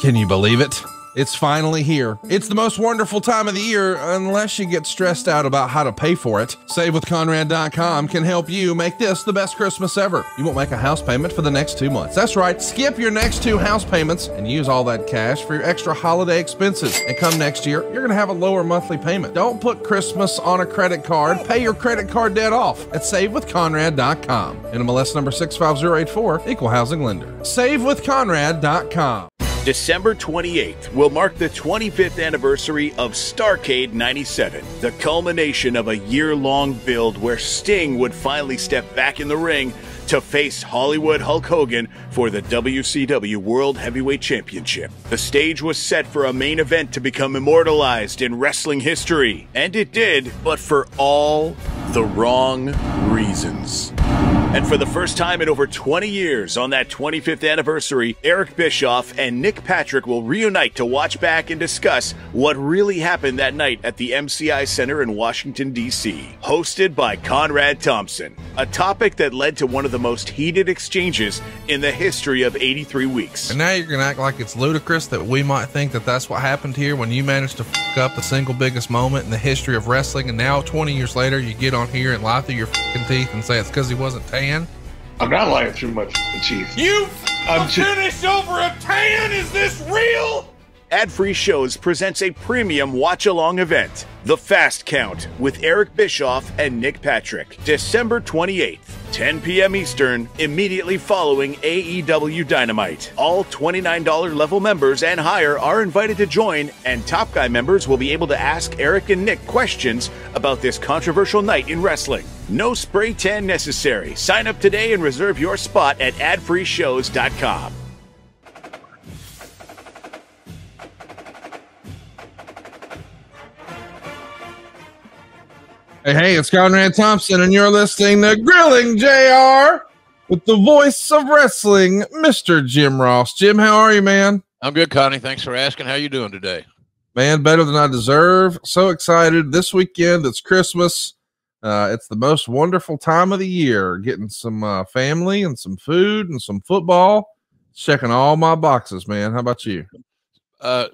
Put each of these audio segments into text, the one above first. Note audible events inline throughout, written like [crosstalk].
Can you believe it? It's finally here. It's the most wonderful time of the year, unless you get stressed out about how to pay for it. SaveWithConrad.com can help you make this the best Christmas ever. You won't make a house payment for the next two months. That's right, skip your next two house payments and use all that cash for your extra holiday expenses. And come next year, you're going to have a lower monthly payment. Don't put Christmas on a credit card. Pay your credit card debt off at SaveWithConrad.com. NMLS number 65084, Equal Housing Lender. SaveWithConrad.com. December 28th will mark the 25th anniversary of Starcade 97, the culmination of a year long build where Sting would finally step back in the ring to face Hollywood Hulk Hogan for the WCW World Heavyweight Championship. The stage was set for a main event to become immortalized in wrestling history, and it did, but for all the wrong reasons. And for the first time in over 20 years on that 25th anniversary, Eric Bischoff and Nick Patrick will reunite to watch back and discuss what really happened that night at the MCI Center in Washington, D.C. Hosted by Conrad Thompson, a topic that led to one of the most heated exchanges in the history of 83 weeks. And now you're going to act like it's ludicrous that we might think that that's what happened here when you managed to fuck up the single biggest moment in the history of wrestling. And now, 20 years later, you get on here and lie through your fucking teeth and say it's because he wasn't tan. I'm not lying through much, teeth. You I'm ju- finished over a tan? Is this real? Ad Free Shows presents a premium watch along event, The Fast Count, with Eric Bischoff and Nick Patrick, December 28th, 10 p.m. Eastern, immediately following AEW Dynamite. All $29 level members and higher are invited to join, and Top Guy members will be able to ask Eric and Nick questions about this controversial night in wrestling. No spray tan necessary. Sign up today and reserve your spot at adfreeshows.com. Hey, hey, it's Conrad Thompson, and you're listening to Grilling JR with the voice of wrestling, Mr. Jim Ross. Jim, how are you, man? I'm good, Connie. Thanks for asking. How you doing today? Man, better than I deserve. So excited. This weekend, it's Christmas. Uh, it's the most wonderful time of the year. Getting some uh, family and some food and some football. Checking all my boxes, man. How about you? Uh,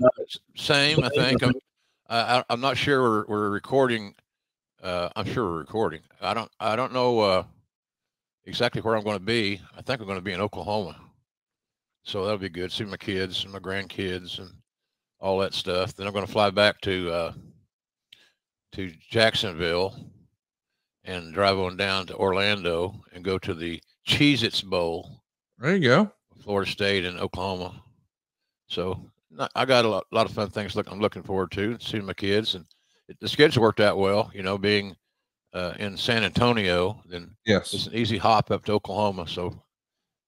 same, I think. I'm, I, I- I'm not sure we're, we're recording. Uh, I'm sure we're recording. I don't. I don't know uh, exactly where I'm going to be. I think I'm going to be in Oklahoma, so that'll be good. See my kids and my grandkids and all that stuff. Then I'm going to fly back to uh, to Jacksonville and drive on down to Orlando and go to the Cheez-Its Bowl. There you go. Florida State and Oklahoma. So I got a lot, lot of fun things look, I'm looking forward to seeing my kids and it, the schedule worked out well. You know, being uh, in San Antonio, then yes, it's an easy hop up to Oklahoma. So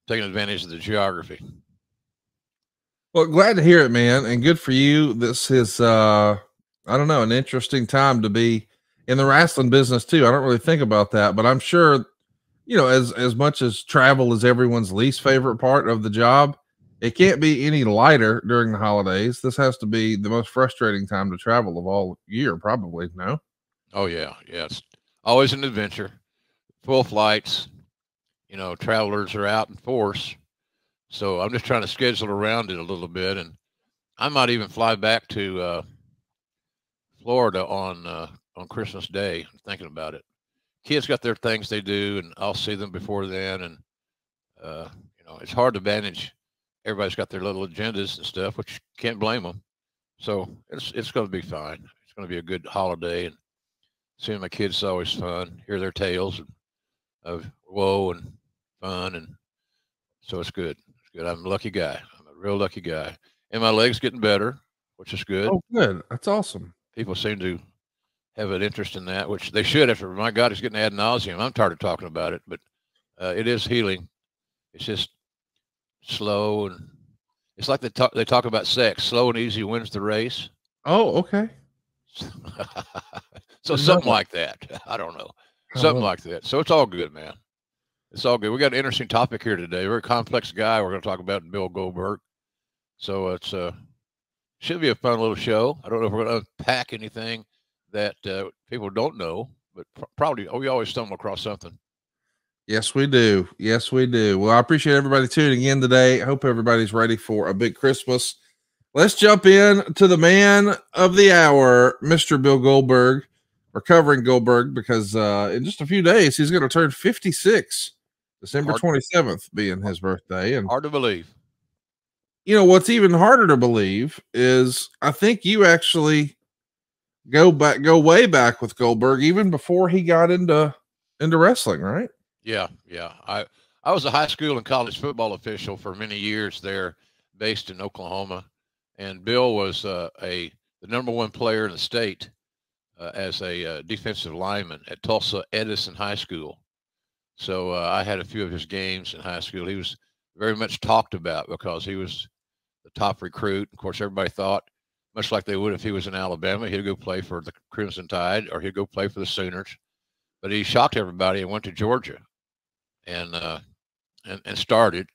taking advantage of the geography. Well, glad to hear it, man, and good for you. This is, uh, I don't know, an interesting time to be in the wrestling business too. I don't really think about that, but I'm sure, you know, as as much as travel is everyone's least favorite part of the job, it can't be any lighter during the holidays. This has to be the most frustrating time to travel of all year, probably. No, Oh yeah, yeah. Always an adventure. Full flights. You know, travelers are out in force. So I'm just trying to schedule around it a little bit, and I might even fly back to uh, Florida on uh, on Christmas Day. I'm thinking about it. Kids got their things they do, and I'll see them before then. And uh, you know, it's hard to manage. Everybody's got their little agendas and stuff, which can't blame them. So it's it's going to be fine. It's going to be a good holiday, and seeing my kids is always fun. Hear their tales of, woe and fun, and so it's good. It's good. I'm a lucky guy. I'm a real lucky guy, and my legs getting better, which is good. oh, good, that's awesome. People seem to have an interest in that, which they should. After my God, it's getting ad nauseum. I'm tired of talking about it, but uh, it is healing. It's just slow and it's like they talk. They talk about sex. Slow and easy wins the race. Oh, okay. [laughs] so something like that. [laughs] I don't know. Something like that. So it's all good, man. It's all good. We got an interesting topic here today. Very complex guy. We're going to talk about Bill Goldberg. So it's uh should be a fun little show. I don't know if we're going to unpack anything that uh, people don't know, but pr- probably oh, we always stumble across something. Yes, we do. Yes, we do. Well, I appreciate everybody tuning in today. I hope everybody's ready for a big Christmas. let's jump in to the man of the hour, Mr. Bill Goldberg. We're covering Goldberg because uh, in just a few days he's going to turn 56. December Hard- 27th being his birthday. And Hard to believe. you know what's even harder to believe is I think you actually go back go way back with Goldberg even before he got into into wrestling, right? Yeah, yeah. I I was a high school and college football official for many years there, based in Oklahoma, and Bill was uh, a the number one player in the state uh, as a uh, defensive lineman at Tulsa Edison High School. So uh, I had a few of his games in high school. He was very much talked about because he was the top recruit. Of course, everybody thought, much like they would if he was in Alabama, he'd go play for the Crimson Tide or he'd go play for the Sooners. But he shocked everybody and went to Georgia, and uh, and and started.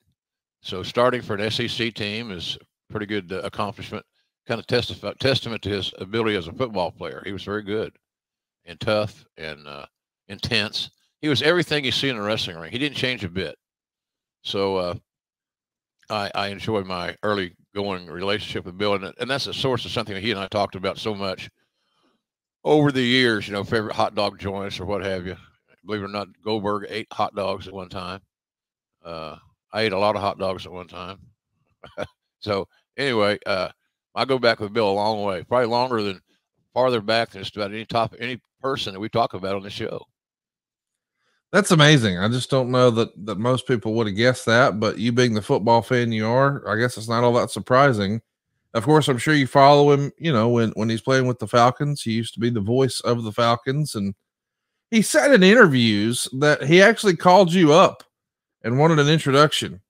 So starting for an SEC team is a pretty good uh, accomplishment. Kind of testify, testament to his ability as a football player. He was very good and tough and uh, intense. He was everything you see in a wrestling ring. He didn't change a bit. So uh, I, I enjoyed my early going relationship with Bill, and, and that's a source of something that he and I talked about so much over the years. You know, favorite hot dog joints or what have you. Believe it or not, Goldberg ate hot dogs at one time. Uh, I ate a lot of hot dogs at one time. [laughs] so anyway, uh, I go back with Bill a long way, probably longer than farther back than just about any top any person that we talk about on the show. That's amazing. I just don't know that that most people would have guessed that, but you being the football fan you are, I guess it's not all that surprising. Of course, I'm sure you follow him, you know, when when he's playing with the Falcons, he used to be the voice of the Falcons and he said in interviews that he actually called you up and wanted an introduction.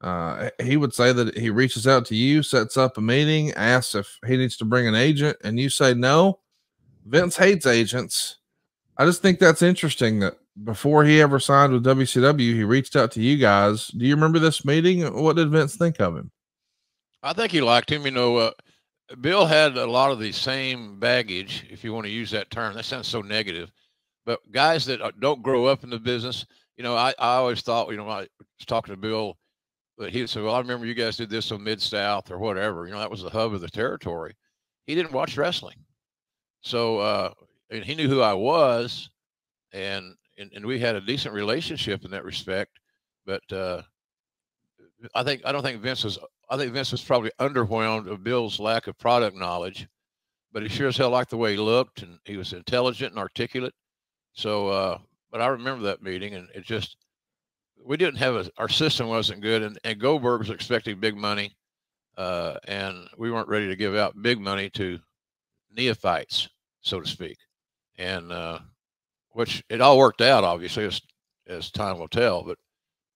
Uh, he would say that he reaches out to you, sets up a meeting, asks if he needs to bring an agent, and you say no. Vince hates agents. I just think that's interesting that before he ever signed with WCW, he reached out to you guys. Do you remember this meeting? What did Vince think of him? I think he liked him. You know, uh, Bill had a lot of the same baggage, if you want to use that term. That sounds so negative, but guys that uh, don't grow up in the business, you know, I, I always thought, you know, I was talking to Bill, that he said, "Well, I remember you guys did this on Mid South or whatever. You know, that was the hub of the territory." He didn't watch wrestling, so uh, and he knew who I was, and and, and we had a decent relationship in that respect. But uh, I think I don't think Vince was. I think Vince was probably underwhelmed of Bill's lack of product knowledge, but he sure as hell liked the way he looked, and he was intelligent and articulate. So, uh, but I remember that meeting, and it just we didn't have a our system wasn't good, and, and Goldberg was expecting big money, uh, and we weren't ready to give out big money to neophytes, so to speak, and uh, which it all worked out obviously as as time will tell. But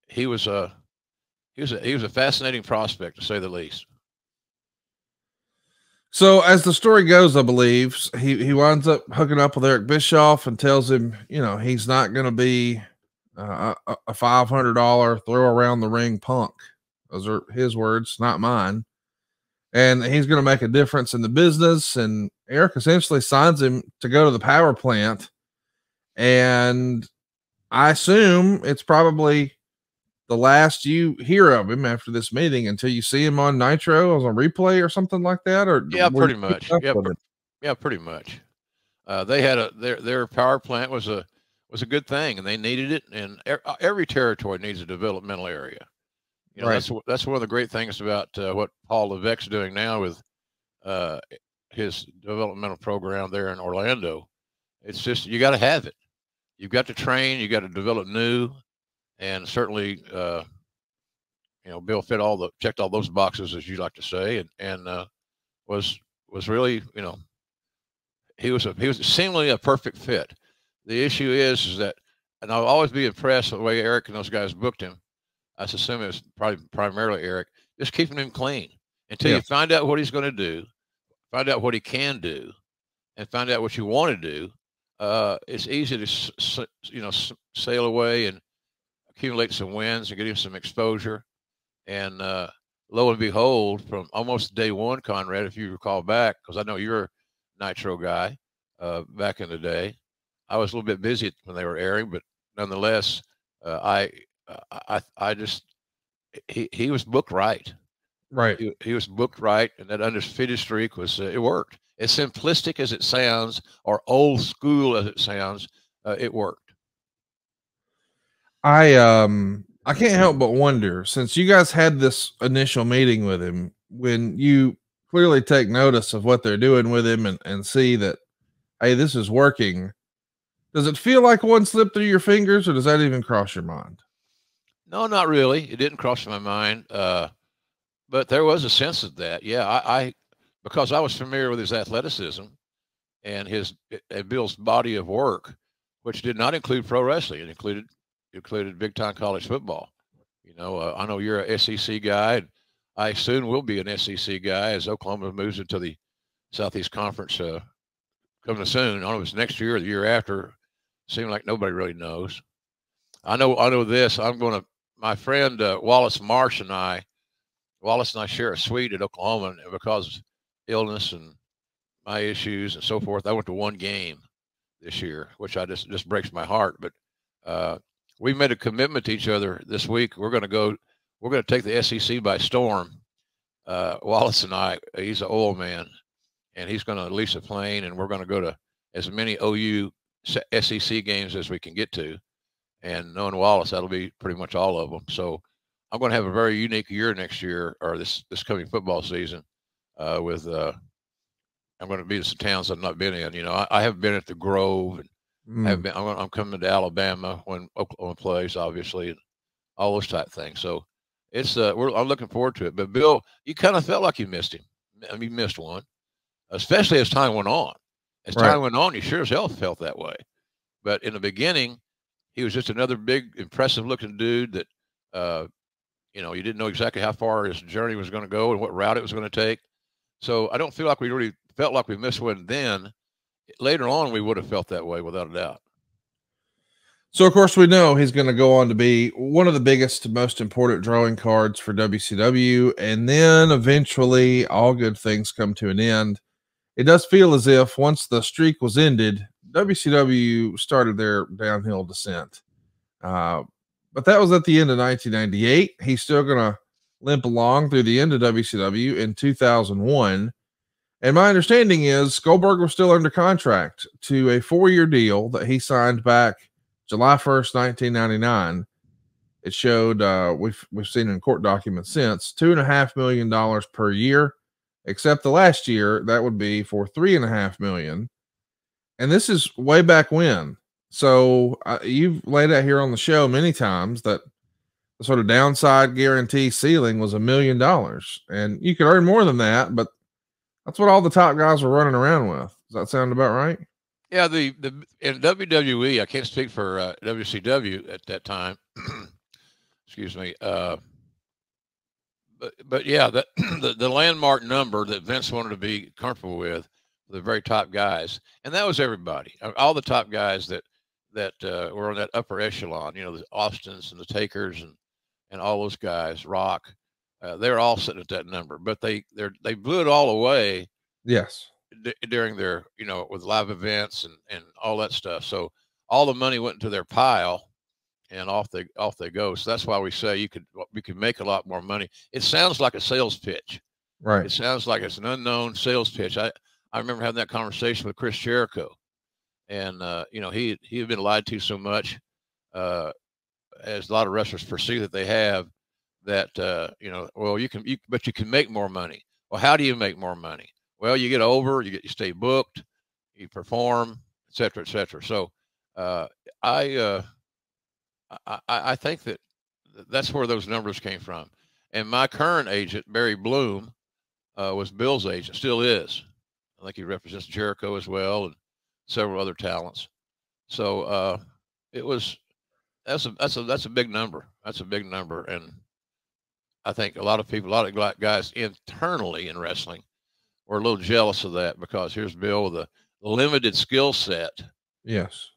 he was a he was a, he was a fascinating prospect to say the least. So as the story goes, I believe he he winds up hooking up with Eric Bischoff and tells him, you know, he's not going to be uh, a, five hundred dollar throw around the ring punk. Those are his words, not mine. And he's going to make a difference in the business. And Eric essentially signs him to go to the power plant. And I assume it's probably the last you hear of him after this meeting until you see him on Nitro as a replay or something like that. Or Yeah, pretty much. Yeah, it? yeah, pretty much. Uh, they had a their their power plant was a was a good thing, and they needed it. And e- uh, every territory needs a developmental area. You know, Right. that's that's one of the great things about uh, what Paul Levesque's doing now with uh, his developmental program there in Orlando. It's just you got to have it. You've got to train. You got to develop new, and certainly, uh, you know, Bill fit all the checked all those boxes as you like to say, and and uh, was was really you know he was a he was seemingly a perfect fit. The issue is is that, and I'll always be impressed with the way Eric and those guys booked him. I assume it was probably primarily Eric, just keeping him clean until Yeah. you find out what he's going to do, find out what he can do, and find out what you want to do. Uh, it's easy to s- s- you know s- sail away and accumulate some wins and get him some exposure. And uh, lo and behold, from almost day one, Conrad, if you recall back, because I know you're a Nitro guy uh, back in the day, I was a little bit busy when they were airing, but nonetheless, uh, I, I, I just he he was booked right. Right. He, he was booked right, and that undefeated streak was uh, it worked. As simplistic as it sounds, or old school as it sounds, uh, it worked. I um I can't help but wonder since you guys had this initial meeting with him when you clearly take notice of what they're doing with him and, and see that hey this is working does it feel like one slipped through your fingers or does that even cross your mind? No not really. It didn't cross my mind uh, but there was a sense of that. Yeah I, I because i was familiar with his athleticism and his uh, bill's body of work which did not include pro wrestling it included included big time college football. You know, uh, I know you're a SEC guy. And I soon will be an SEC guy as Oklahoma moves into the Southeast Conference uh, coming soon. I don't know if it's next year or the year after. Seems like nobody really knows. I know. I know this. I'm going to. My friend uh, Wallace Marsh and I, Wallace and I share a suite at Oklahoma, and because illness and my issues and so forth, I went to one game this year, which I just just breaks my heart. But uh, we made a commitment to each other this week. We're going to go. We're going to take the SEC by storm. Uh, Wallace and I. He's an oil man, and he's going to lease a plane, and we're going to go to as many OU SEC games as we can get to. And knowing Wallace, that'll be pretty much all of them. So I'm going to have a very unique year next year, or this this coming football season, uh, with. Uh, I'm going to be to some towns I've not been in. You know, I, I have been at the Grove and Mm. I've been, I'm, I'm, coming to Alabama when Oklahoma plays, obviously, all those type things. So it's uh, we're, I'm looking forward to it. But Bill, you kind of felt like you missed him. I mean, you missed one, especially as time went on. As right. time went on, you sure as hell felt that way. But in the beginning, he was just another big, impressive looking dude that, uh, you know, you didn't know exactly how far his journey was going to go and what route it was going to take. So I don't feel like we really felt like we missed one then later on we would have felt that way without a doubt. So of course we know he's going to go on to be one of the biggest, most important drawing cards for WCW, and then eventually all good things come to an end. It does feel as if once the streak was ended, WCW started their downhill descent. Uh, but that was at the end of 1998. He's still going to limp along through the end of WCW in 2001 and my understanding is Goldberg was still under contract to a four year deal that he signed back July 1st, 1999. It showed uh, we've we've seen in court documents since two and a half million dollars per year, except the last year that would be for three and a half million. And this is way back when. So uh, you've laid out here on the show many times that the sort of downside guarantee ceiling was a million dollars, and you could earn more than that, but that's what all the top guys were running around with. Does that sound about right? Yeah, the the in WWE, I can't speak for uh, WCW at that time. [clears throat] Excuse me. Uh, but but yeah, the, [clears throat] the the landmark number that Vince wanted to be comfortable with, the very top guys, and that was everybody, uh, all the top guys that that uh, were on that upper echelon. You know, the Austins and the Takers and and all those guys, Rock. Uh, they're all sitting at that number, but they they they blew it all away. Yes. D- during their you know with live events and and all that stuff. So all the money went into their pile, and off they off they go. So that's why we say you could we could make a lot more money. It sounds like a sales pitch. Right. It sounds like it's an unknown sales pitch. I I remember having that conversation with Chris Jericho, and uh, you know he he had been lied to so much, uh, as a lot of wrestlers perceive that they have that uh, you know, well, you can, you, but you can make more money. Well, how do you make more money? Well, you get over, you get, you stay booked, you perform, et cetera, et cetera. So, uh, I, uh, I, I think that that's where those numbers came from. And my current agent, Barry Bloom, uh, was Bill's agent, still is. I think he represents Jericho as well and several other talents. So uh, it was that's a that's a that's a big number. That's a big number, and I think a lot of people, a lot of guys internally in wrestling were a little jealous of that because here's Bill with a limited skill set. Yes.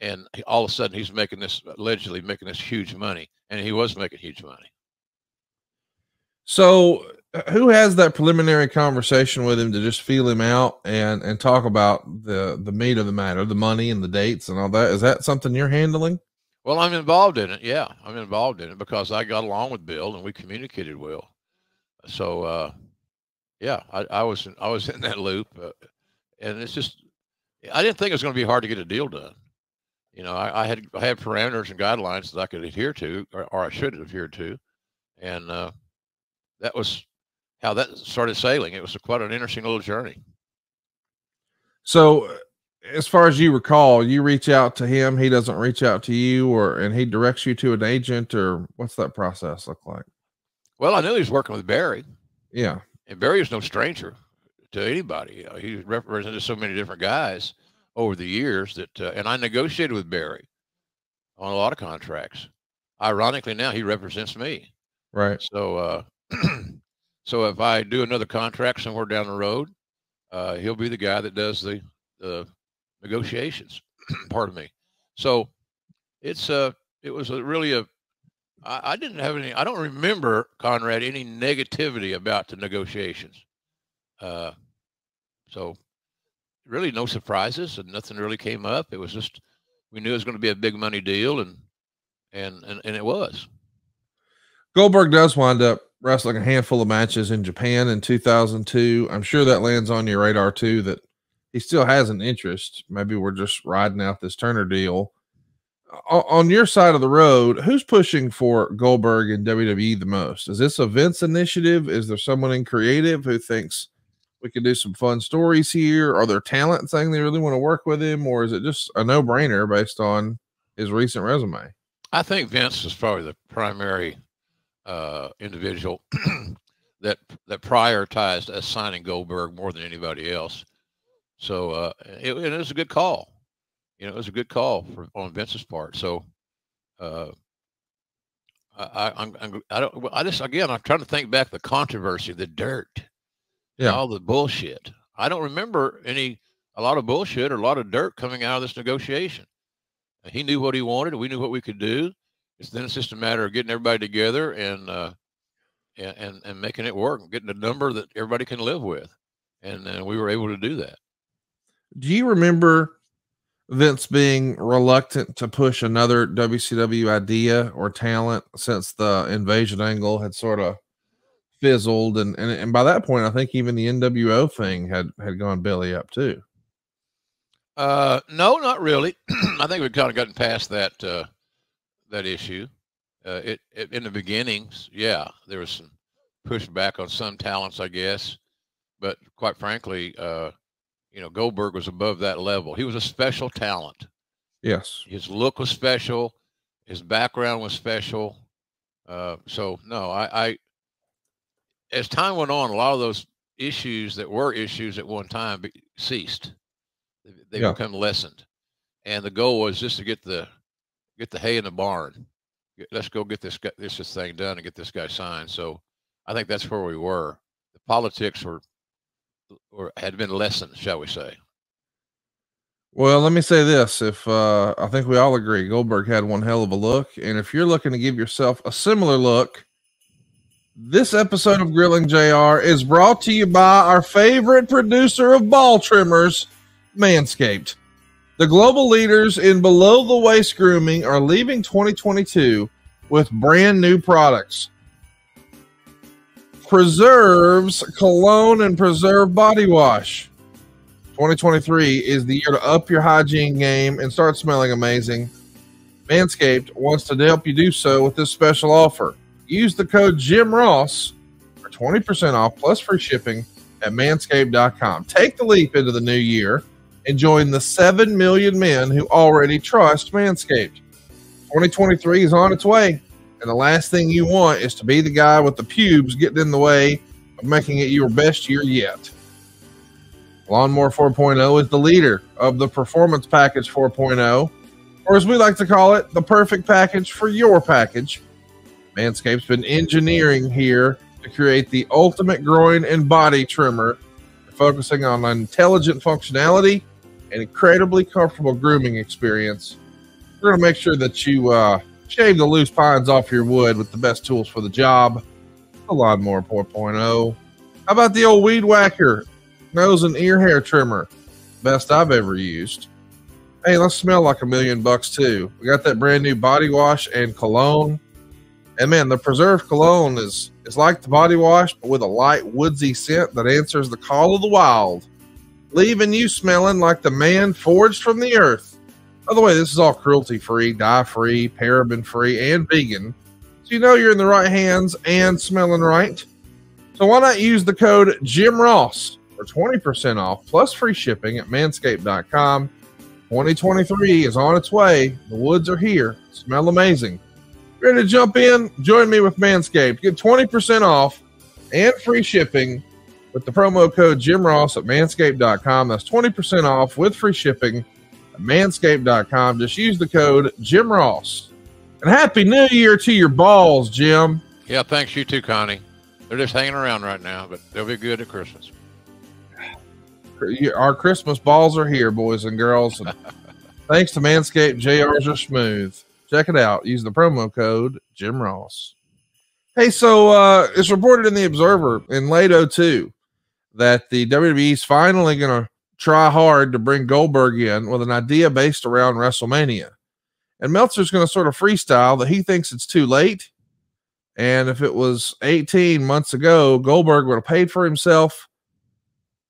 And all of a sudden he's making this, allegedly making this huge money. And he was making huge money. So uh, who has that preliminary conversation with him to just feel him out and and talk about the the meat of the matter, the money and the dates and all that? Is that something you're handling? Well, I'm involved in it. Yeah, I'm involved in it because I got along with Bill and we communicated well. so uh, yeah, I, I was I was [laughs] in that loop, uh, and it's just I didn't think it was going to be hard to get a deal done. You know, I, I, had I had parameters and guidelines that I could adhere to, or, or I should adhere to, and uh, that was how that started sailing. It was a, quite an interesting little journey. So, as far as you recall, you reach out to him, he doesn't reach out to you, or and he directs you to an agent, or what's that process look like? Well, I knew he was working with Barry. Yeah, and Barry is no stranger to anybody. You know, he represented so many different guys over the years that, uh, and I negotiated with Barry on a lot of contracts. Ironically, now he represents me. Right. So, uh, [clears throat] so if I do another contract somewhere down the road, uh, he'll be the guy that does the the negotiations. [clears throat] Pardon me. So, it's uh, it was a really a. I, I didn't have any. I don't remember Conrad any negativity about the negotiations. Uh, so really no surprises and nothing really came up. It was just we knew it was going to be a big money deal and and and, and it was. Goldberg does wind up wrestling a handful of matches in Japan in 2002. I'm sure that lands on your radar too that he still has an interest. Maybe we're just riding out this Turner deal. On your side of the road, who's pushing for Goldberg and WWE the most? Is this a Vince initiative? Is there someone in creative who thinks we could do some fun stories here? Are there talent saying they really want to work with him, or is it just a no brainer based on his recent resume? I think Vince is probably the primary uh, individual [clears throat] that that prioritized us signing Goldberg more than anybody else. So uh, it, it was a good call. You know, it was a good call for on Vince's part. So uh, I, I'm, I'm I don't I just again I'm trying to think back the controversy, the dirt yeah. all the bullshit. I don't remember any a lot of bullshit or a lot of dirt coming out of this negotiation. He knew what he wanted. We knew what we could do. It's then it's just a matter of getting everybody together and uh, and and making it work, getting a number that everybody can live with, and, and we were able to do that. Do you remember Vince being reluctant to push another WCW idea or talent since the invasion angle had sort of fizzled? And, and and by that point i think even the nwo thing had had gone belly up too. Uh no not really. [clears throat] I think we've kind of gotten past that uh that issue. Uh it, it in the beginnings yeah there was some pushback on some talents i guess. But quite frankly uh you know goldberg was above that level he was a special talent yes his look was special his background was special uh so no i i as time went on, a lot of those issues that were issues at one time ceased. They, yeah. become lessened, and the goal was just to get the get the hay in the barn. Let's go get this guy, this, this thing done and get this guy signed. So, I think that's where we were. The politics were or had been lessened, shall we say? Well, let me say this: if uh, I think we all agree, Goldberg had one hell of a look, and if you're looking to give yourself a similar look this episode of Grilling JR is brought to you by our favorite producer of ball trimmers, Manscaped. The global leaders in below the waist grooming are leaving 2022 with brand new products. Preserves cologne and preserve body wash. 2023 is the year to up your hygiene game and start smelling amazing. Manscaped wants to help you do so with this special offer use the code Jim Ross for 20% off plus free shipping at manscaped.com. Take the leap into the new year and join the 7 million men who already trust Manscaped. 2023 is on its way, and the last thing you want is to be the guy with the pubes getting in the way of making it your best year yet. Lawnmower 4.0 is the leader of the Performance Package 4.0, or as we like to call it, the perfect package for your package. Manscaped's been engineering here to create the ultimate groin and body trimmer, focusing on intelligent functionality and incredibly comfortable grooming experience. We're going to make sure that you uh, shave the loose pines off your wood with the best tools for the job. The Lawnmower 4.0. How about the old Weed Whacker nose and ear hair trimmer? Best I've ever used. Hey, let's smell like a million bucks too. We got that brand new body wash and cologne And man, the preserved cologne is is like the body wash, but with a light woodsy scent that answers the call of the wild, leaving you smelling like the man forged from the earth. By the way, this is all cruelty free, dye free, paraben free, and vegan. So you know you're in the right hands and smelling right. So why not use the code Jim Ross for 20% off plus free shipping at manscaped.com. 2023 is on its way. The woods are here. Smell amazing. Ready to jump in? Join me with Manscaped. Get 20% off and free shipping with the promo code Jim Ross at manscaped.com. That's 20% off with free shipping manscaped.com. Just use the code Jim Ross. And happy new year to your balls, Jim. Yeah, thanks you too, Connie. They're just hanging around right now, but they'll be good at Christmas. Our Christmas balls are here, boys and girls. And [laughs] thanks to Manscaped, JRs are smooth. Check it out. Use the promo code Jim Ross. Hey, so uh, it's reported in the Observer in late 02 that the WWE is finally going to try hard to bring Goldberg in with an idea based around WrestleMania. And Meltzer's going to sort of freestyle that he thinks it's too late. And if it was 18 months ago, Goldberg would have paid for himself.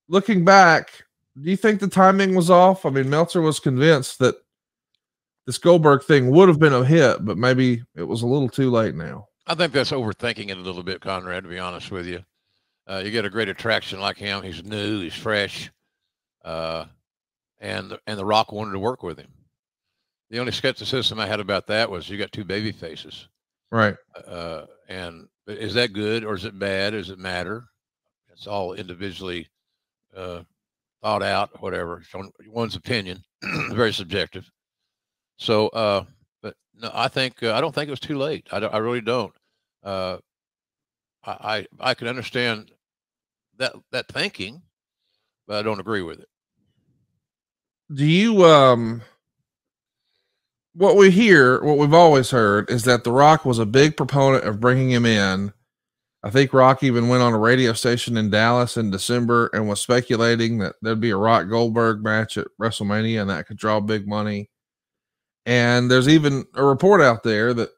Looking back, do you think the timing was off? I mean, Meltzer was convinced that this Goldberg thing would have been a hit, but maybe it was a little too late now. I think that's overthinking it a little bit, Conrad, to be honest with you. Uh, you get a great attraction like him. He's new, he's fresh. Uh, and, and The Rock wanted to work with him. The only skepticism I had about that was you got two baby faces. Right. Uh, and is that good or is it bad? Does it matter? It's all individually uh, thought out, whatever. One's opinion, [clears throat] very subjective. So, uh, but no, I think uh, I don't think it was too late. I, I really don't. Uh, I, I I can understand that that thinking, but I don't agree with it. Do you um? What we hear, what we've always heard, is that The Rock was a big proponent of bringing him in. I think Rock even went on a radio station in Dallas in December and was speculating that there'd be a Rock Goldberg match at WrestleMania and that could draw big money. And there's even a report out there that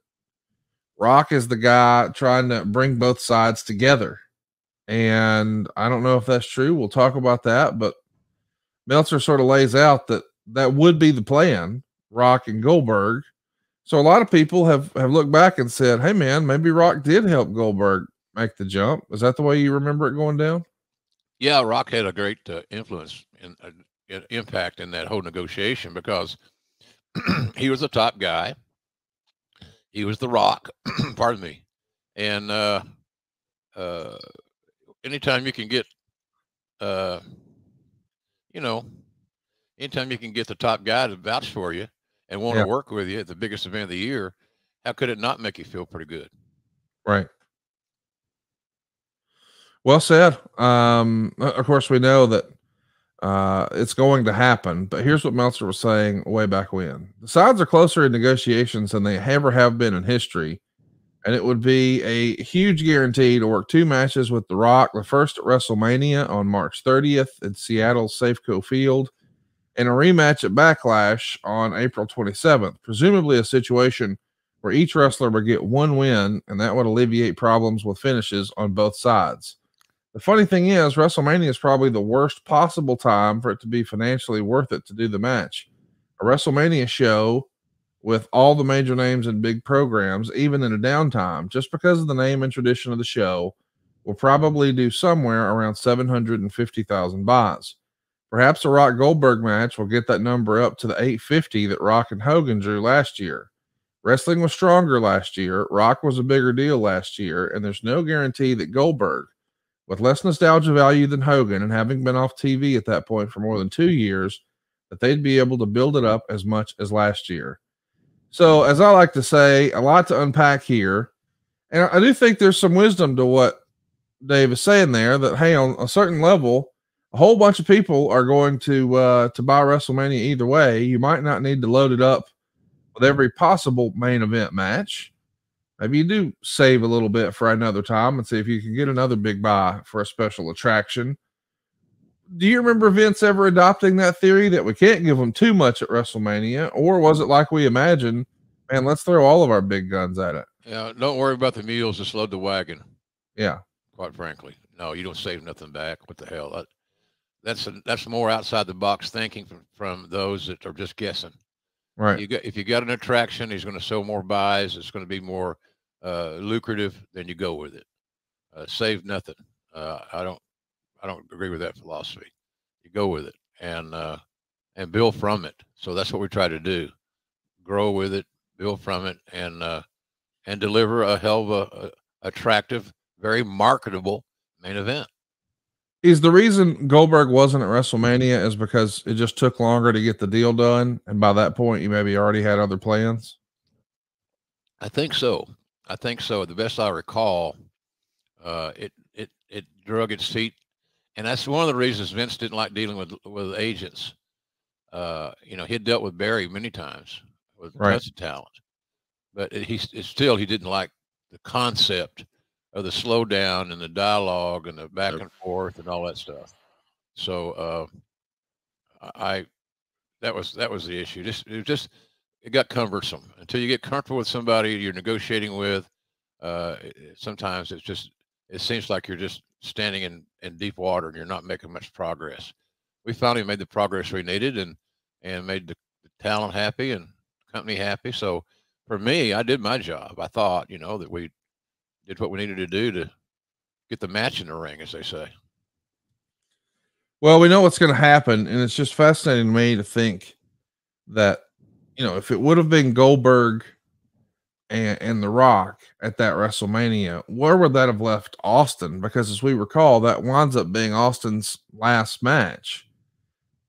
Rock is the guy trying to bring both sides together. And I don't know if that's true. We'll talk about that. But Meltzer sort of lays out that that would be the plan Rock and Goldberg. So a lot of people have, have looked back and said, hey, man, maybe Rock did help Goldberg make the jump. Is that the way you remember it going down? Yeah, Rock had a great uh, influence and uh, impact in that whole negotiation because [clears throat] – he was the top guy. He was the rock, [clears throat] pardon me. And uh, uh, anytime you can get, uh, you know, anytime you can get the top guy to vouch for you and want yeah. to work with you at the biggest event of the year, how could it not make you feel pretty good? Right. Well said. Um, of course, we know that uh, it's going to happen. But here's what Meltzer was saying way back when the sides are closer in negotiations than they ever have been in history. And it would be a huge guarantee to work two matches with The Rock, the first at WrestleMania on March 30th at Seattle's Safeco Field, and a rematch at Backlash on April 27th. Presumably, a situation where each wrestler would get one win, and that would alleviate problems with finishes on both sides. The funny thing is, WrestleMania is probably the worst possible time for it to be financially worth it to do the match. A WrestleMania show with all the major names and big programs, even in a downtime, just because of the name and tradition of the show, will probably do somewhere around 750,000 buys. Perhaps a Rock Goldberg match will get that number up to the 850 that Rock and Hogan drew last year. Wrestling was stronger last year, Rock was a bigger deal last year, and there's no guarantee that Goldberg, with less nostalgia value than Hogan and having been off TV at that point for more than two years, that they'd be able to build it up as much as last year. So, as I like to say, a lot to unpack here. And I do think there's some wisdom to what Dave is saying there that, hey, on a certain level, a whole bunch of people are going to uh, to buy WrestleMania either way. You might not need to load it up with every possible main event match maybe you do save a little bit for another time and see if you can get another big buy for a special attraction. Do you remember Vince ever adopting that theory that we can't give them too much at WrestleMania, or was it like we imagine? Man, let's throw all of our big guns at it. Yeah, don't worry about the mules. Just load the wagon. Yeah. Quite frankly, no, you don't save nothing back. What the hell? That, that's a, that's more outside the box thinking from, from those that are just guessing. Right. You got if you got an attraction, he's going to sell more buys. It's going to be more uh, lucrative. Then you go with it. Uh, save nothing. Uh, I don't I don't agree with that philosophy. You go with it and uh, and build from it. So that's what we try to do: grow with it, build from it, and uh, and deliver a hell of a, a attractive, very marketable main event. Is the reason Goldberg wasn't at WrestleMania is because it just took longer to get the deal done, and by that point, you maybe already had other plans. I think so. I think so. The best I recall, uh, it it it drug its feet, and that's one of the reasons Vince didn't like dealing with with agents. Uh, you know, he had dealt with Barry many times with Right. tons of talent, but it, he it's still he didn't like the concept of the slowdown and the dialogue and the back and forth and all that stuff. So uh, I that was that was the issue. Just it just it got cumbersome until you get comfortable with somebody you're negotiating with. Uh, it- it- sometimes it's just it seems like you're just standing in in deep water and you're not making much progress. We finally made the progress we needed and and made the, the talent happy and company happy. So for me, I did my job. I thought you know that we did what we needed to do to get the match in the ring, as they say. Well, we know what's going to happen, and it's just fascinating to me to think that you know if it would have been Goldberg and, and The Rock at that WrestleMania, where would that have left Austin? Because as we recall, that winds up being Austin's last match,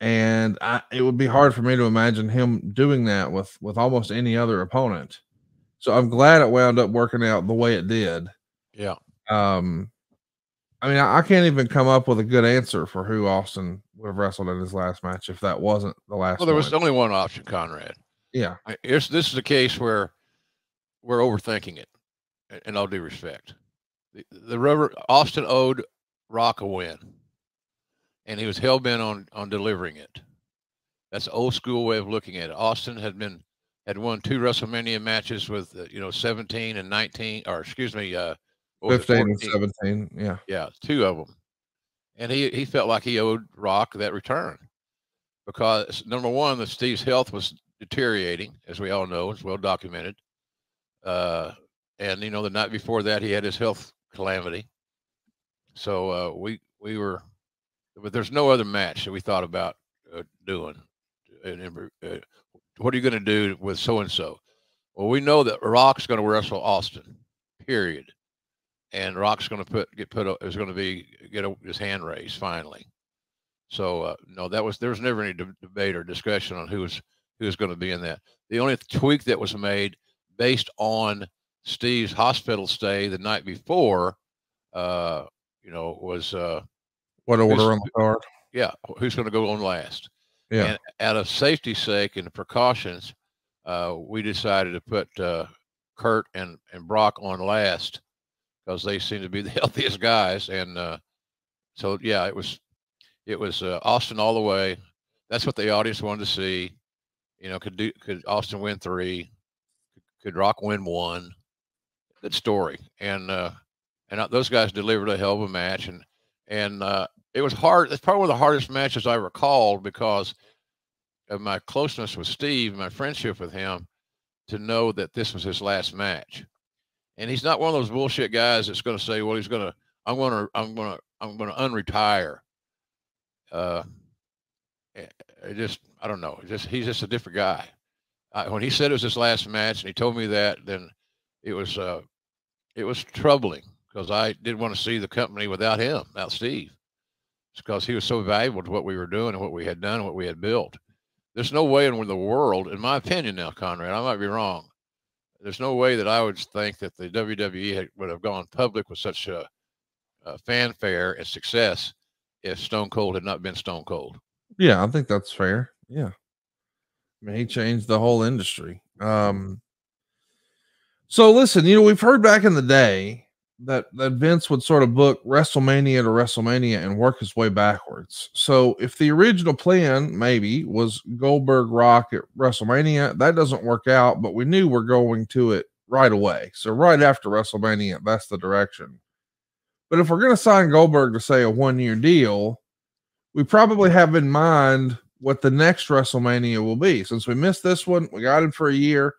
and I, it would be hard for me to imagine him doing that with with almost any other opponent. So I'm glad it wound up working out the way it did. Yeah. Um, I mean, I, I can't even come up with a good answer for who Austin would have wrestled in his last match if that wasn't the last. Well, there was only one option, Conrad. yeah, I- this is a case where we're overthinking it, in- all due respect. The, the rubber Austin owed Rock a win, and he was hell bent on on delivering it. That's an old school way of looking at it. Austin had been had won two WrestleMania matches with uh, you know 17 and 19, or excuse me, uh, what was it, fifteen and seventeen. Yeah, Yeah, two of them. And he, he felt like he owed Rock that return because number one, the Steve's health was deteriorating, as we all know, it's well documented. Uh, and you know, the night before that, he had his health calamity. So uh, we we were, but there's no other match that we thought about uh, doing. And, uh, what are you going to do with so and so? Well, we know that Rock's going to wrestle Austin. Period and Rock's going to put get put is going to be get a, his hand raised finally. So uh, no, that was there was never any de- debate or discussion on who was who was going to be in that. The only tweak that was made based on Steve's hospital stay the night before, uh, you know, was uh, what order on the card? yeah, who's going to go on last? Yeah, And out of safety's sake and precautions, uh, we decided to put uh, Kurt and, and Brock on last because they seem to be [laughs] the healthiest guys. And uh, so, yeah, it was it was uh, Austin all the way. That's what the audience wanted to see. You know, could do could Austin win three? Could Rock win one? Good story. And uh, and uh, those guys delivered a hell of a match. And and uh, it was hard. It's probably one of the hardest matches I recalled because of my closeness with Steve, my friendship with him, to know that this was his last match. And he's not one of those bullshit guys that's going to say, "Well, he's going to, I'm going to, I'm going to, I'm going to unretire." Uh, it it just, I don't know. Just he's just a different guy. Uh, when he said it was his last match, and he told me that, then it was, uh, it was troubling because I didn't want to see the company without him, without Steve because he was so valuable to what we were doing and what we had done and what we had built. There's no way in the world, in my opinion now, Conrad, I might be wrong. There's no way that I would think that the WWE had, would have gone public with such a, a fanfare and success if Stone Cold had not been Stone Cold. yeah, I think that's fair. Yeah, he changed the whole industry. Um, so listen, you know, we've heard back in the day that that Vince would sort of book WrestleMania to WrestleMania and work his way backwards. So if the original plan maybe was Goldberg Rock at WrestleMania, that doesn't work out, but we knew we're going to it right away. So right after WrestleMania, that's the direction. But if we're going to sign Goldberg to say a one year deal, we probably have in mind what the next WrestleMania will be. Since we missed this one, we got him for a year.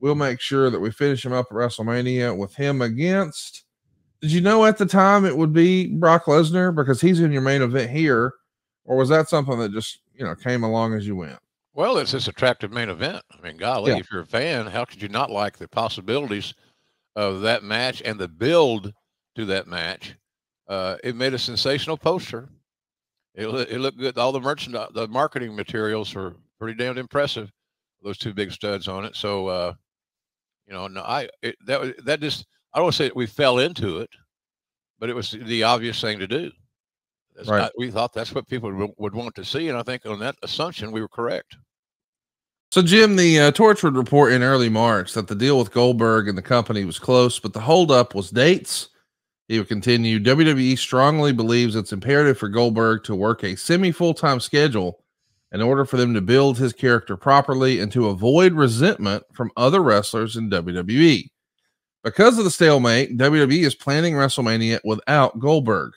We'll make sure that we finish him up at WrestleMania with him against. Did you know at the time it would be Brock Lesnar because he's in your main event here, or was that something that just you know came along as you went? Well, it's this attractive main event. I mean, golly, Yeah. if you're a fan, how could you not like the possibilities of that match and the build to that match? Uh, it made a sensational poster. It, it looked good. All the merchandise, the marketing materials were pretty damn impressive. Those two big studs on it. So, uh, you know, no, I it, that was that just I don't want to say that we fell into it, but it was the obvious thing to do. That's- Right. I- we thought that's what people would, would want to see, and I think on that assumption we were correct. So, Jim, the uh, Torch would report in early March that the deal with Goldberg and the company was close, but the holdup was dates. He would continue. WWE strongly believes it's imperative for Goldberg to work a semi full time schedule in order for them to build his character properly and to avoid resentment from other wrestlers in WWE. Because of the stalemate, WWE is planning WrestleMania without Goldberg.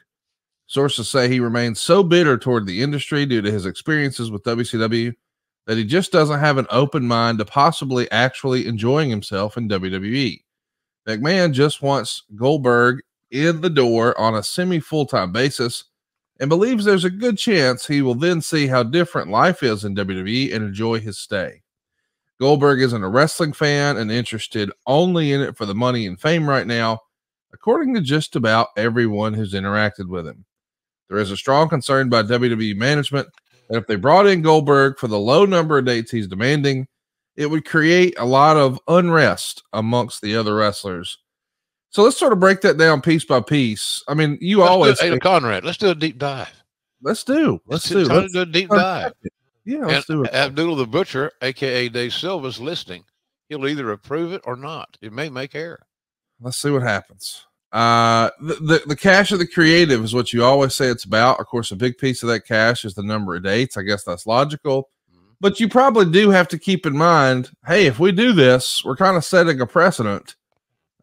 Sources say he remains so bitter toward the industry due to his experiences with WCW that he just doesn't have an open mind to possibly actually enjoying himself in WWE. McMahon just wants Goldberg in the door on a semi full time basis and believes there's a good chance he will then see how different life is in WWE and enjoy his stay. Goldberg isn't a wrestling fan and interested only in it for the money and fame right now, according to just about everyone who's interacted with him. There is a strong concern by WWE management that if they brought in Goldberg for the low number of dates he's demanding, it would create a lot of unrest amongst the other wrestlers. So let's sort of break that down piece by piece. I mean, you Let's always Conrad. Let's do a deep dive. let's do, let's do, let's, do a deep dive. yeah, let's do it. Abdullah the Butcher, aka Dave Silva's listening. He'll either approve it or not. It may make error. Let's see what happens. Uh, the, the the cash of the creative is what you always say it's about. Of course, a big piece of that cash is the number of dates. I guess that's logical. Mhm. But you probably do have to keep in mind, hey, if we do this, we're kind of setting a precedent.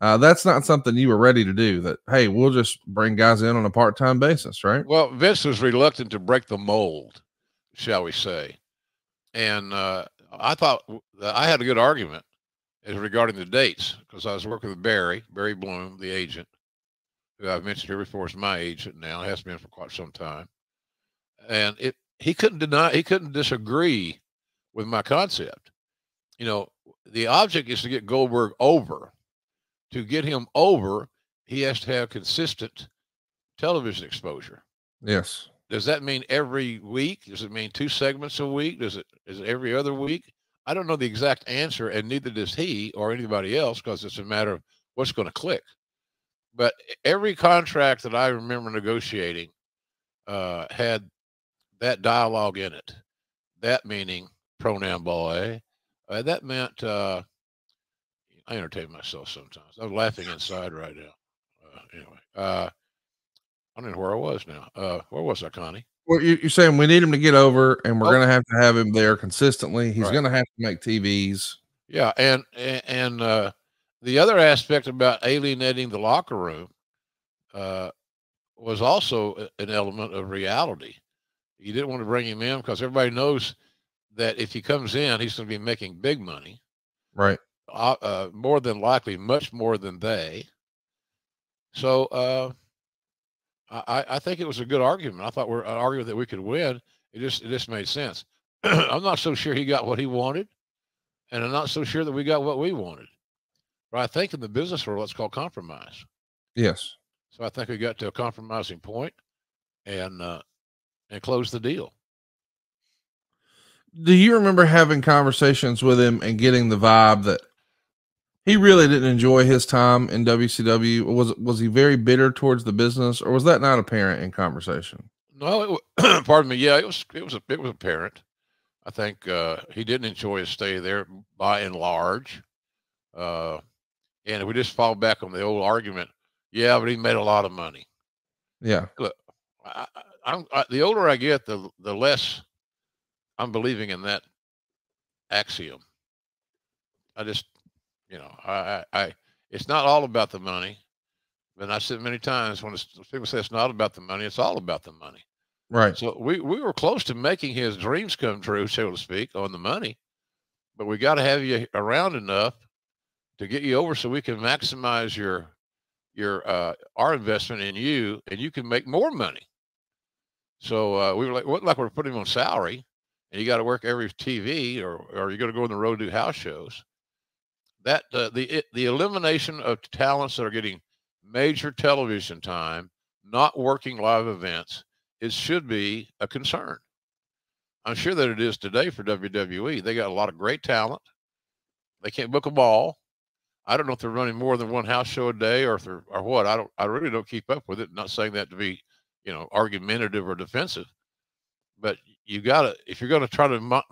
Uh, that's not something you were ready to do. That hey, we'll just bring guys in on a part time basis, right? Well, Vince was reluctant to break the mold, shall we say. And uh, I thought I had a good argument as regarding the dates because I was working with Barry, Barry Bloom, the agent, who I've mentioned here before is my agent now, has been for quite some time. And it he couldn't deny he couldn't disagree with my concept. You know, the object is to get Goldberg over. To get him over, he has to have consistent television exposure Yes. does that mean every week? Does it mean two segments a week? Does it is it every other week? I don't know the exact answer, and neither does he or anybody else because it's a matter of what's going to click. But every contract that I remember negotiating uh, had that dialogue in it. That meaning pronoun boy. Uh, that meant uh, I entertain myself sometimes. I'm laughing inside right now. Uh, anyway, uh, I don't know where I was now. Uh, where was I, Connie? Well, you- you're saying we need him to get over, and we're Oh. going to have to have him there consistently. He's Right. going to have to make TVs. Yeah, and and, and uh, the other aspect about alienating the locker room uh, was also an element of reality. You didn't want to bring him in because everybody knows that if he comes in, he's going to be making big money, Right. Uh, uh, more than likely, much more than they. So uh, I, I- think it was a good argument. I thought we're an argument that we could win. It just it just made sense. [clears throat] I'm not so sure he got what he wanted, and I'm not so sure that we got what we wanted. But I think in the business world, it's called compromise. Yes. So I think we got to a compromising point, and uh, and closed the deal. Do you remember having conversations with him and getting the vibe that he really didn't enjoy his time in WCW? Was was he very bitter towards the business, or was that not apparent in conversation? No, it, [clears throat] pardon me. Yeah, it was it was a, it was apparent. I think uh, he didn't enjoy his stay there by and large. Uh, and if we just fall back on the old argument, yeah, but he made a lot of money. Yeah. I, I, I'm I, the older I get, the the less I'm believing in that axiom. I just You know, I, I, it's not all about the money. And I said many times when people say it's not about the money, it's all about the money. Right. So we, we were close to making his dreams come true, so to speak, on the money. But we got to have you around enough to get you over so we can maximize your your uh, our investment in you and you can make more money. So uh, we were like, what like we're putting him on salary and you got to work every TV or or you're going to go on the road to do house shows. That uh, the the elimination of talents that are getting major television time, not working live events, it should be a concern. I'm sure that it is today for WWE. They got a lot of great talent. They can't book them all. I don't know if they're running more than one house show a day or if or what. I don't. I really don't keep up with it. Not saying that to be, you know, argumentative or defensive, but you got to if you're going to try to mo-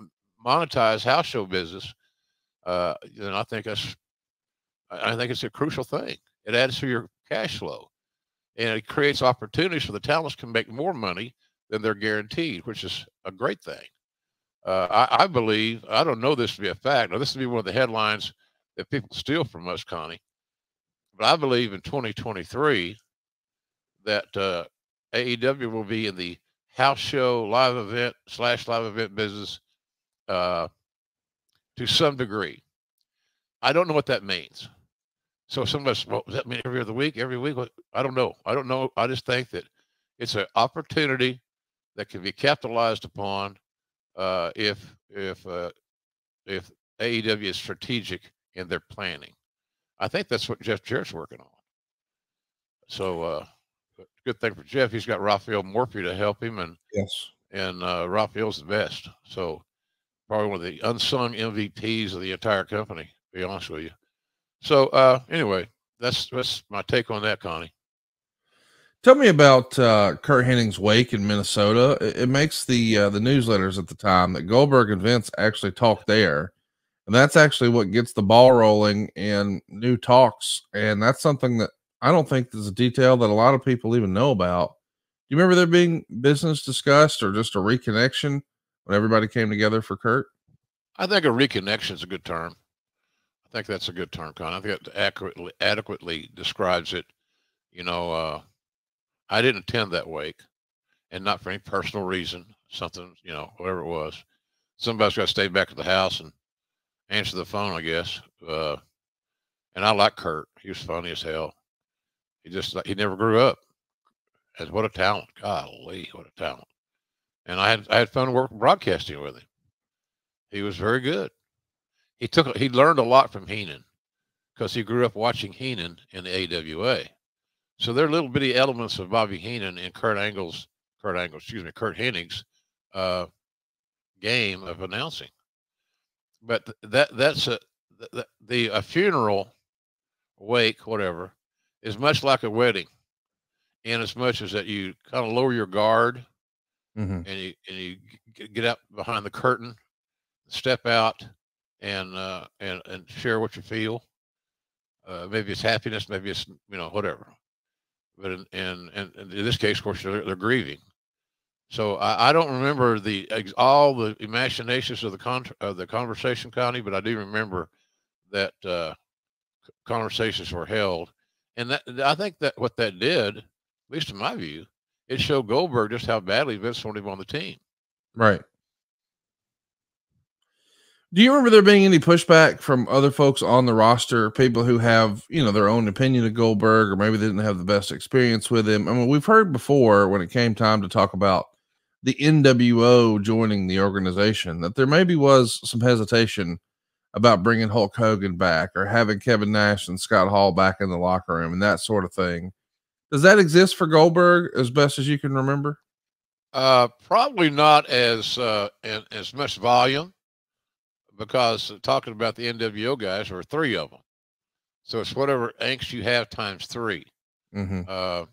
monetize house show business, uh, then I think that's I think it's a crucial thing. It adds to your cash flow, and it creates opportunities for the talents to make more money than they're guaranteed, which is a great thing. Uh, I, I, believe I don't know this to be a fact. Now, this will be one of the headlines that people steal from us, Connie. But I believe in 2023 that uh, AEW will be in the house show, live event slash live event business uh, to some degree. I don't know what that means. So some of us, well, does that mean every other week, every week? I don't know. I don't know. I just think that it's an opportunity that can be capitalized upon uh, if if uh, if AEW is strategic in their planning. I think that's what Jeff Jarrett's working on. So uh, good thing for Jeff. He's got Rafael Morffi to help him, and yes, and uh, Rafael's the best. So probably one of the unsung MVPs of the entire company. To be honest with you. So uh, anyway, that's that's my take on that, Connie. Tell me about uh, Curt Hennig's wake in Minnesota. It, it makes the uh, the newsletters at the time that Goldberg and Vince actually talked there, and that's actually what gets the ball rolling in new talks. And that's something that I don't think is a detail that a lot of people even know about. Do you remember there being business discussed or just a reconnection when everybody came together for Curt? I think a reconnection is a good term. I think that's a good term, Con. I think it accurately adequately describes it. You know, uh, I didn't attend that wake, and not for any personal reason. Something, you know, whatever it was. Somebody's got to stay back at the house and answer the phone, I guess. Uh, and I like Curt. He was funny as hell. He just he never grew up. And what a talent! Golly, what a talent! And I had I had fun working broadcasting with him. He was very good. He took he learned a lot from Heenan because he grew up watching Heenan in the AWA. So there are little bitty elements of Bobby Heenan and Kurt Angle's, Kurt Angle, excuse me, Curt Hennig's uh, game of announcing. But that that's a the, the a funeral, wake, whatever, is much like a wedding, in as much as that you kind of lower your guard, mm-hmm. and you and you get out behind the curtain, step out, and uh, and and share what you feel. Uh, maybe it's happiness, maybe it's you know whatever but in, in, in, in this case, of course, they're, they're grieving. So I, I, don't remember the all the imaginations of the con- of the conversation, Connie, but I do remember that uh, conversations were held, and that I think that what that did, at least in my view, it showed Goldberg just how badly Vince wanted him on the team. Right. Do you remember there being any pushback from other folks on the roster, people who have, you know, their own opinion of Goldberg, or maybe they didn't have the best experience with him? I mean, we've heard before when it came time to talk about the NWO joining the organization that there maybe was some hesitation about bringing Hulk Hogan back or having Kevin Nash and Scott Hall back in the locker room and that sort of thing. Does that exist for Goldberg as best as you can remember? Uh, probably not as uh, in, as much volume because talking about the NWO guys, there are three of them. So it's whatever angst you have times 3 mm-hmm. uh,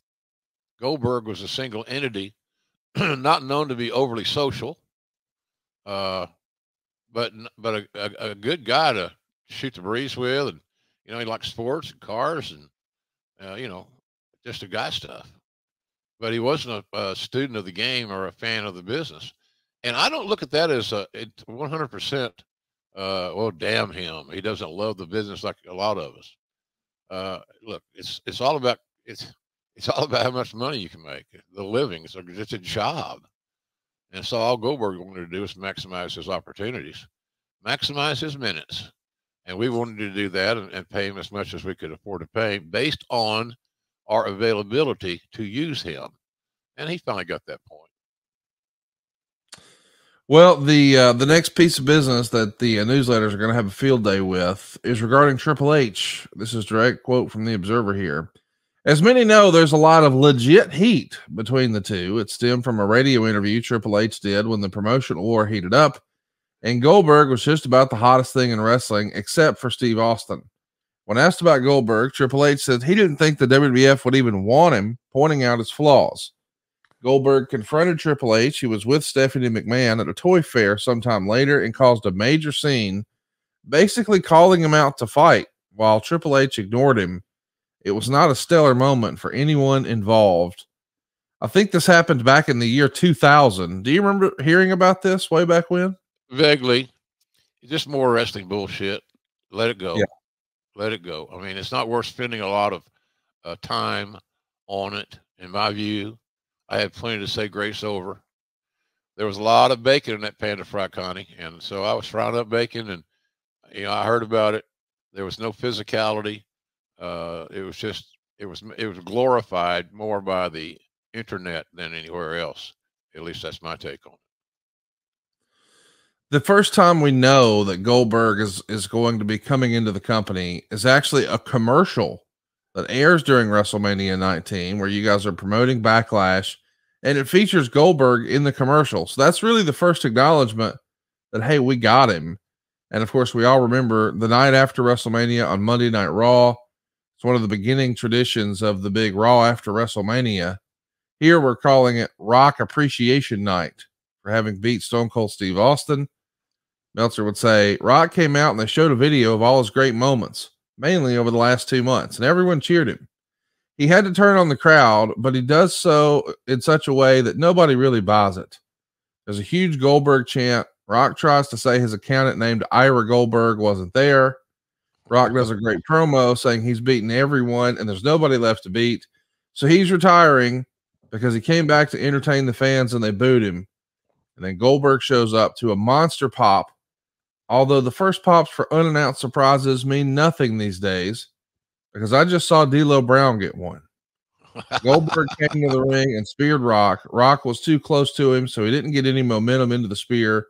Goldberg was a single entity, [clears throat] not known to be overly social, uh, but but a, a, a, good guy to shoot the breeze with, and you know he likes sports and cars and uh, you know just a guy stuff. But he wasn't a, a, student of the game or a fan of the business, and I don't look at that as a 100 percent uh, well, damn him. He doesn't love the business like a lot of us. Uh, look, it's it's all about it's it's all about how much money you can make. The living, so it's a job. And so all Goldberg wanted to do is maximize his opportunities, maximize his minutes. And we wanted to do that and, and pay him as much as we could afford to pay based on our availability to use him. And he finally got that point. Well, the uh, the next piece of business that the uh, newsletters are going to have a field day with is regarding Triple H. This is direct quote from the Observer here. As many know, there's a lot of legit heat between the two. It stemmed from a radio interview Triple H did when the promotional war heated up, and Goldberg was just about the hottest thing in wrestling, except for Steve Austin. When asked about Goldberg, Triple H said he didn't think the WWF would even want him, pointing out his flaws. Goldberg confronted Triple H. He was with Stephanie McMahon at a toy fair sometime later and caused a major scene, basically calling him out to fight while Triple H ignored him. It was not a stellar moment for anyone involved. I think this happened back in the year 2000. Do you remember hearing about this way back when? Vaguely. Just more wrestling bullshit. Let it go. Yeah. Let it go. I mean, it's not worth spending a lot of uh, time on it, in my view. I had plenty to say grace over. There was a lot of bacon in that panda fry, Connie, and so I was frying up bacon, and you know I heard about it. There was no physicality. Uh, it was just it was it was glorified more by the internet than anywhere else. At least that's my take on it. The first time we know that Goldberg is is going to be coming into the company is actually a commercial that airs during WrestleMania 19, where you guys are promoting Backlash, and it features Goldberg in the commercial. So that's really the first acknowledgement that hey, we got him. And of course, we all remember the night after WrestleMania on Monday Night Raw. It's one of the beginning traditions of the big Raw after WrestleMania. Here we're calling it Rock Appreciation Night for having beat Stone Cold Steve Austin. Meltzer would say Rock came out and they showed a video of all his great moments mainly over the last two months, and everyone cheered him. He had to turn on the crowd, but he does so in such a way that nobody really buys it. There's a huge Goldberg chant. Rock tries to say his accountant named Ira Goldberg wasn't there. Rock does a great promo saying he's beaten everyone and there's nobody left to beat. So he's retiring because he came back to entertain the fans and they booed him. And then Goldberg shows up to a monster pop Although the first pops for unannounced surprises mean nothing these days, because I just saw D'Lo Brown get one. Goldberg [laughs] came to the ring and speared Rock. Rock was too close to him, so he didn't get any momentum into the spear.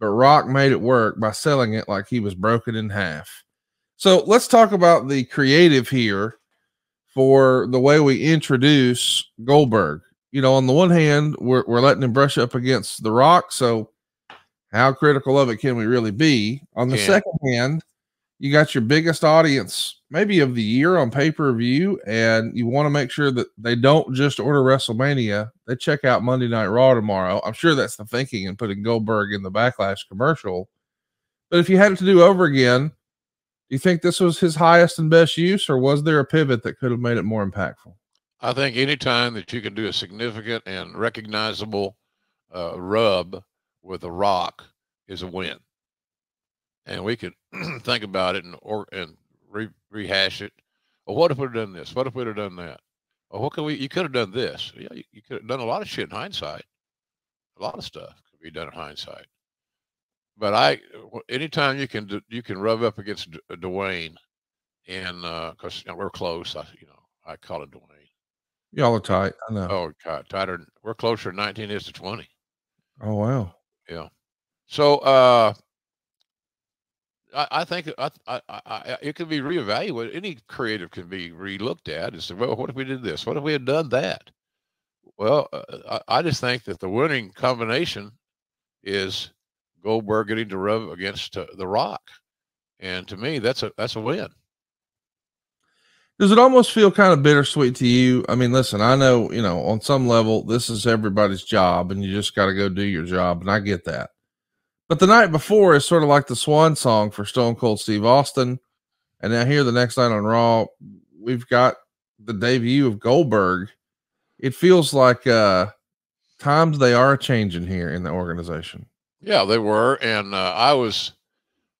But Rock made it work by selling it like he was broken in half. So let's talk about the creative here for the way we introduce Goldberg. You know, on the one hand, we're, we're letting him brush up against the Rock, so how critical of it can we really be? On the yeah. second hand, you got your biggest audience, maybe of the year on pay per view, and you want to make sure that they don't just order WrestleMania. They check out Monday Night Raw tomorrow. I'm sure that's the thinking in putting Goldberg in the Backlash commercial. But if you had it to do over again, do you think this was his highest and best use, or was there a pivot that could have made it more impactful? I think anytime that you can do a significant and recognizable uh, rub with a rock is a win. And we could [clears throat] think about it and or and re, rehash it. Well, what if we'd done this? What if we'd have done that? Well, what could we? You could have done this. Yeah, you, you could have done a lot of shit in hindsight. A lot of stuff could be done in hindsight. But I, anytime you can you can rub up against D- Dwayne, and because uh, you know, we're close, I you know I call it Dwayne. Y'all are tight. I know. Oh God, tighter. We're closer. Nineteen is to twenty. Oh wow. Yeah. So uh, I, I think I, I, I, it can be reevaluated. Any creative can be relooked at and say, well, what if we did this? What if we had done that? Well, uh, I, I just think that the winning combination is Goldberg getting to rub against uh, The Rock, and to me, that's a that's a win. Does it almost feel kind of bittersweet to you? I mean, listen, I know, you know, on some level, this is everybody's job and you just got to go do your job. And I get that. But the night before is sort of like the swan song for Stone Cold Steve Austin. And now here the next night on Raw, we've got the debut of Goldberg. It feels like uh times they are changing here in the organization. Yeah, they were. And uh, I was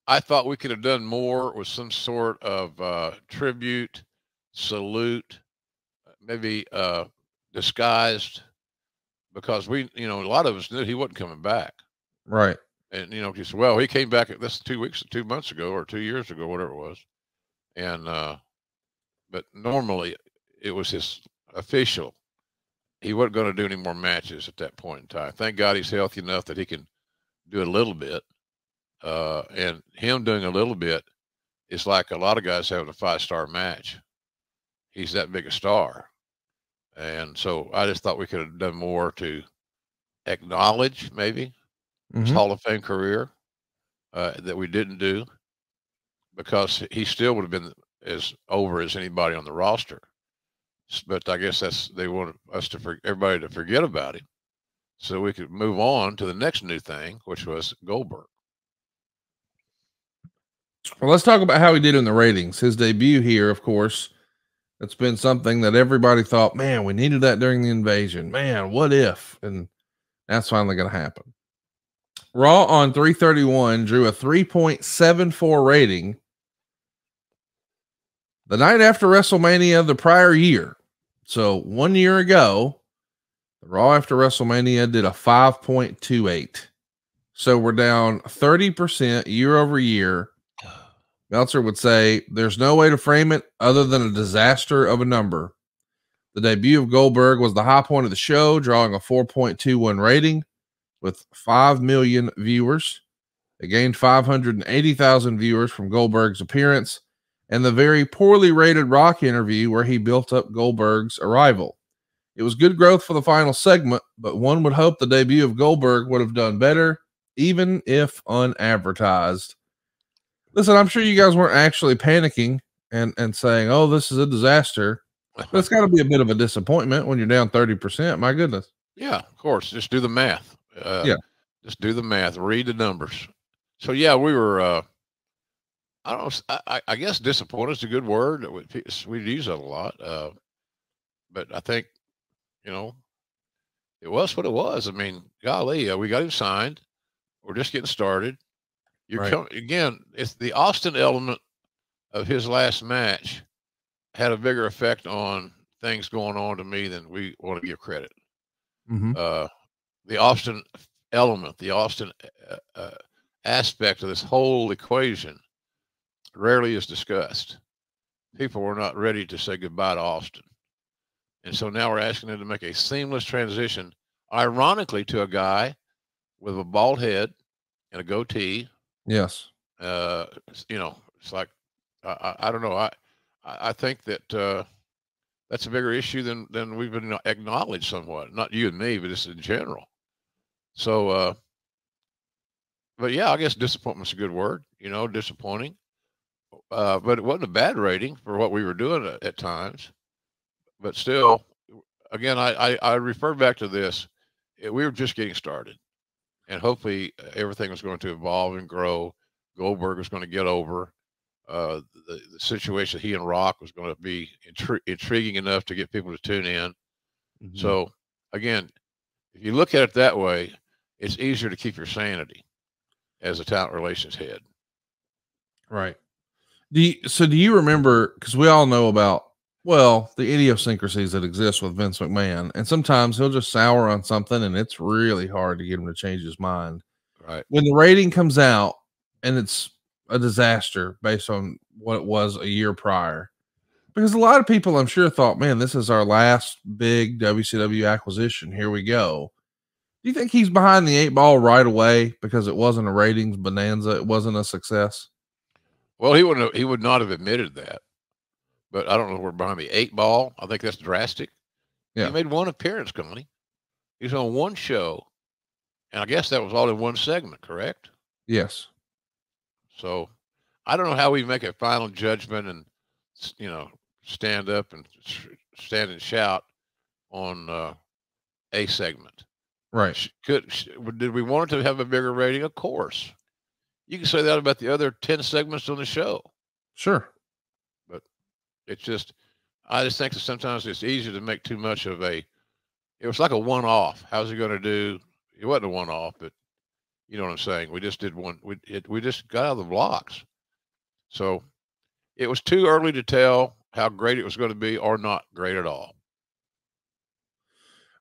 I thought we could have done more with some sort of uh, tribute, salute, maybe uh, disguised, because we, you know, a lot of us knew he wasn't coming back. Right. And you know, he said, "Well, he came back this two weeks, two months ago, or two years ago, whatever it was." And uh, but normally it was his official. He wasn't going to do any more matches at that point in time. Thank God he's healthy enough that he can do a little bit. Uh, and him doing a little bit is like a lot of guys having a five star match. He's that big a star. And so I just thought we could have done more to acknowledge maybe his Mhm. Hall of Fame career uh, that we didn't do because he still would have been as over as anybody on the roster. But I guess that's they wanted us to for, everybody to forget about him, so we could move on to the next new thing, which was Goldberg. Well, let's talk about how he did in the ratings. His debut here, of course, it's been something that everybody thought, man, we needed that during the invasion. Man, what if? And that's finally going to happen. Raw on 331 drew a 3.74 rating the night after WrestleMania the prior year. So one year ago, the Raw after WrestleMania did a 5.28. So we're down 30% year over year. Meltzer would say there's no way to frame it other than a disaster of a number. The debut of Goldberg was the high point of the show, drawing a 4.21 rating with 5 million viewers. It gained 580,000 viewers from Goldberg's appearance and the very poorly rated Rock interview where he built up Goldberg's arrival. It was good growth for the final segment, but one would hope the debut of Goldberg would have done better, even if unadvertised. Listen, I'm sure you guys weren't actually panicking and, and saying, oh, this is a disaster. But it's got to be a bit of a disappointment when you're down 30%. My goodness. Yeah, of course. Just do the math. Uh, Yeah. Just do the math. Read the numbers. So yeah, we were. Uh, I don't. I, I- guess disappointed is a good word. We we use that a lot. Uh, but I think, you know, it was what it was. I mean, golly, uh, we got him signed. We're just getting started. You're Right. com- again. It's the Austin element of his last match had a bigger effect on things going on to me than we want to give credit Mm-hmm. uh, the Austin element, the Austin uh, uh, aspect of this whole equation rarely is discussed. People were not ready to say goodbye to Austin. And so now we're asking them to make a seamless transition, ironically, to a guy with a bald head and a goatee. Yes. Uh, you know, it's like, I, I, don't know. I, I I think that uh, that's a bigger issue than than we've been acknowledged somewhat. Not you and me, but just in general. So, uh, but yeah, I guess disappointment's a good word. You know, disappointing. Uh, but it wasn't a bad rating for what we were doing at, at times. But still, again, I, I I refer back to this. eh, We were just getting started, and hopefully uh, everything was going to evolve and grow. Goldberg was going to get over. Uh, the, the situation he and Rock was going to be intri- intriguing enough to get people to tune in. Mm-hmm. So again, if you look at it that way, it's easier to keep your sanity as a talent relations head. Right. Do you, so do you remember because we all know about well the idiosyncrasies that exist with Vince McMahon, and sometimes he'll just sour on something, and it's really hard to get him to change his mind. Right. When the rating comes out and it's a disaster based on what it was a year prior, because a lot of people I'm sure thought, man, this is our last big WCW acquisition. Here we go. Do you think he's behind the eight ball right away because it wasn't a ratings bonanza? It wasn't a success. Well, he wouldn't. Have, he would not have admitted that. But I don't know. We're behind the eight ball. I think that's drastic. Yeah. He made one appearance, Connie. He's on one show, and I guess that was all in one segment, correct? Yes. So I don't know how we make a final judgment and you know stand up and stand and shout on uh, a segment. Right. Could sh- did we want it to have a bigger rating? Of course. You can say that about the other ten segments on the show. Sure. It's just, I just think that sometimes it's easier to make too much of a. It was like a one-off. How's he going to do? It wasn't a one-off, but You know what I'm saying? We just did one. We it, we just got out of the blocks. So it was too early to tell how great it was going to be or not great at all.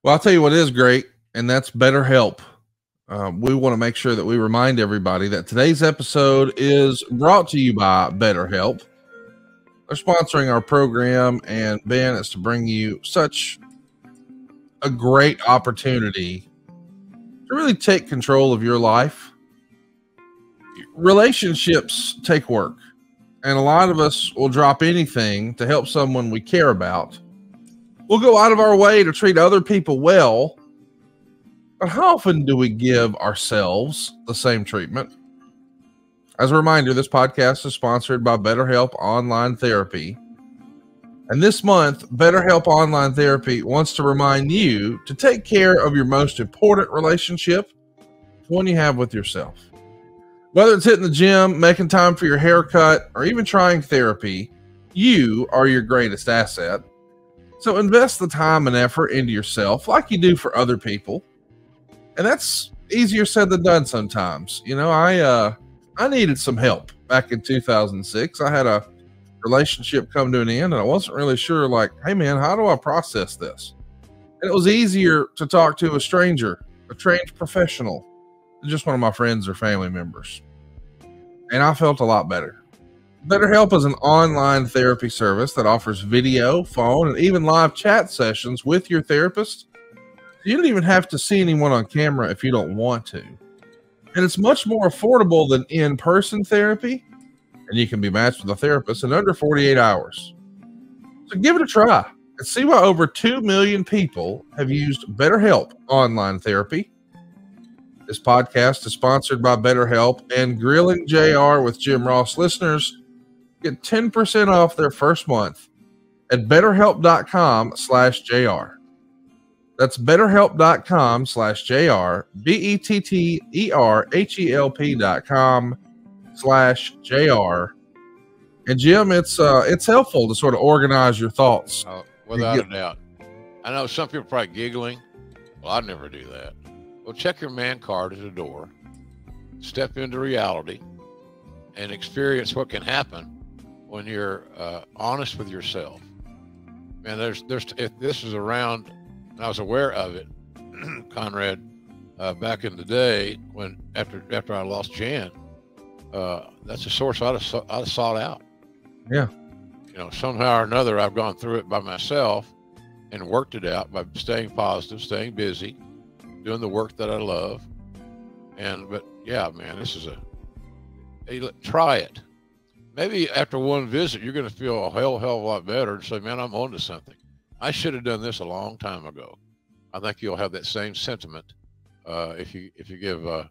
Well, I'll tell you what is great, and that's BetterHelp. Um, we want to make sure that we remind everybody that today's episode is brought to you by BetterHelp. They're sponsoring our program, and Ben is to bring you such a great opportunity to really take control of your life. Relationships take work, and a lot of us will drop anything to help someone we care about. We'll go out of our way to treat other people well but how often do we give ourselves the same treatment? As a reminder, this podcast is sponsored by BetterHelp Online Therapy. And this month, BetterHelp Online Therapy wants to remind you to take care of your most important relationship, the one you have with yourself. Whether it's hitting the gym, making time for your haircut, or even trying therapy, you are your greatest asset. So invest the time and effort into yourself like you do for other people and that's easier said than done sometimes. You know, I uh I needed some help back in 2006. I had a relationship come to an end and I wasn't really sure like, hey man, how do I process this? And it was easier to talk to a stranger, a trained professional, than just one of my friends or family members. And I felt a lot better. BetterHelp is an online therapy service that offers video, phone, and even live chat sessions with your therapist you don't even have to see anyone on camera if you don't want to. And it's much more affordable than in person therapy. And you can be matched with a therapist in under 48 hours. So give it a try and see why over 2 million people have used BetterHelp online therapy. This podcast is sponsored by BetterHelp and Grilling JR with Jim Ross listeners get 10% off their first month at betterhelp.com slash JR. That's betterhelp.com slash JR, B E T T E R H E L P dot com slash JR. And Jim, it's uh it's helpful to sort of organize your thoughts. Oh, without get, a doubt. I know some people are probably giggling. Well, I'd never do that. Well, check your man card at the door, step into reality, and experience what can happen when you're uh, honest with yourself. Man, there's there's if this is around I was aware of it, [clears throat] Conrad, uh, back in the day when after after I lost Jan. Uh, that's a source I'd have, I'd have sought out. Yeah. You know, somehow or another, I've gone through it by myself and worked it out by staying positive, staying busy, doing the work that I love. And, but yeah, man, this is a, hey, try it. Maybe after one visit, you're going to feel a hell, hell of a lot better and say, man, I'm on to something. I should have done this a long time ago. I think you'll have that same sentiment uh, if you if you give uh,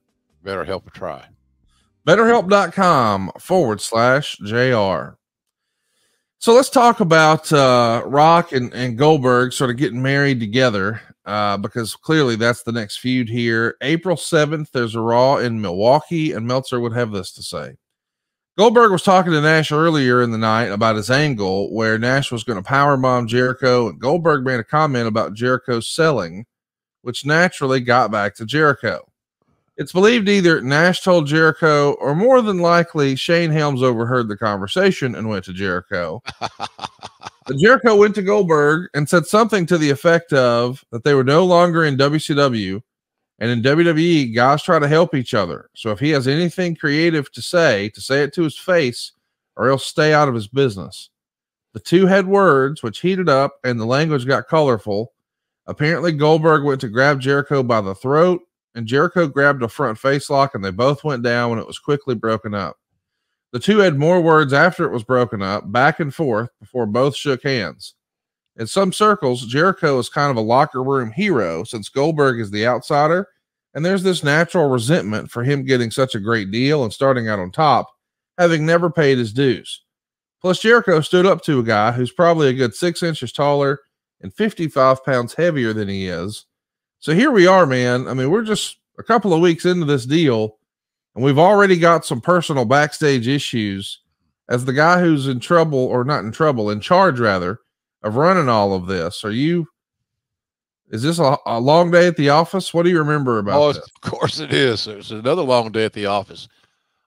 BetterHelp a try. BetterHelp.com forward slash JR. So let's talk about uh, Rock and, and Goldberg sort of getting married together uh, because clearly that's the next feud here. April 7th, there's a Raw in Milwaukee, and Meltzer would have this to say. Goldberg was talking to Nash earlier in the night about his angle where Nash was going to powerbomb Jericho, and Goldberg made a comment about Jericho selling, which naturally got back to Jericho. It's believed either Nash told Jericho, or more than likely, Shane Helms overheard the conversation and went to Jericho. [laughs] Jericho went to Goldberg and said something to the effect of that they were no longer in WCW and in WWE, guys try to help each other. So if he has anything creative to say, to say it to his face, or he'll stay out of his business. The two had words, which heated up, and the language got colorful. Apparently, Goldberg went to grab Jericho by the throat, and Jericho grabbed a front face lock, and they both went down when it was quickly broken up. The two had more words after it was broken up, back and forth, before both shook hands. In some circles, Jericho is kind of a locker room hero since Goldberg is the outsider, and there's this natural resentment for him getting such a great deal and starting out on top, having never paid his dues. Plus, Jericho stood up to a guy who's probably a good six inches taller and 55 pounds heavier than he is. So here we are, man. I mean, we're just a couple of weeks into this deal, and we've already got some personal backstage issues. As the guy who's in trouble, or not in trouble, in charge rather, of running all of this. Are you Is this a, a long day at the office? What do you remember about Oh, this? of course it is. It's another long day at the office.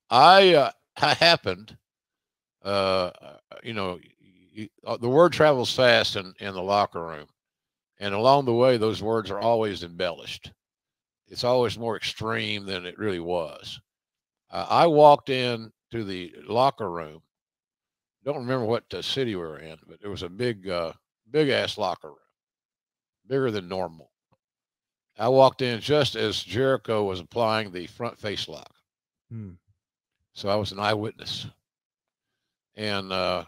I uh, ha- happened, uh, you know, y- y- uh, the word travels fast in, in the locker room, and along the way, those words are always embellished. It's always more extreme than it really was. Uh, I walked in to the locker room. Don't remember what uh, city we were in, but it was a big, uh, big ass locker room, bigger than normal. I walked in just as Jericho was applying the front face lock. Hmm. So I was an eyewitness. And uh,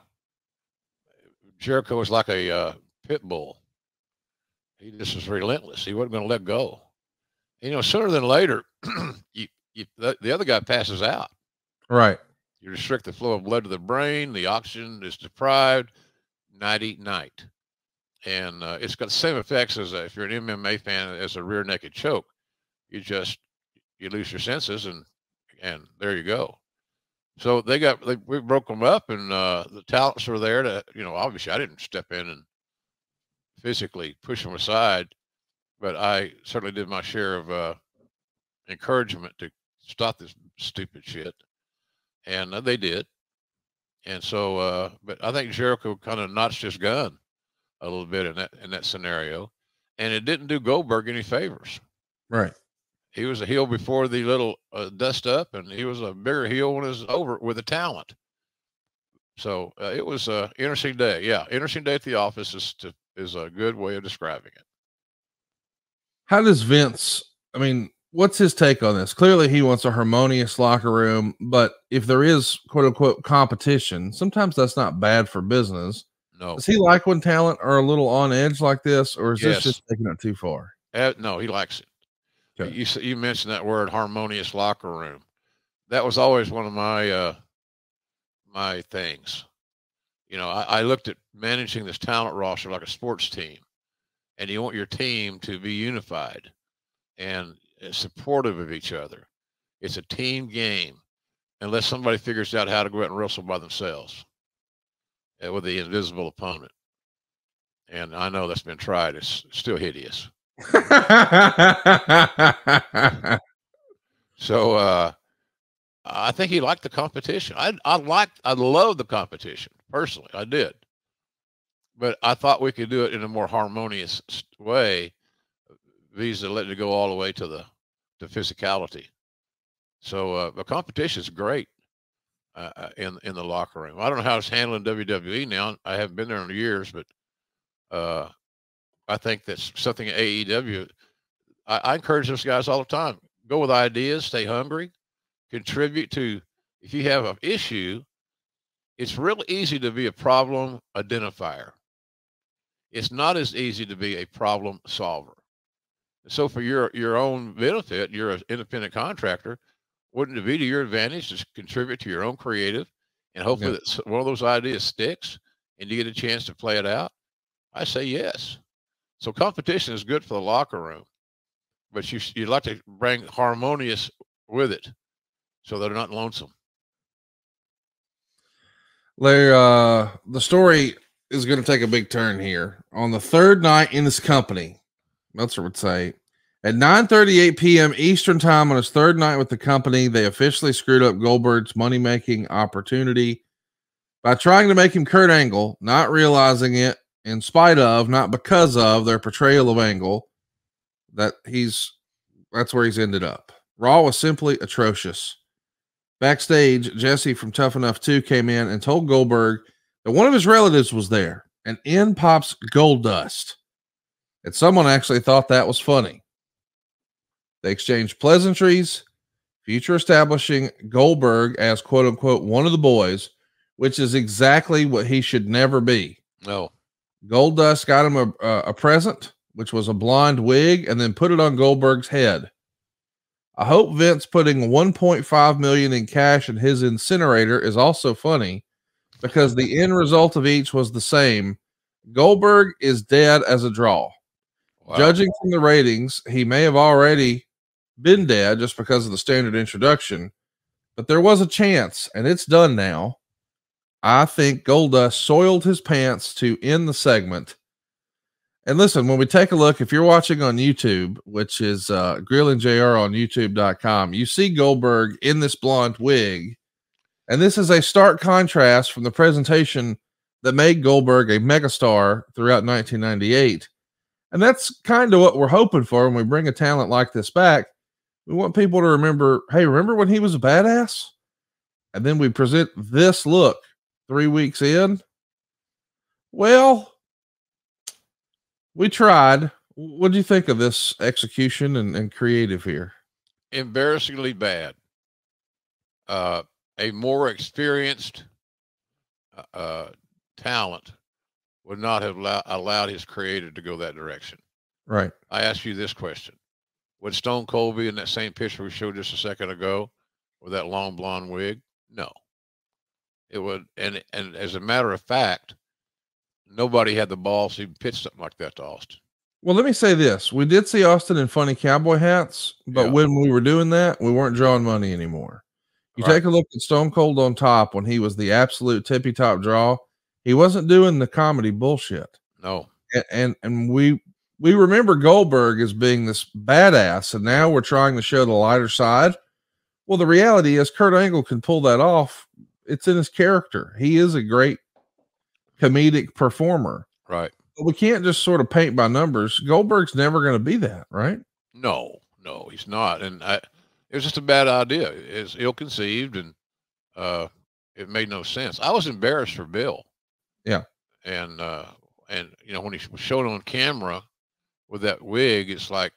Jericho was like a uh, pit bull. He just was relentless. He wasn't going to let go. You know, sooner than later, [clears throat] you, you, the, the other guy passes out. Right. You restrict the flow of blood to the brain, the oxygen is deprived, night nighty night. And uh, it's got the same effects as a, if you're an MMA fan as a rear naked choke. You just you lose your senses and and there you go. So they got they, we broke them up and uh, the talents were there to you know obviously I didn't step in and physically push them aside, but I certainly did my share of uh, encouragement to stop this stupid shit and uh, they did. And so, uh, but I think Jericho kind of notched his gun a little bit in that in that scenario, and it didn't do Goldberg any favors. Right. He was a heel before the little uh, dust up, and he was a bigger heel when it was over with the talent. So uh, it was a interesting day. Yeah, interesting day at the office is to, is a good way of describing it. How does Vince? I mean, what's his take on this? Clearly, he wants a harmonious locker room, but if there is quote unquote competition, sometimes that's not bad for business. No, Does he like when talent are a little on edge like this, or is Yes. this just taking it too far? Uh, no, he likes it. Okay. You you mentioned that word harmonious locker room. That was always one of my uh my things. You know, I, I looked at managing this talent roster like a sports team, and you want your team to be unified and supportive of each other. It's a team game, unless somebody figures out how to go out and wrestle by themselves uh, with the invisible opponent. And I know that's been tried. It's still hideous. [laughs] So uh, I think he liked the competition. I I liked I love the competition personally. I did, but I thought we could do it in a more harmonious way. Visa letting it go all the way to the to physicality. So uh, the competition is great uh, uh, in in the locker room. I don't know how it's handling WWE now. I haven't been there in years, but uh, I think that's something AEW. I, I encourage those guys all the time. Go with ideas, stay hungry, contribute to. If you have an issue, it's real easy to be a problem identifier. It's not as easy to be a problem solver. So, for your your own benefit, you're an independent contractor. Wouldn't it be to your advantage to contribute to your own creative, and hopefully Yeah. that one of those ideas sticks, and you get a chance to play it out? I say yes. So competition is good for the locker room, but you you like to bring harmonious with it, so they're not lonesome. Larry, uh, the story is going to take a big turn here. On the third night in this company, Meltzer would say, at 9:38 p.m. Eastern time on his third night with the company, they officially screwed up Goldberg's money-making opportunity by trying to make him Kurt Angle, not realizing it in spite of, not because of their portrayal of Angle. That he's that's where he's ended up. Raw was simply atrocious. Backstage, Jesse from Tough Enough 2 came in and told Goldberg that one of his relatives was there, and in pops Goldust. And someone actually thought that was funny. They exchanged pleasantries, future establishing Goldberg as quote unquote one of the boys, which is exactly what he should never be. No, Goldust got him a, a, a present, which was a blonde wig, and then put it on Goldberg's head. I hope Vince putting 1.5 million in cash in his incinerator is also funny because the end result of each was the same. Goldberg is dead as a draw. Wow. Judging from the ratings, he may have already been dead just because of the standard introduction, but there was a chance, and it's done now. I think Goldust soiled his pants to end the segment. And listen, when we take a look, if you're watching on YouTube, which is uh, Grilling JR on YouTube.com, you see Goldberg in this blonde wig. And this is a stark contrast from the presentation that made Goldberg a megastar throughout 1998. And that's kind of what we're hoping for when we bring a talent like this back. We want people to remember hey, remember when he was a badass? And then we present this look three weeks in. Well, we tried. What do you think of this execution and, and creative here? Embarrassingly bad. Uh, a more experienced uh, uh talent would not have allow- allowed his creator to go that direction. Right. I ask you this question: Would Stone Cold be in that same picture we showed just a second ago, with that long blonde wig? No. It would, and and as a matter of fact, nobody had the balls to even pitch something like that to Austin. Well, let me say this. We did see Austin in funny cowboy hats, but Yeah. when we were doing that, we weren't drawing money anymore. You Right. take a look at Stone Cold on top when he was the absolute tippy top draw. He wasn't doing the comedy bullshit. No, And, and and we we remember Goldberg as being this badass, and now we're trying to show the lighter side. Well, the reality is Kurt Angle can pull that off. It's in his character. He is a great comedic performer. right? But we can't just sort of paint by numbers. Goldberg's never going to be that, right? No, no, he's not. And I, it was just a bad idea. It's ill conceived and uh, it made no sense. I was embarrassed for Bill. Yeah. And, uh, and, you know, when he was shown on camera with that wig, it's like,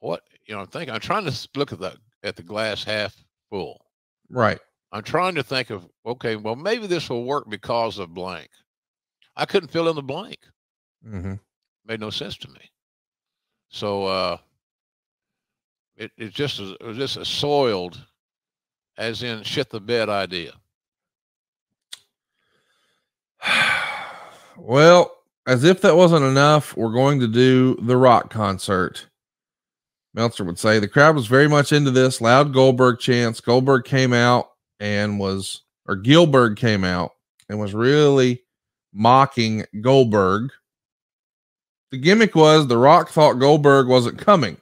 what, you know, I'm thinking, I'm trying to look at the, at the glass half full. Right. I'm trying to think of, okay, well, maybe this will work because of blank. I couldn't fill in the blank. hmm made no sense to me. So uh, it it just was, it was just a soiled, as in shit the bed idea. Well, as if that wasn't enough, we're going to do the rock concert. Meltzer would say the crowd was very much into this loud Goldberg chants. Goldberg came out and was, or Gillberg came out and was really mocking Goldberg. The gimmick was The Rock thought Goldberg wasn't coming,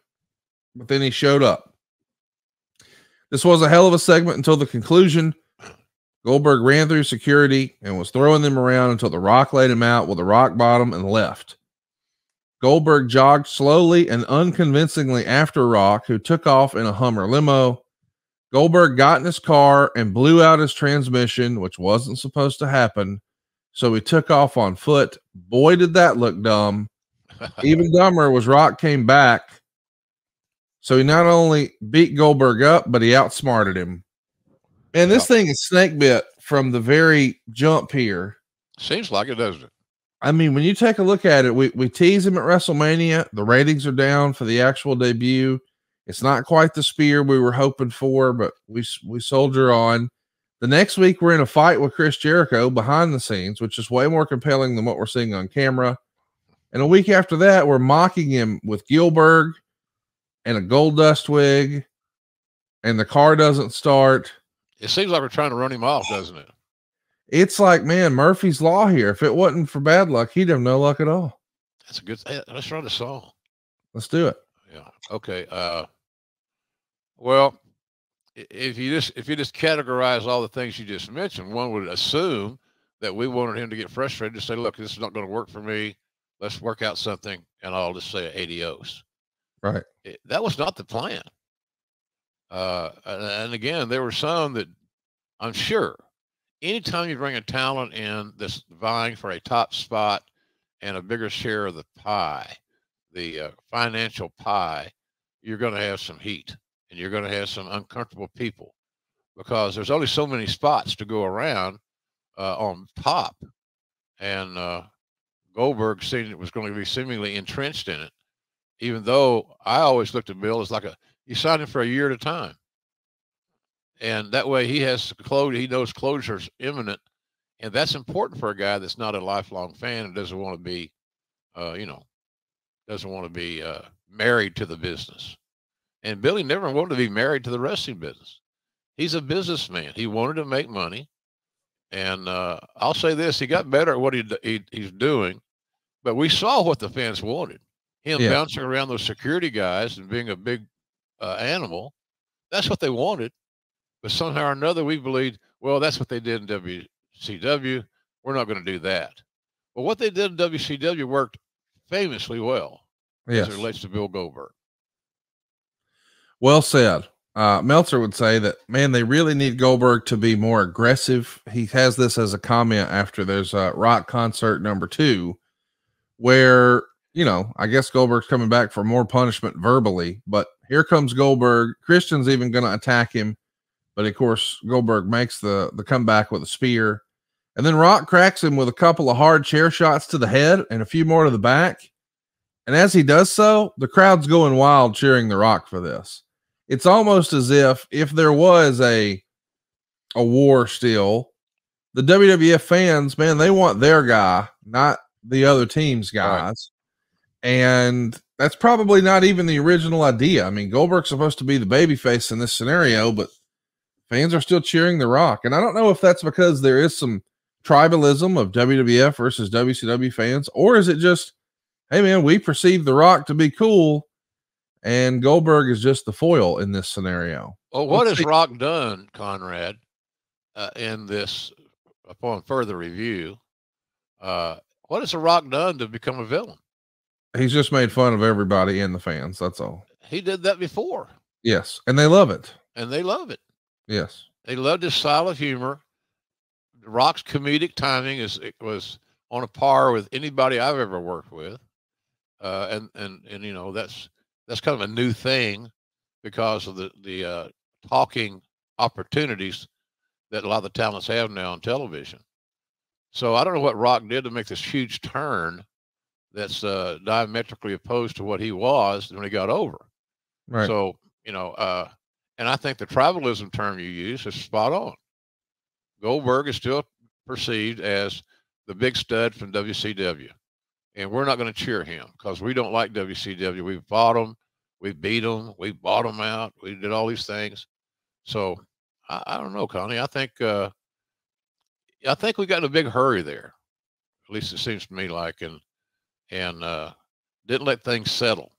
but then he showed up. This was a hell of a segment until the conclusion. Goldberg ran through security and was throwing them around until The Rock laid him out with a rock bottom and left. Goldberg jogged slowly and unconvincingly after Rock, who took off in a Hummer limo. Goldberg got in his car and blew out his transmission, which wasn't supposed to happen. So he took off on foot. Boy, did that look dumb. [laughs] Even dumber was Rock came back. So he not only beat Goldberg up, but he outsmarted him. And this thing is snake bit from the very jump here. Seems like it, doesn't it? I mean, when you take a look at it, we, we tease him at WrestleMania. The ratings are down for the actual debut. It's not quite the spear we were hoping for, but we we soldier on. The next week, we're in a fight with Chris Jericho behind the scenes, which is way more compelling than what we're seeing on camera. And a week after that, we're mocking him with Gillberg and a Goldust wig, and the car doesn't start. It seems like we're trying to run him off, doesn't it? It's like, man, Murphy's Law here. If it wasn't for bad luck, he'd have no luck at all. That's a good. Let's run a song. Let's do it. Yeah. Okay. Uh, well, if you just if you just categorize all the things you just mentioned, one would assume that we wanted him to get frustrated to say, "Look, this is not going to work for me. Let's work out something," and I'll just say adios. Right. It, that was not the plan. Uh, and, again, there were some that I'm sure anytime you bring a talent in that's vying for a top spot and a bigger share of the pie, the uh, financial pie, you're going to have some heat and you're going to have some uncomfortable people because there's only so many spots to go around uh, on top. And uh, Goldberg seemed it was going to be seemingly entrenched in it, even though I always looked at Bill as like a you signed him for a year at a time. And that way he has closure, he knows closure's imminent. And that's important for a guy that's not a lifelong fan and doesn't want to be, uh, you know, doesn't want to be uh, married to the business. And Billy never wanted to be married to the wrestling business. He's a businessman. He wanted to make money. And uh, I'll say this: he got better at what he, he he's doing, But we saw what the fans wanted. Him Yeah. bouncing around those security guys and being a big uh, animal. That's what they wanted. But somehow or another, we believed, well, that's what they did in WCW. We're not going to do that. But what they did in WCW worked famously well Yes. as it relates to Bill Goldberg. Well said. Uh, Meltzer would say that, man, they really need Goldberg to be more aggressive. He has this as a comment after there's a rock concert number two, where, you know, I guess Goldberg's coming back for more punishment verbally, but here comes Goldberg. Christian's even going to attack him. But of course, Goldberg makes the, the comeback with a spear. And then Rock cracks him with a couple of hard chair shots to the head and a few more to the back. And as he does so, the crowd's going wild cheering The Rock for this it's almost as if if there was a a war still the WWF fans man they want their guy not the other team's guys and that's probably not even the original idea i mean Goldberg's supposed to be the babyface in this scenario but fans are still cheering the rock and i don't know if that's because there is some tribalism of WWF versus WCW fans or is it just hey man we perceive the rock to be cool and Goldberg is just the foil in this scenario. Well, what Let's has see. Rock done, Conrad, uh, in this, upon further review? Uh, what has The Rock done to become a villain? He's just made fun of everybody and the fans. That's all. He did that before, Yes, and they love it. and they love it. Yes, They loved his style of humor. The Rock's comedic timing is it was on a par with anybody I've ever worked with, uh, and and and you know that's that's kind of a new thing because of the the uh, talking opportunities that a lot of the talents have now on television. So I don't know what Rock did to make this huge turn that's uh, diametrically opposed to what he was when he got over. right. So, you know, uh, and I think the tribalism term you use is spot on. Goldberg is still perceived as the big stud from WCW. And we're not going to cheer him because we don't like WCW. We fought him, we beat him, we bought him out, we did all these things. So I, I don't know, Connie. I think uh, I think we got in a big hurry there. At least it seems to me like, and and uh, didn't let things settle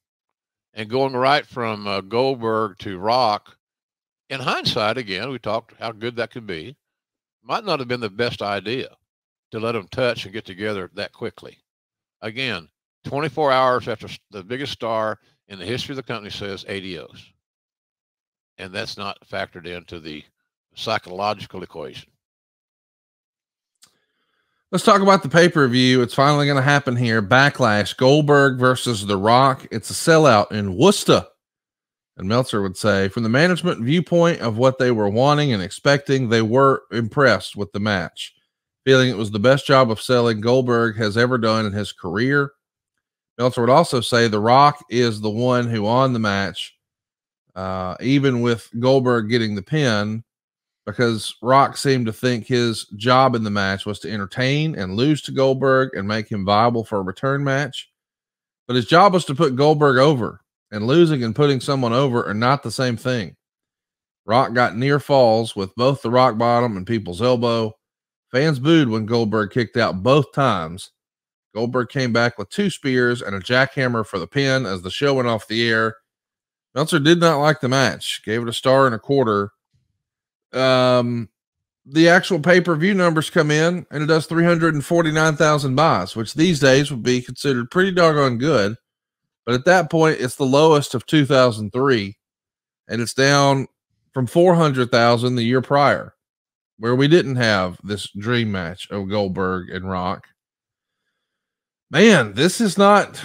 and going right from uh, Goldberg to Rock, in hindsight, again, we talked how good that could be. Might not have been the best idea to let them touch and get together that quickly. Again, 24 hours after the biggest star in the history of the company says adios. And that's not factored into the psychological equation. Let's talk about the pay per view. It's finally going to happen here. Backlash Goldberg versus The Rock. It's a sellout in Worcester. And Meltzer would say, from the management viewpoint of what they were wanting and expecting, they were impressed with the match, feeling it was the best job of selling Goldberg has ever done in his career. Meltzer would also say The Rock is the one who won the match, uh, even with Goldberg getting the pin because Rock seemed to think his job in the match was to entertain and lose to Goldberg and make him viable for a return match. But his job was to put Goldberg over, and losing and putting someone over are not the same thing. Rock got near falls with both the rock bottom and people's elbow. Fans booed when Goldberg kicked out both times. Goldberg came back with two spears and a jackhammer for the pin as the show went off the air. Meltzer did not like the match, gave it a star and a quarter um the actual pay-per-view numbers come in and it does 349,000 buys, which these days would be considered pretty doggone good. But at that point, it's the lowest of 2003 and it's down from 400,000 the year prior, where we didn't have this dream match of Goldberg and Rock. Man, this is not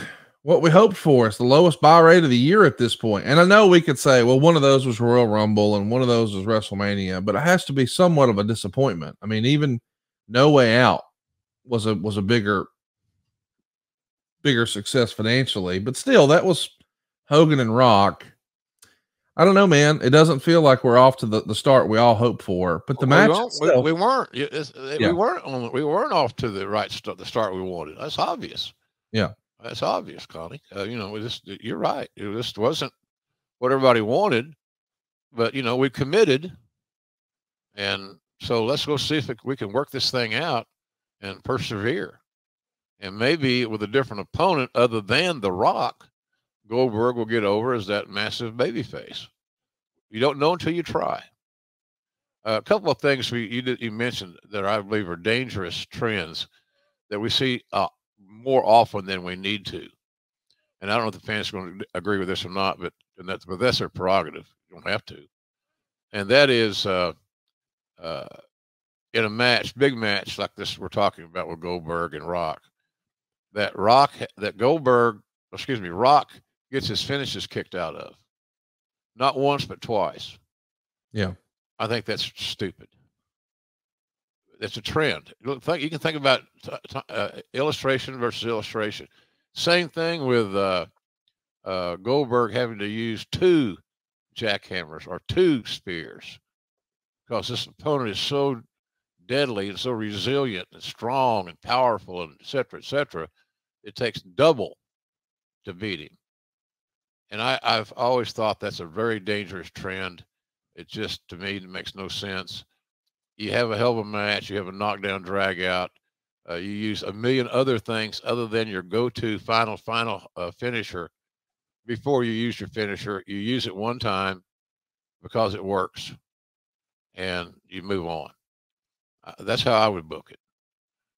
what we hoped for. It's the lowest buy rate of the year at this point. And I know we could say, well, one of those was Royal Rumble and one of those was WrestleMania, but it has to be somewhat of a disappointment. I mean, even No Way Out was a was a bigger bigger success financially, but still that was Hogan and Rock. I don't know, man. It doesn't feel like we're off to the, the start we all hope for. But the we, match we, itself- we weren't. uh, Yeah. We weren't on. We weren't off to the right st- the start we wanted. That's obvious. Yeah. That's obvious, Connie. Uh, you know, just you're right. It just wasn't what everybody wanted, but you know, we committed, and so let's go see if we can work this thing out and persevere. And maybe with a different opponent other than The Rock, Goldberg will get over as that massive baby face. You don't know until you try. Uh, a couple of things we, you, you mentioned that I believe are dangerous trends that we see uh, more often than we need to. And I don't know if the fans are going to agree with this or not, but and that's but that's their prerogative. You don't have to. And that is uh, uh, in a match, big match like this we're talking about with Goldberg and Rock. That Rock, that Goldberg, excuse me, Rock gets his finishes kicked out of, not once but twice. Yeah, I think that's stupid. It's a trend. You can think about uh, illustration versus illustration. Same thing with uh, uh, Goldberg having to use two jackhammers or two spears because this opponent is so deadly and so resilient and strong and powerful and et cetera, et cetera. It takes double to beat him. And I, I've always thought that's a very dangerous trend. It just, to me, makes no sense. You have a hell of a match. You have a knockdown drag out. Uh, you use a million other things other than your go-to final final uh, finisher before you use your finisher. You use it one time because it works, and you move on. Uh, that's how I would book it.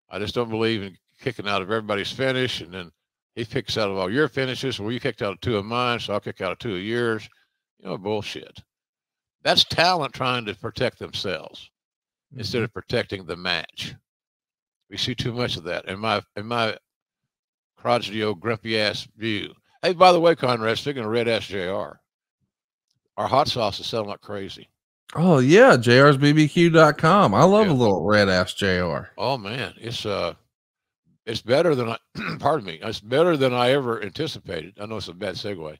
I just don't believe in kicking out of everybody's finish, and then he kicks out of all your finishes. Well, you kicked out of two of mine, so I'll kick out of two of yours. You know, bullshit. That's talent trying to protect themselves mm-hmm. instead of protecting the match. We see too much of that. In my in my crotchety old grumpy ass view. Hey, by the way, Conrad, speaking of red ass JR, our hot sauce is selling like crazy. Oh yeah, jrsbbq.com. I love yeah. a little red ass JR. Oh man, it's uh it's better than I [clears throat] pardon me, it's better than I ever anticipated. I know it's a bad segue.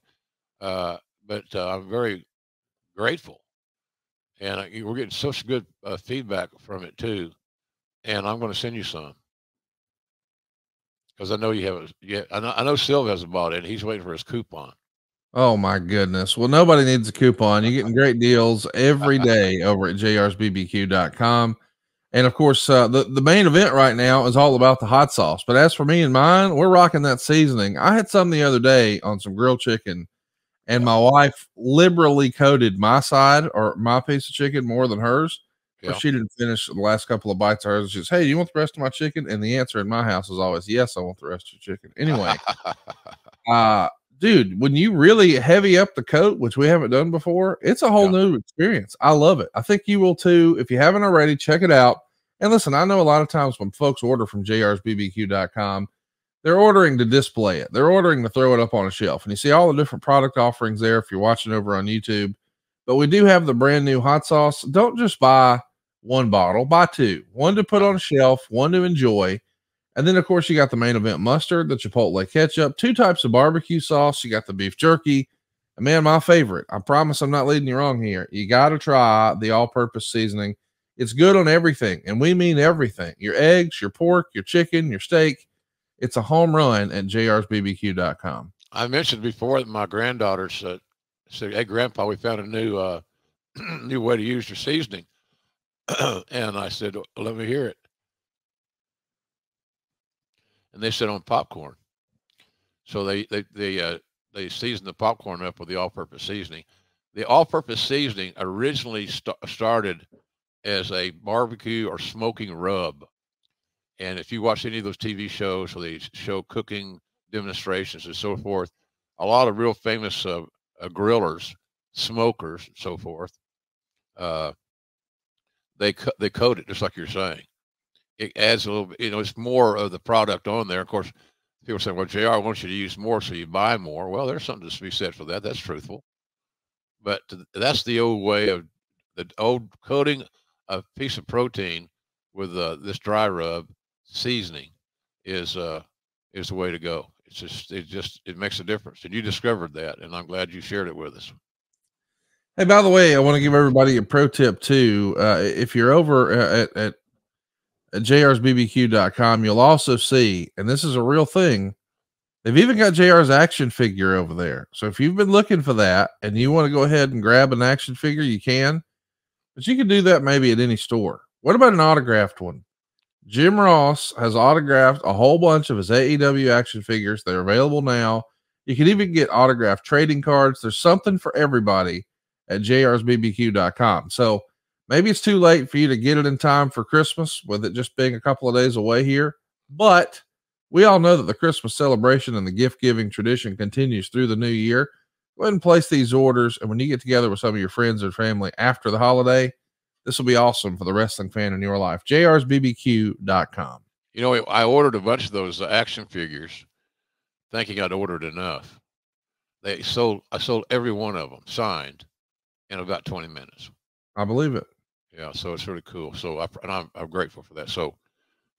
Uh but uh, I'm very grateful. And uh, we're getting such good uh, feedback from it too and I'm going to send you some because I know you haven't. yeah, I know. I know Silva hasn't bought it. He's waiting for his coupon. Oh my goodness! Well, nobody needs a coupon. You're getting great deals every [laughs] day over at jrsbbq.com. And of course, uh, the the main event right now is all about the hot sauce. But as for me and mine, we're rocking that seasoning. I had some the other day on some grilled chicken, and my wife liberally coated my side or my piece of chicken more than hers. Yeah. She didn't finish the last couple of bites of hers. She says, Hey, do you want the rest of my chicken? And the answer in my house is always, Yes, I want the rest of your chicken. Anyway, [laughs] uh, dude, when you really heavy up the coat, which we haven't done before, it's a whole yeah. new experience. I love it. I think you will too. If you haven't already, check it out. And listen, I know a lot of times when folks order from jrsbbq.com, they're ordering to display it. They're ordering to throw it up on a shelf. And you see all the different product offerings there if you're watching over on YouTube. But we do have the brand new hot sauce. Don't just buy one bottle, buy two, one to put on a shelf, one to enjoy. And then, of course, you got the main event mustard, the Chipotle ketchup, two types of barbecue sauce. You got the beef jerky. And man, my favorite, I promise I'm not leading you wrong here. You got to try the all purpose seasoning. It's good on everything. And we mean everything your eggs, your pork, your chicken, your steak. It's a home run at jrsbbq.com. I mentioned before that my granddaughter said, said Hey, Grandpa, we found a new, uh, [clears throat] new way to use your seasoning. [clears throat] and I said, let me hear it. And they said on popcorn. So they they they uh, they seasoned the popcorn up with the all-purpose seasoning. The all-purpose seasoning originally st- started as a barbecue or smoking rub. And if you watch any of those TV shows where they show cooking demonstrations and so forth, a lot of real famous uh, uh, grillers, smokers, and so forth, uh, they they code it just like you're saying. It adds a little you know, it's more of the product on there. Of course, people say, well, JR I want you to use more so you buy more. Well, there's something to be said for that. That's truthful. But that's the old way of the old coating a piece of protein with uh, this dry rub seasoning is uh, is the way to go. It's just it just it makes a difference, and you discovered that, and I'm glad you shared it with us. Hey, by the way, I want to give everybody a pro tip too. Uh, if you're over at, at, at jrsbbq.com, you'll also see, and this is a real thing, they've even got JR's action figure over there. So if you've been looking for that and you want to go ahead and grab an action figure, you can, but you can do that maybe at any store. What about an autographed one? Jim Ross has autographed a whole bunch of his AEW action figures. They're available now. You can even get autographed trading cards. There's something for everybody at jrsbbq.com. So maybe it's too late for you to get it in time for Christmas with it just being a couple of days away here. But we all know that the Christmas celebration and the gift giving tradition continues through the new year. Go ahead and place these orders. And when you get together with some of your friends or family after the holiday, this will be awesome for the wrestling fan in your life. JRsBBQ.com. You know, I ordered a bunch of those action figures thinking I'd ordered enough. They sold, I sold every one of them signed in about 20 minutes. I believe it. Yeah. So it's really cool. So I, and I'm, I'm grateful for that. So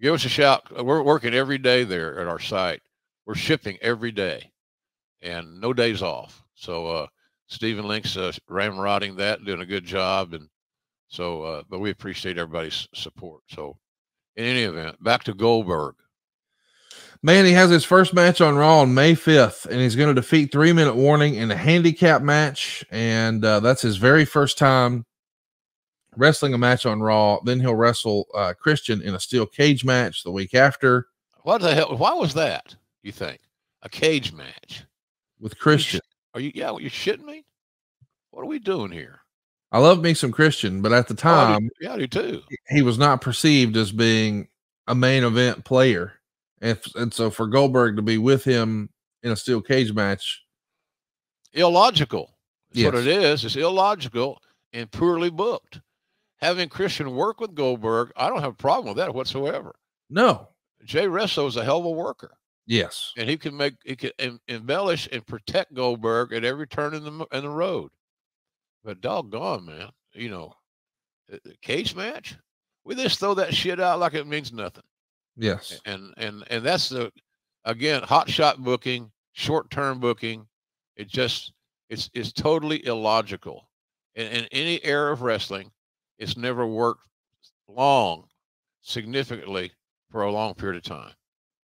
give us a shout. We're working every day there at our site. We're shipping every day and no days off. So, uh, Stephen Link's uh, ramrodding that, doing a good job. And so, uh, but we appreciate everybody's support. So, in any event, back to Goldberg. Man, he has his first match on Raw on May 5th, and he's going to defeat Three Minute Warning in a handicap match. And uh, that's his very first time wrestling a match on Raw. Then he'll wrestle uh, Christian in a steel cage match the week after. What the hell? Why was that, you think? A cage match with Christian. Are you, yeah, you shitting me? What are we doing here? I love me some Christian, but at the time, oh, I do, yeah, I do too. He was not perceived as being a main event player, and, and so for Goldberg to be with him in a steel cage match, illogical. That's yes. what it is. It's illogical and poorly booked. Having Christian work with Goldberg, I don't have a problem with that whatsoever. No, Jay Reso is a hell of a worker. Yes, and he can make he can embellish and protect Goldberg at every turn in the in the road. But doggone, man, you know, uh, uh, cage match, we just throw that shit out like it means nothing. Yes. And and and that's the again hot shot booking, short term booking. It just it's it's totally illogical. And in any era of wrestling, it's never worked long, significantly for a long period of time.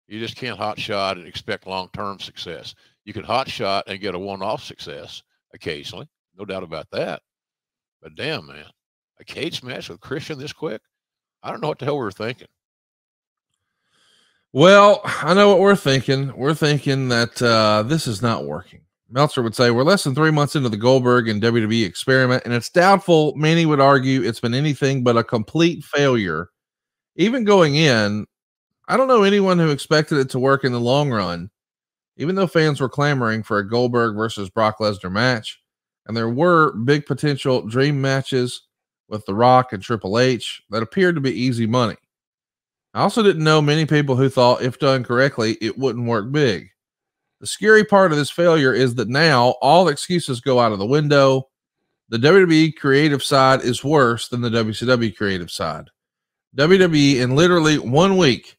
You just can't hot shot and expect long term success. You can hot shot and get a one off success occasionally, no doubt about that. But damn, man, a cage match with Christian this quick? I don't know what the hell we were thinking. Well, I know what we're thinking. We're thinking that uh, this is not working. Meltzer would say we're less than three months into the Goldberg and WWE experiment, and it's doubtful. Many would argue it's been anything but a complete failure. Even going in, I don't know anyone who expected it to work in the long run, even though fans were clamoring for a Goldberg versus Brock Lesnar match and there were big potential dream matches with The Rock and Triple H that appeared to be easy money. I also didn't know many people who thought, if done correctly, it wouldn't work big. The scary part of this failure is that now all excuses go out of the window. The WWE creative side is worse than the WCW creative side. WWE, in literally one week,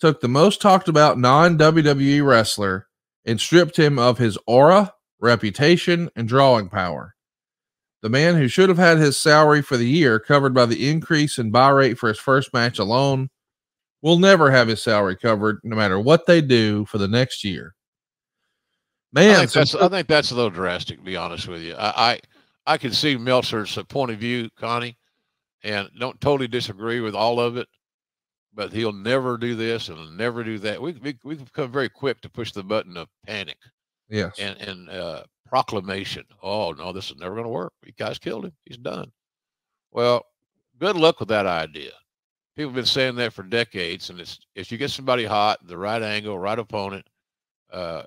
took the most talked about non WWE wrestler and stripped him of his aura, reputation, and drawing power. The man who should have had his salary for the year covered by the increase in buy rate for his first match alone will never have his salary covered no matter what they do for the next year. Man, I think, that's, I think that's a little drastic, to be honest with you. I, I, I can see Meltzer's uh, point of view, Connie, and don't totally disagree with all of it, but he'll never do this and never do that. We, we, we've become very quick to push the button of panic. Yes. And and uh, proclamation. Oh no, this is never going to work. You guys killed him. He's done. Well, good luck with that idea. People have been saying that for decades, and it's if you get somebody hot, the right angle, right opponent, uh,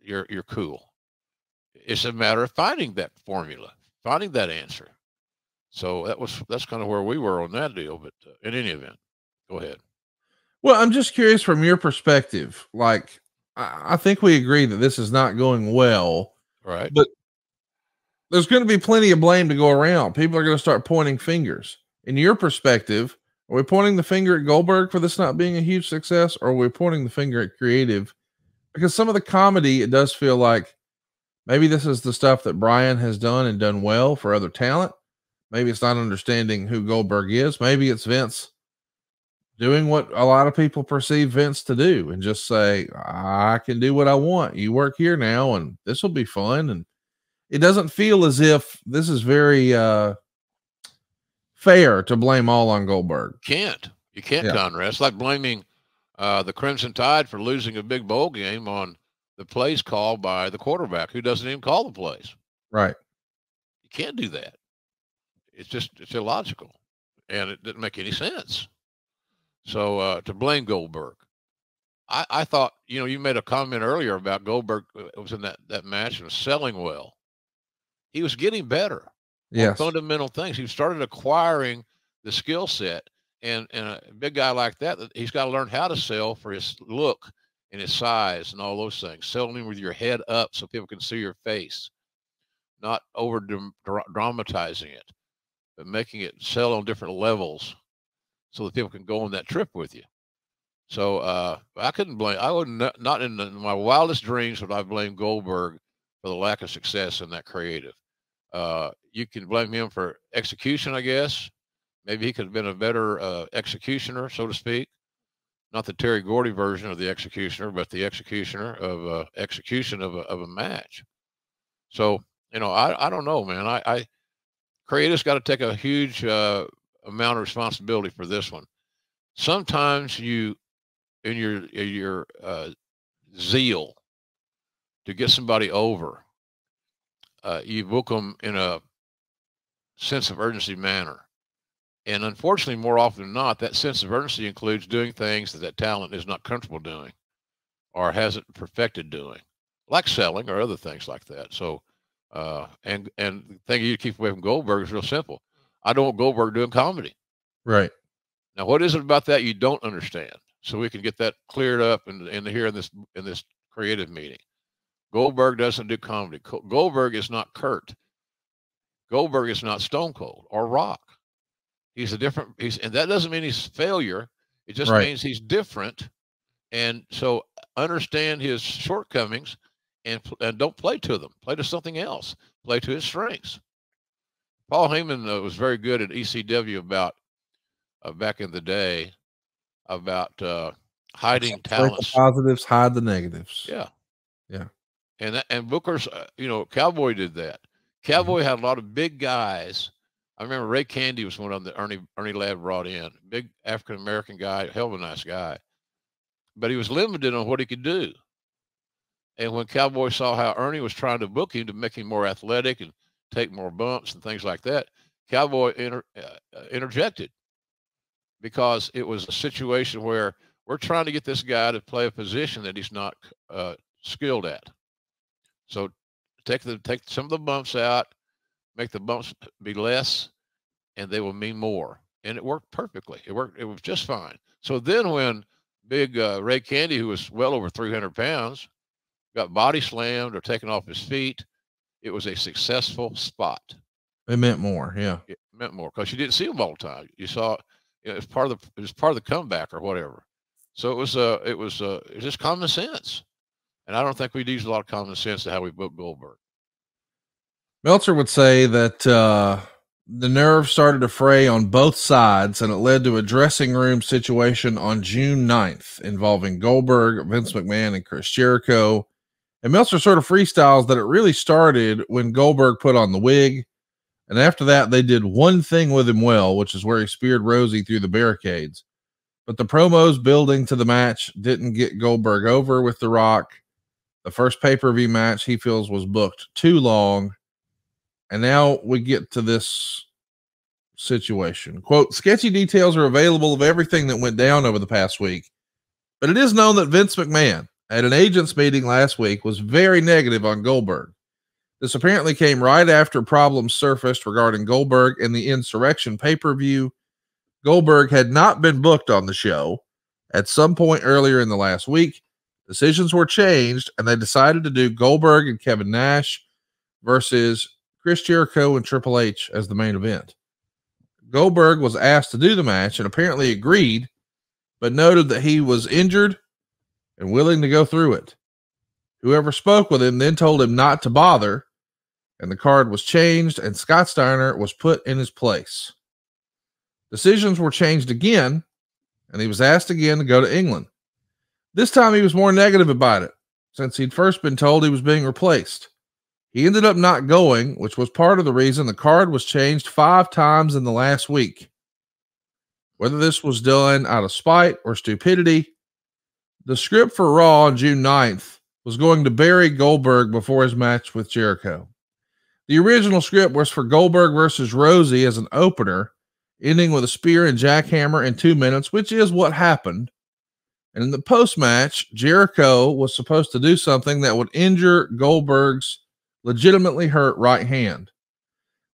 you're you're cool. It's a matter of finding that formula, finding that answer. So that was that's kind of where we were on that deal. But uh, in any event, go ahead. Well, I'm just curious from your perspective, like I think we agree that this is not going well. Right. But there's going to be plenty of blame to go around. People are going to start pointing fingers. In your perspective, are we pointing the finger at Goldberg for this not being a huge success, or are we pointing the finger at creative? Because some of the comedy, it does feel like maybe this is the stuff that Brian has done and done well for other talent. Maybe it's not understanding who Goldberg is. Maybe it's Vince doing what a lot of people perceive Vince to do and just say, I can do what I want. You work here now and this will be fun. And it doesn't feel as if this is very uh, fair to blame all on Goldberg. Can't. You can't, Yeah. Conrad. It's like blaming uh, the Crimson Tide for losing a big bowl game on the plays called by the quarterback who doesn't even call the plays. Right. You can't do that. It's just it's illogical, and it didn't make any sense. So uh, to blame Goldberg, I, I thought you know you made a comment earlier about Goldberg uh, was in that that match and was selling well. He was getting better Yes. fundamental things. He started acquiring the skill set, and and a big guy like that, that he's got to learn how to sell for his look and his size and all those things. Selling with your head up so people can see your face, not over dramatizing it, but making it sell on different levels so that people can go on that trip with you. So uh, I couldn't blame. I would not, not in, the, in my wildest dreams would I blame Goldberg for the lack of success in that creative. Uh, you can blame him for execution, I guess. Maybe he could have been a better uh, executioner, so to speak. Not the Terry Gordy version of the executioner, but the executioner of uh, execution of a, of a match. So you know, I, I don't know, man. I, I creative's got to take a huge uh, amount of responsibility for this one. Sometimes you, in your in your uh, zeal to get somebody over, uh, you book them in a sense of urgency manner. And unfortunately, more often than not, that sense of urgency includes doing things that that talent is not comfortable doing or hasn't perfected doing, like selling or other things like that. So, uh, and and the thing you keep away from Goldberg is real simple. I don't want Goldberg doing comedy. Right. Now, what is it about that you don't understand? So we can get that cleared up in, in here in this in this creative meeting. Goldberg doesn't do comedy. Co- Goldberg is not Kurt. Goldberg is not Stone Cold or Rock. He's a different. He's and that doesn't mean he's failure. It just Right. means he's different. And so understand his shortcomings and and don't play to them. Play to something else. Play to his strengths. Paul Heyman uh, was very good at ECW about uh, back in the day about uh, hiding the talents. positives, hide the negatives. Yeah. Yeah. And that, and Booker's, uh, you know, Cowboy did that. Mm-hmm. Cowboy had a lot of big guys. I remember Ray Candy was one of them that Ernie Ernie Ladd brought in. Big African American guy, hell of a nice guy. But he was limited on what he could do. And when Cowboy saw how Ernie was trying to book him to make him more athletic and take more bumps and things like that, Cowboy inter, uh, uh, interjected because it was a situation where we're trying to get this guy to play a position that he's not uh, skilled at. So take the take some of the bumps out, make the bumps be less, and they will mean more. And it worked perfectly. It worked. It was just fine. So then when big uh, Ray Candy, who was well over 300 pounds, got body slammed or taken off his feet, it was a successful spot. It meant more. Yeah. It meant more because you didn't see them all the time. You saw know, it's part of the it was part of the comeback or whatever. So it was uh it was uh it was just common sense. And I don't think we'd use a lot of common sense to how we book Goldberg. Meltzer would say that uh, the nerves started to fray on both sides, and it led to a dressing room situation on June 9th involving Goldberg, Vince McMahon, and Chris Jericho. And Meltzer sort of freestyles that it really started when Goldberg put on the wig. And after that, they did one thing with him well, which is where he speared Rosey through the barricades. But the promos building to the match didn't get Goldberg over with The Rock. The first pay per view match he feels was booked too long. And now we get to this situation. Quote Sketchy details are available of everything that went down over the past week, but it is known that Vince McMahon at an agents meeting last week was very negative on Goldberg. This apparently came right after problems surfaced regarding Goldberg and the Insurrextion pay per view. Goldberg had not been booked on the show at some point earlier in the last week. Decisions were changed, and they decided to do Goldberg and Kevin Nash versus Chris Jericho and Triple H as the main event. Goldberg was asked to do the match and apparently agreed, but noted that he was injured and willing to go through it. Whoever spoke with him then told him not to bother, and the card was changed, and Scott Steiner was put in his place. Decisions were changed again, and he was asked again to go to England. This time he was more negative about it, since he'd first been told he was being replaced. He ended up not going, which was part of the reason the card was changed five times in the last week. Whether this was done out of spite or stupidity, the script for Raw on June 9th was going to bury Goldberg before his match with Jericho. The original script was for Goldberg versus Rosey as an opener, ending with a spear and jackhammer in two minutes, which is what happened. And in the post match, Jericho was supposed to do something that would injure Goldberg's legitimately hurt right hand.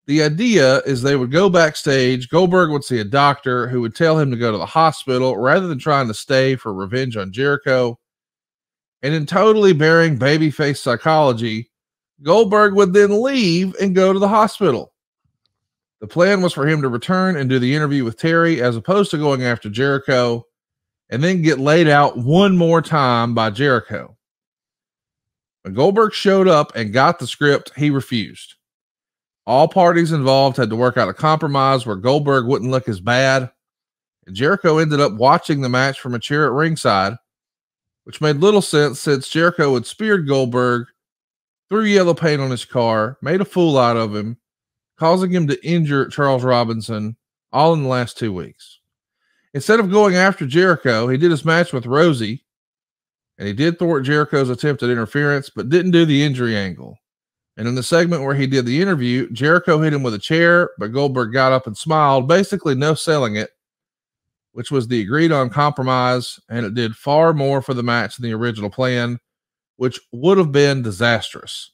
The idea is they would go backstage, Goldberg would see a doctor who would tell him to go to the hospital rather than trying to stay for revenge on Jericho. And in totally bearing babyface psychology, Goldberg would then leave and go to the hospital. The plan was for him to return and do the interview with Terry as opposed to going after Jericho and then get laid out one more time by Jericho. When Goldberg showed up and got the script, he refused. All parties involved had to work out a compromise where Goldberg wouldn't look as bad. And Jericho ended up watching the match from a chair at ringside, which made little sense since Jericho had speared Goldberg, threw yellow paint on his car, made a fool out of him, causing him to injure Charles Robinson all in the last two weeks. Instead of going after Jericho, he did his match with Rosey, and he did thwart Jericho's attempt at interference, but didn't do the injury angle. And in the segment where he did the interview, Jericho hit him with a chair, but Goldberg got up and smiled, basically no selling it, which was the agreed on compromise, and it did far more for the match than the original plan, which would have been disastrous.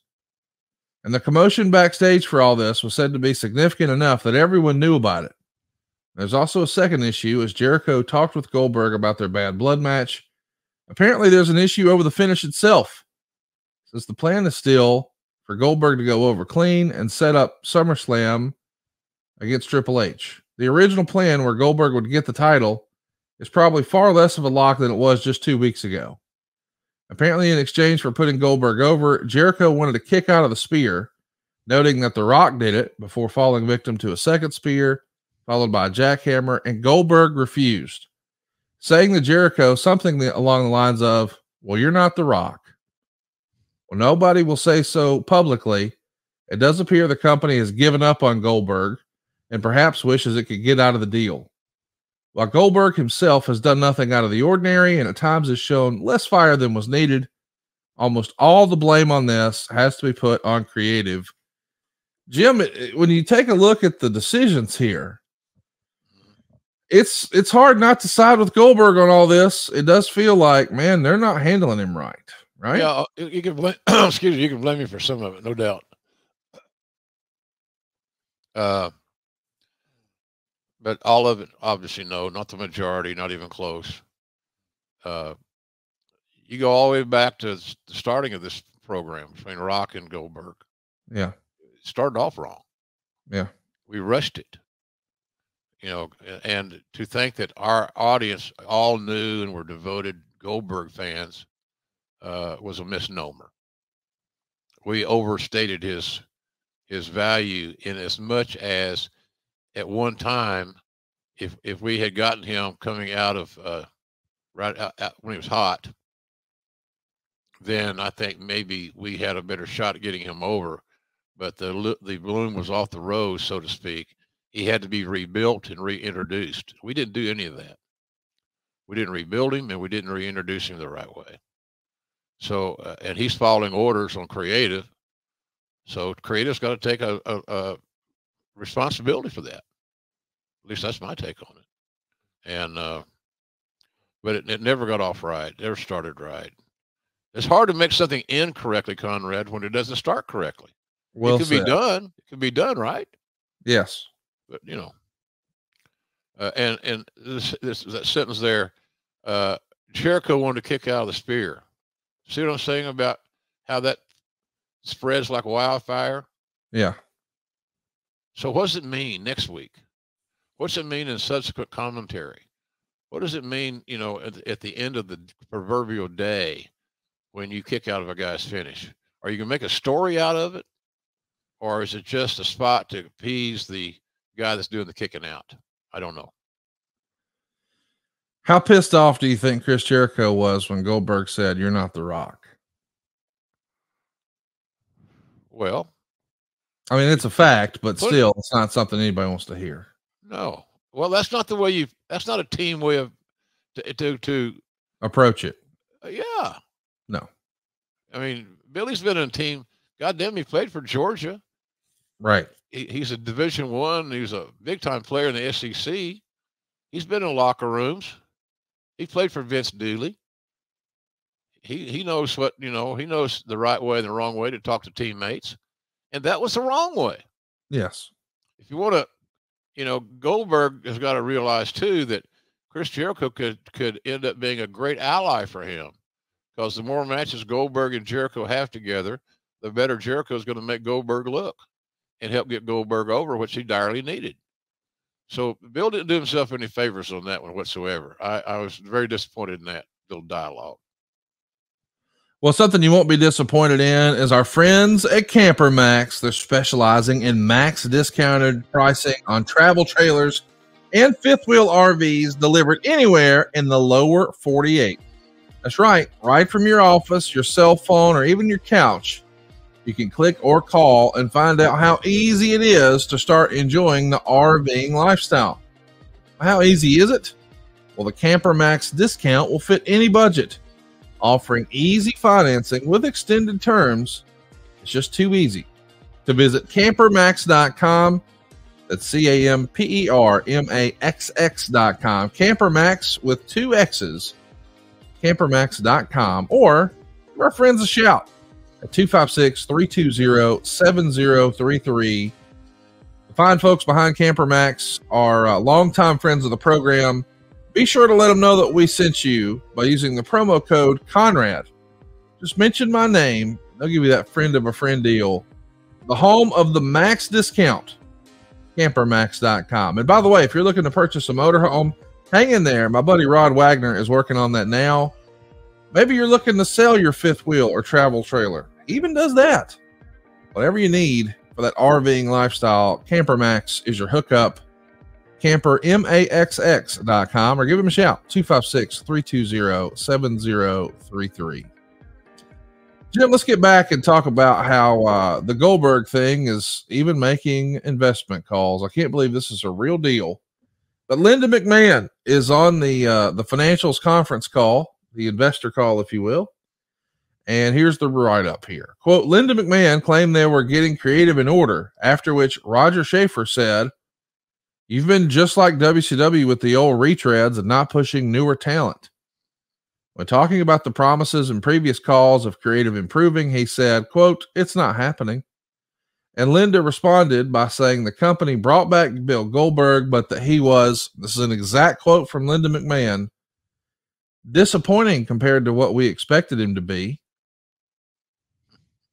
And the commotion backstage for all this was said to be significant enough that everyone knew about it. There's also a second issue as Jericho talked with Goldberg about their bad blood match. Apparently, there's an issue over the finish itself. Since the plan is still for Goldberg to go over clean and set up SummerSlam against Triple H. The original plan where Goldberg would get the title is probably far less of a lock than it was just two weeks ago. Apparently, in exchange for putting Goldberg over, Jericho wanted a kick out of the spear, noting that The Rock did it before falling victim to a second spear, followed by a jackhammer, and Goldberg refused, saying to Jericho something along the lines of, Well, you're not The Rock. Well, nobody will say so publicly. It does appear the company has given up on Goldberg and perhaps wishes it could get out of the deal. While Goldberg himself has done nothing out of the ordinary and at times has shown less fire than was needed, almost all the blame on this has to be put on creative. Jim, when you take a look at the decisions here, it's it's hard not to side with Goldberg on all this. It does feel like, man, they're not handling him right right? Yeah, uh, you can blame. [clears throat] excuse me, you can blame me for some of it, no doubt. Uh, but all of it, obviously, no, not the majority, not even close. Uh, you go all the way back to the starting of this program between Rock and Goldberg. Yeah, it started off wrong. Yeah, we rushed it. You know, and to think that our audience all knew and were devoted Goldberg fans uh, was a misnomer. We overstated his his value in as much as at one time, if if we had gotten him coming out of uh, right out, out when he was hot, then I think maybe we had a better shot at getting him over. But the the balloon was off the rose, so to speak. He had to be rebuilt and reintroduced. We didn't do any of that. We didn't rebuild him, and we didn't reintroduce him the right way. So, uh, and he's following orders on creative. So creative's got to take a, a, a, responsibility for that. At least that's my take on it. And, uh, but it, it never got off right. Never started right. It's hard to make something end correctly, Conrad, when it doesn't start correctly. Well, it can said. be done. It can be done, right? Yes. But you know, uh, and and this, this that sentence there, uh, Jericho wanted to kick out of the spear. See what I'm saying about how that spreads like wildfire? Yeah. So what does it mean next week? What's it mean in subsequent commentary? What does it mean, you know, at, at the end of the proverbial day when you kick out of a guy's finish? Are you going to make a story out of it? Or is it just a spot to appease the guy that's doing the kicking out? I don't know. How pissed off do you think Chris Jericho was when Goldberg said, You're not the rock? Well, I mean, it's a fact, but still, it's not something anybody wants to hear. No. Well, that's not the way you. That's not a team way of to to, to Approach it. uh, yeah. No. I mean, Billy's been in a team. Goddamn, he played for Georgia. Right. He, he's a Division One. He's a big time player in the SEC. He's been in locker rooms. He played for Vince Dooley. He he knows what you know. He knows the right way and the wrong way to talk to teammates, and that was the wrong way. Yes. if you want to, you know, Goldberg has got to realize too that Chris Jericho could could end up being a great ally for him because the more matches Goldberg and Jericho have together, the better Jericho is going to make Goldberg look and help get Goldberg over, which he direly needed. So Bill didn't do himself any favors on that one whatsoever. I, I was very disappointed in that little dialogue. Well, something you won't be disappointed in is our friends at CamperMaxx. They're specializing in max discounted pricing on travel trailers and fifth wheel RVs delivered anywhere in the lower 48. That's right, right from your office, your cell phone, or even your couch. You can click or call and find out how easy it is to start enjoying the RVing lifestyle. How easy is it? Well, the CamperMaxx discount will fit any budget offering easy financing with extended terms. It's just too easy. To visit campermaxx.com, that's C A M P E R M A X X.com, CamperMaxx with two X's, campermaxx.com, or give our friends a shout at 256 320 7033. The fine folks behind CamperMaxx are uh, longtime friends of the program be sure to let them know that we sent you by using the promo code Conrad. Just mention my name. They'll give you that friend of a friend deal. The home of the max discount, campermaxx.com. And by the way, if you're looking to purchase a motorhome, hang in there. My buddy Rod Wagner is working on that now. Maybe you're looking to sell your fifth wheel or travel trailer. Even does that. Whatever you need for that RVing lifestyle, CamperMaxx is your hookup. Campermaxx.com or give him a shout 256-320-7033 jim let's get back and talk about how uh, the goldberg thing is even making investment calls. I can't believe this is a real deal. But linda mcmahon is on the uh, the financials conference call the investor call if you will and here's the write up here quote linda mcmahon claimed they were getting creative in order after which roger schaefer said You've been just like WCW with the old retreads and not pushing newer talent. When talking about the promises and previous calls of creative improving, he said, quote, it's not happening. And Linda responded by saying the company brought back Bill Goldberg, but that he was, this is an exact quote from Linda McMahon, disappointing compared to what we expected him to be.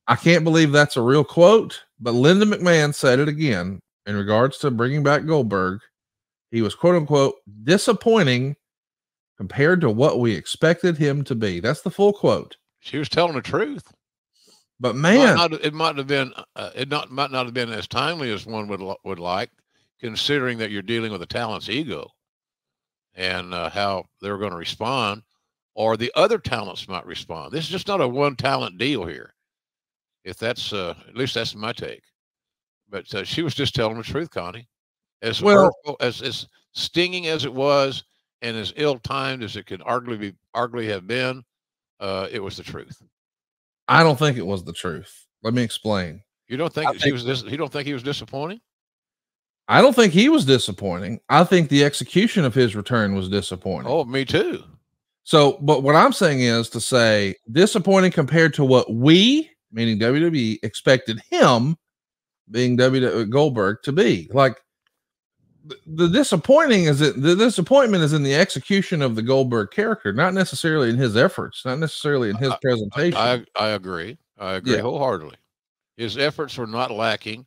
I can't believe that's a real quote, but Linda McMahon said it again in regards to bringing back Goldberg. He was quote unquote disappointing compared to what we expected him to be. That's the full quote. She was telling the truth. But Might man, not- it might have been uh, it not might not have been as timely as one would would like, considering that you're dealing with a talent's ego and uh, how they're going to respond, or the other talents might respond. This is just not a one talent deal here. If that's uh, at least that's my take. But uh, she was just telling the truth, Connie. As Well- hurtful- as as stinging as it was, and as ill timed as it could arguably be arguably have been, uh, it was the truth. I don't think it was the truth. Let me explain. You don't think I he was dis- you don't think he was disappointing? I don't think he was disappointing. I think the execution of his return was disappointing. Oh, me too. So, but what I'm saying is to say disappointing compared to what we, meaning WWE, expected him, being W Goldberg, to be. Like the, the disappointing is that the disappointment is in the execution of the Goldberg character, not necessarily in his efforts, not necessarily in his presentation. I I agree. I agree Yeah. wholeheartedly. His efforts were not lacking.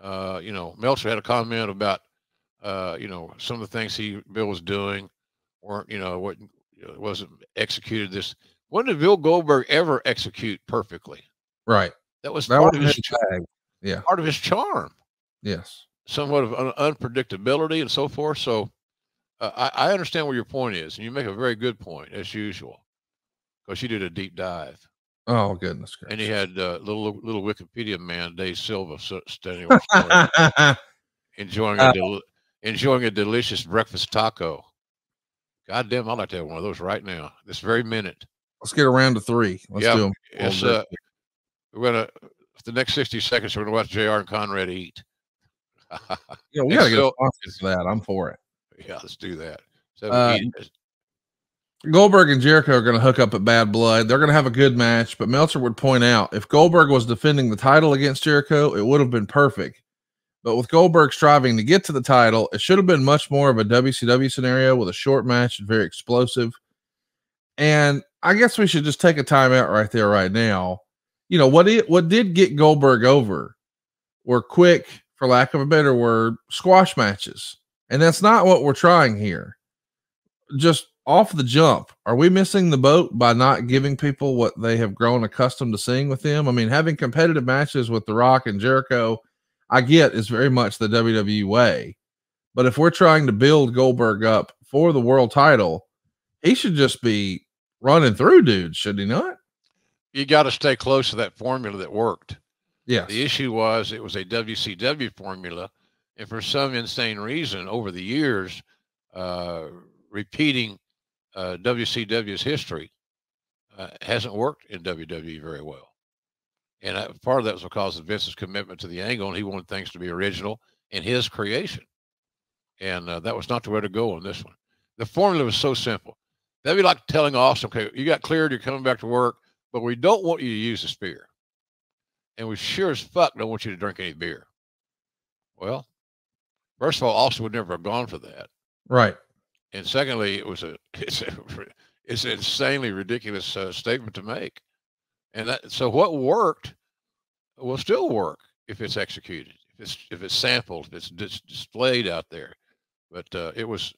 Uh, you know, Meltzer had a comment about uh, you know, some of the things he Bill was doing weren't, you know, what wasn't executed this. When did Bill Goldberg ever execute perfectly? Right. That was That part was of his his ch- Yeah. part of his charm. Yes. somewhat of un- unpredictability and so forth. So uh, I, I understand where your point is, and you make a very good point as usual, because you did a deep dive, Oh goodness and he had uh, little little Wikipedia man Dave Silva standing [laughs] enjoying Uh, a del- enjoying a delicious breakfast taco. God damn, I'd like to have one of those right now, this very minute. Let's get around to three. Let's Yeah, do them. It's uh, we're gonna the next sixty seconds. We're gonna watch Jr. and Conrad eat. [laughs] Yeah, we gotta get so- sponsor for that. I'm for it. yeah, let's do that. So Uh. Goldberg and Jericho are going to hook up at Bad Blood. They're going to have a good match, but Meltzer would point out if Goldberg was defending the title against Jericho, it would have been perfect. But with Goldberg striving to get to the title, it should have been much more of a WCW scenario with a short match and very explosive. And I guess we should just take a timeout right there, right now. You know what? It what did get Goldberg over were quick, for lack of a better word, squash matches, and that's not what we're trying here just off the jump, are we missing the boat by not giving people what they have grown accustomed to seeing with them? I mean, having competitive matches with The Rock and Jericho, I get is very much the WWE way. But if we're trying to build Goldberg up for the world title, he should just be running through dudes, should he not? You got to stay close to that formula that worked. Yeah. The issue was it was a WCW formula, and for some insane reason, over the years, uh, repeating uh, WCW's history uh, hasn't worked in WWE very well. And uh, part of that was because of Vince's commitment to the angle, and he wanted things to be original in his creation. And uh, that was not the way to go on this one. The formula was so simple. That'd be like telling Austin, okay, you got cleared, you're coming back to work, but we don't want you to use the spear and we sure as fuck don't want you to drink any beer. Well, first of all, Austin would never have gone for that, right. and secondly, it was a [laughs] it's a, it's an insanely ridiculous uh, statement to make, and that so what worked will still work if it's executed, if it's if it's sampled, if it's dis- displayed out there, but uh, it was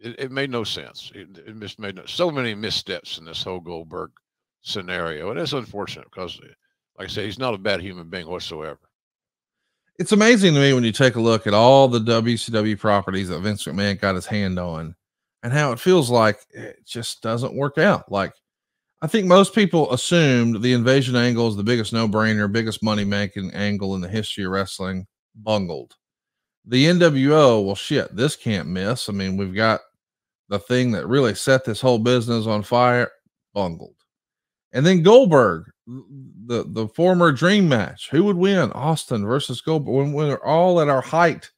it, it made no sense. It, it just made no, so many missteps in this whole Goldberg scenario, and it's unfortunate because like I said, he's not a bad human being whatsoever. It's amazing to me when you take a look at all the WCW properties that Vince McMahon got his hand on and how it feels like it just doesn't work out. Like, I think most people assumed the invasion angle is the biggest no brainer, biggest money making angle in the history of wrestling. Bungled. The NWO, well, shit, this can't miss. I mean, we've got the thing that really set this whole business on fire. Bungled. And then Goldberg, the the former dream match. Who would win? Austin versus Goldberg. When, we're all at our height,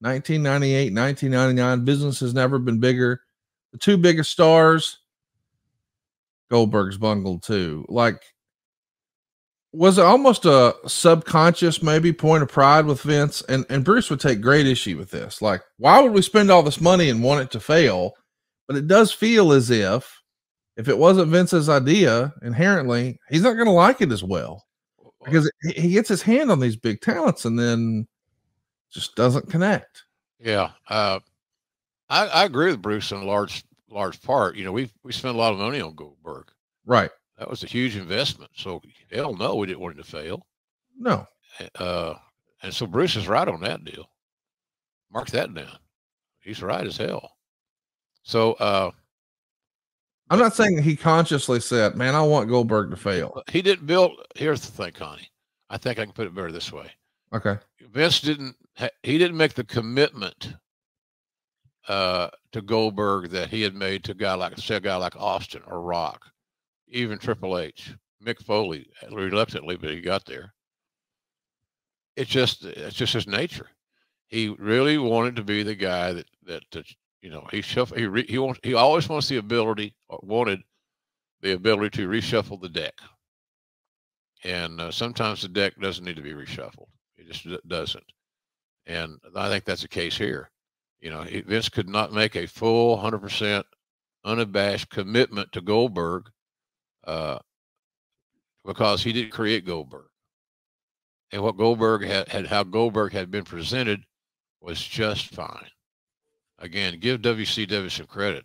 1998, 1999, business has never been bigger. The two biggest stars, Goldberg's bungled too. Like, was it almost a subconscious maybe point of pride with Vince? And and Bruce would take great issue with this. Like, why would we spend all this money and want it to fail? But it does feel as if if it wasn't Vince's idea, inherently, he's not going to like it as well because he gets his hand on these big talents and then just doesn't connect. Yeah, uh, I, I agree with Bruce in a large large part. You know, we we spent a lot of money on Goldberg. Right. That was a huge investment. So hell no, we didn't want him to fail. No. Uh, and so Bruce is right on that deal. Mark that down. He's right as hell. So uh, I'm not saying he consciously said, man, I want Goldberg to fail. he didn't build. Here's the thing, Connie. I think I can put it better this way. Okay. Vince didn't he didn't make the commitment uh to Goldberg that he had made to a guy like say a guy like Austin or Rock, even Triple H, Mick Foley reluctantly, but he got there. It's just it's just his nature. He really wanted to be the guy that that, that you know he shuff he re, he wants he always wants the ability wanted the ability to reshuffle the deck. And uh, sometimes the deck doesn't need to be reshuffled. It just doesn't. And I think that's the case here. You know, Vince could not make a full 100% unabashed commitment to Goldberg uh, because he didn't create Goldberg. And what Goldberg had, had, how Goldberg had been presented was just fine. Again, give WCW some credit.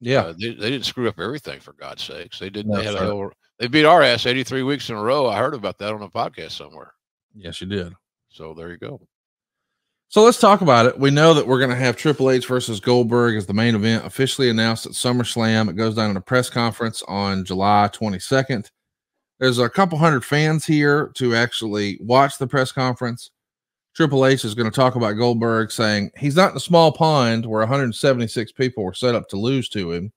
Yeah. Uh, they, they didn't screw up everything for God's sakes. They did. No, they had a hell, They beat our ass 83 weeks in a row. I heard about that on a podcast somewhere. yes, you did. So there you go. So let's talk about it. We know that we're going to have Triple H versus Goldberg as the main event officially announced at SummerSlam. It goes down in a press conference on July 22nd. There's a couple hundred fans here to actually watch the press conference. Triple H is going to talk about Goldberg saying he's not in a small pond where 176 people were set up to lose to him.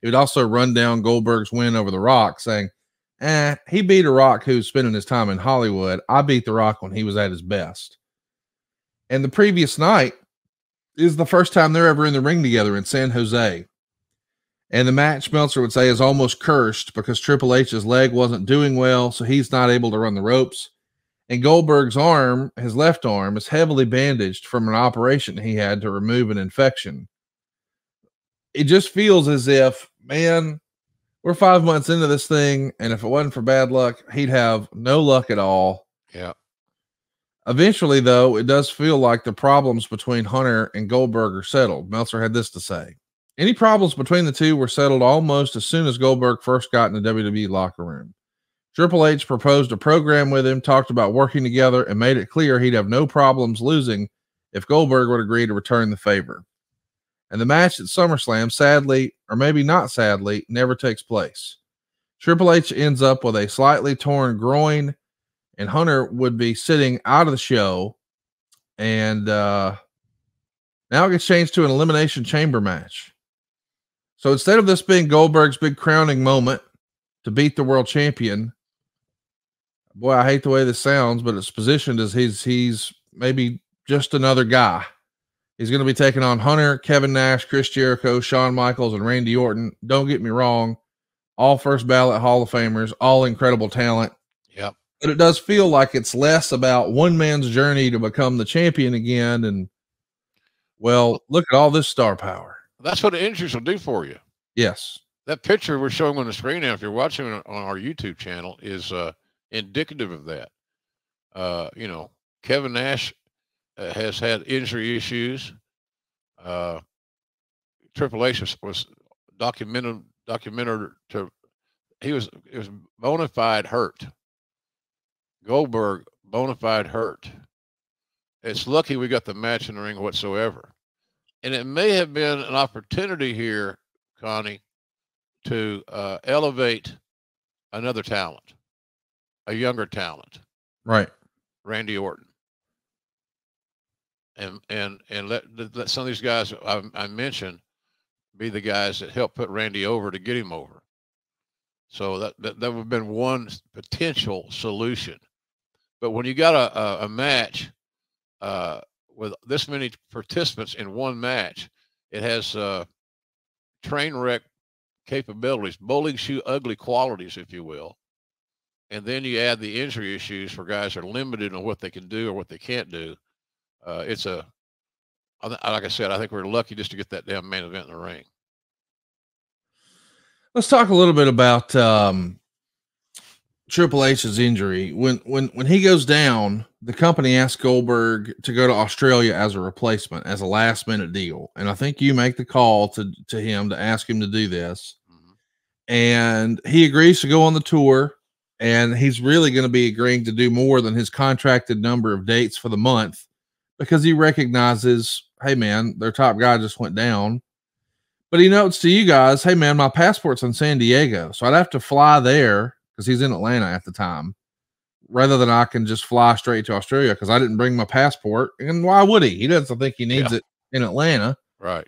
He would also run down Goldberg's win over The Rock, saying, eh, he beat a Rock who's spending his time in Hollywood. I beat The Rock when he was at his best. And the previous night is the first time they're ever in the ring together in San Jose. And the match, Meltzer would say, is almost cursed because Triple H's leg wasn't doing well, so he's not able to run the ropes. And Goldberg's arm, his left arm, is heavily bandaged from an operation he had to remove an infection. It just feels as if, man, we're five months into this thing, and if it wasn't for bad luck, he'd have no luck at all. Yeah. Eventually, though, it does feel like the problems between Hunter and Goldberg are settled. Meltzer had this to say Any problems between the two were settled almost as soon as Goldberg first got in the WWE locker room. Triple H proposed a program with him, talked about working together, and made it clear he'd have no problems losing if Goldberg would agree to return the favor. And the match at SummerSlam, sadly, or maybe not sadly, never takes place. Triple H ends up with a slightly torn groin, and Hunter would be sitting out of the show. And uh, now it gets changed to an Elimination Chamber match. So instead of this being Goldberg's big crowning moment to beat the world champion, boy, I hate the way this sounds, but it's positioned as he's he's maybe just another guy. He's going to be taking on Hunter, Kevin Nash, Chris Jericho, Shawn Michaels, and Randy Orton. Don't get me wrong, all first ballot Hall of Famers, all incredible talent. Yep. But it does feel like it's less about one man's journey to become the champion again. And well, look at all this star power. That's what the injuries will do for you. Yes. That picture we're showing on the screen now, if you're watching on our YouTube channel, is uh, indicative of that. Uh, you know, Kevin Nash uh, has had injury issues. Uh, Triple H was, was documented documented to he was it was bona fide hurt. Goldberg bona fide hurt. It's lucky we got the match in the ring whatsoever, and it may have been an opportunity here, Connie, to uh, elevate another talent a younger talent, right? Randy Orton, and and and let let some of these guys I, I mentioned be the guys that help put Randy over to get him over. So that that, that would have been one potential solution. But when you got a a, a match uh, with this many participants in one match, it has uh, train wreck capabilities, bowling shoe ugly qualities, if you will and then you add the injury issues for guys that are limited on what they can do or what they can't do. Uh, it's a, like I said, I think we're lucky just to get that damn main event in the ring. Let's talk a little bit about um, Triple H's injury. When when when he goes down, the company asked Goldberg to go to Australia as a replacement, as a last minute deal, and I think you make the call to to him to ask him to do this, mm-hmm. and he agrees to go on the tour and he's really going to be agreeing to do more than his contracted number of dates for the month because he recognizes, hey man, their top guy just went down. But he notes to you guys, hey man, my passport's in San Diego, so I'd have to fly there because he's in Atlanta at the time, rather than I can just fly straight to Australia because I didn't bring my passport. And why would he? He doesn't think he needs yeah. it in Atlanta, right?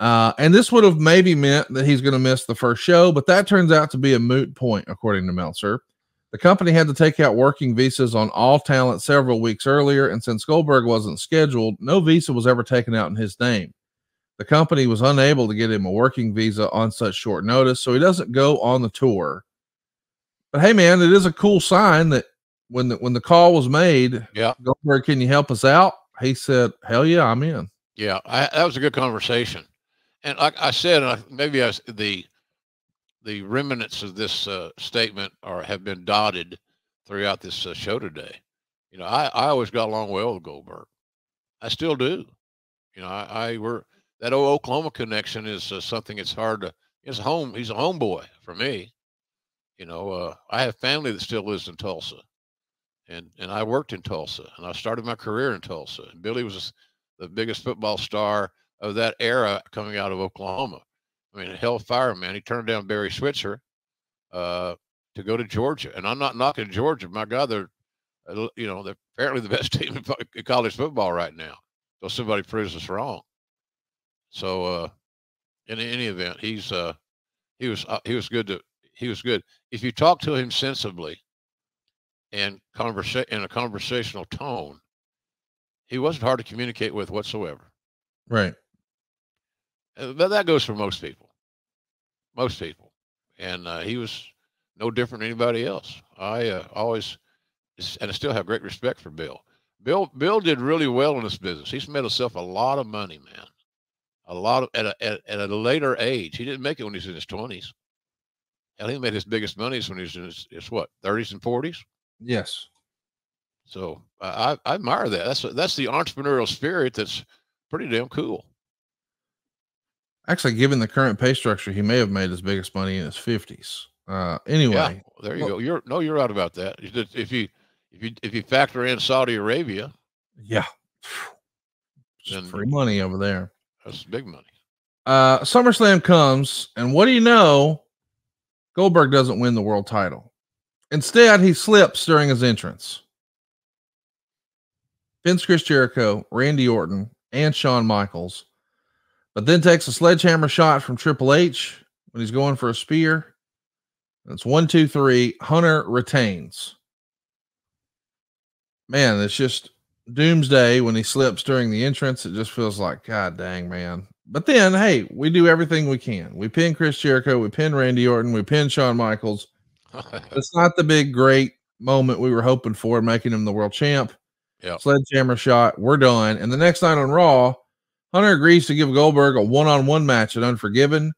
Uh, and this would have maybe meant that he's going to miss the first show, but that turns out to be a moot point, according to Meltzer. The company had to take out working visas on all talent several weeks earlier, and since Goldberg wasn't scheduled, no visa was ever taken out in his name. The company was unable to get him a working visa on such short notice, so he doesn't go on the tour. But hey, man, it is a cool sign that when the when the call was made, yeah, Goldberg, can you help us out? He said, "Hell yeah, I'm in." Yeah, I, that was a good conversation and like I said, uh, maybe I, the the remnants of this uh, statement are have been dotted throughout this uh, show today. You know, I, I always got along well with Goldberg. I still do. You know, I, I were that old Oklahoma connection is uh, something that's hard to. It's home. He's a homeboy for me. You know, uh, I have family that still lives in Tulsa, and and I worked in Tulsa, and I started my career in Tulsa. And Billy was the biggest football star of that era coming out of Oklahoma. I mean, hellfire, man. He turned down Barry Switzer uh, to go to Georgia. And I'm not knocking Georgia. My God, they're uh, you know, they're apparently the [laughs] best team in college football right now. So somebody proves us wrong. So, uh, in any event, he's uh, he was uh, he was good to he was good. If you talk to him sensibly and conversa- in a conversational tone, he wasn't hard to communicate with whatsoever. Right. Uh, but that goes for most people. Most people, and uh, he was no different than anybody else. I uh, always and I still have great respect for Bill. Bill Bill did really well in this business. He's made himself a lot of money, man. A lot of at a at, at a later age. He didn't make it when he was in his twenties. And he made his biggest monies when he was in his, his what thirties and forties. Yes. So I, I admire that. That's that's the entrepreneurial spirit. That's pretty damn cool. Actually, given the current pay structure, he may have made his biggest money in his fifties. Uh, anyway, yeah, there you well, go. You're no, you're right about that. If you if you if you factor in Saudi Arabia, yeah, then free money over there. That's big money. Uh, SummerSlam comes, and what do you know? Goldberg doesn't win the world title. Instead, he slips during his entrance. Vince Chris Jericho, Randy Orton, and Shawn Michaels, but then takes a sledgehammer shot from Triple H when he's going for a spear. That's one, two, three. Hunter retains. Man, it's just doomsday when he slips during the entrance. It just feels like, God dang, man. But then, hey, we do everything we can. We pin Chris Jericho, we pin Randy Orton, we pin Shawn Michaels. [laughs] it's not the big, great moment we were hoping for, making him the world champ. Yeah. Sledgehammer shot. We're done. And the next night on Raw, Hunter agrees to give Goldberg a one on one match at Unforgiven,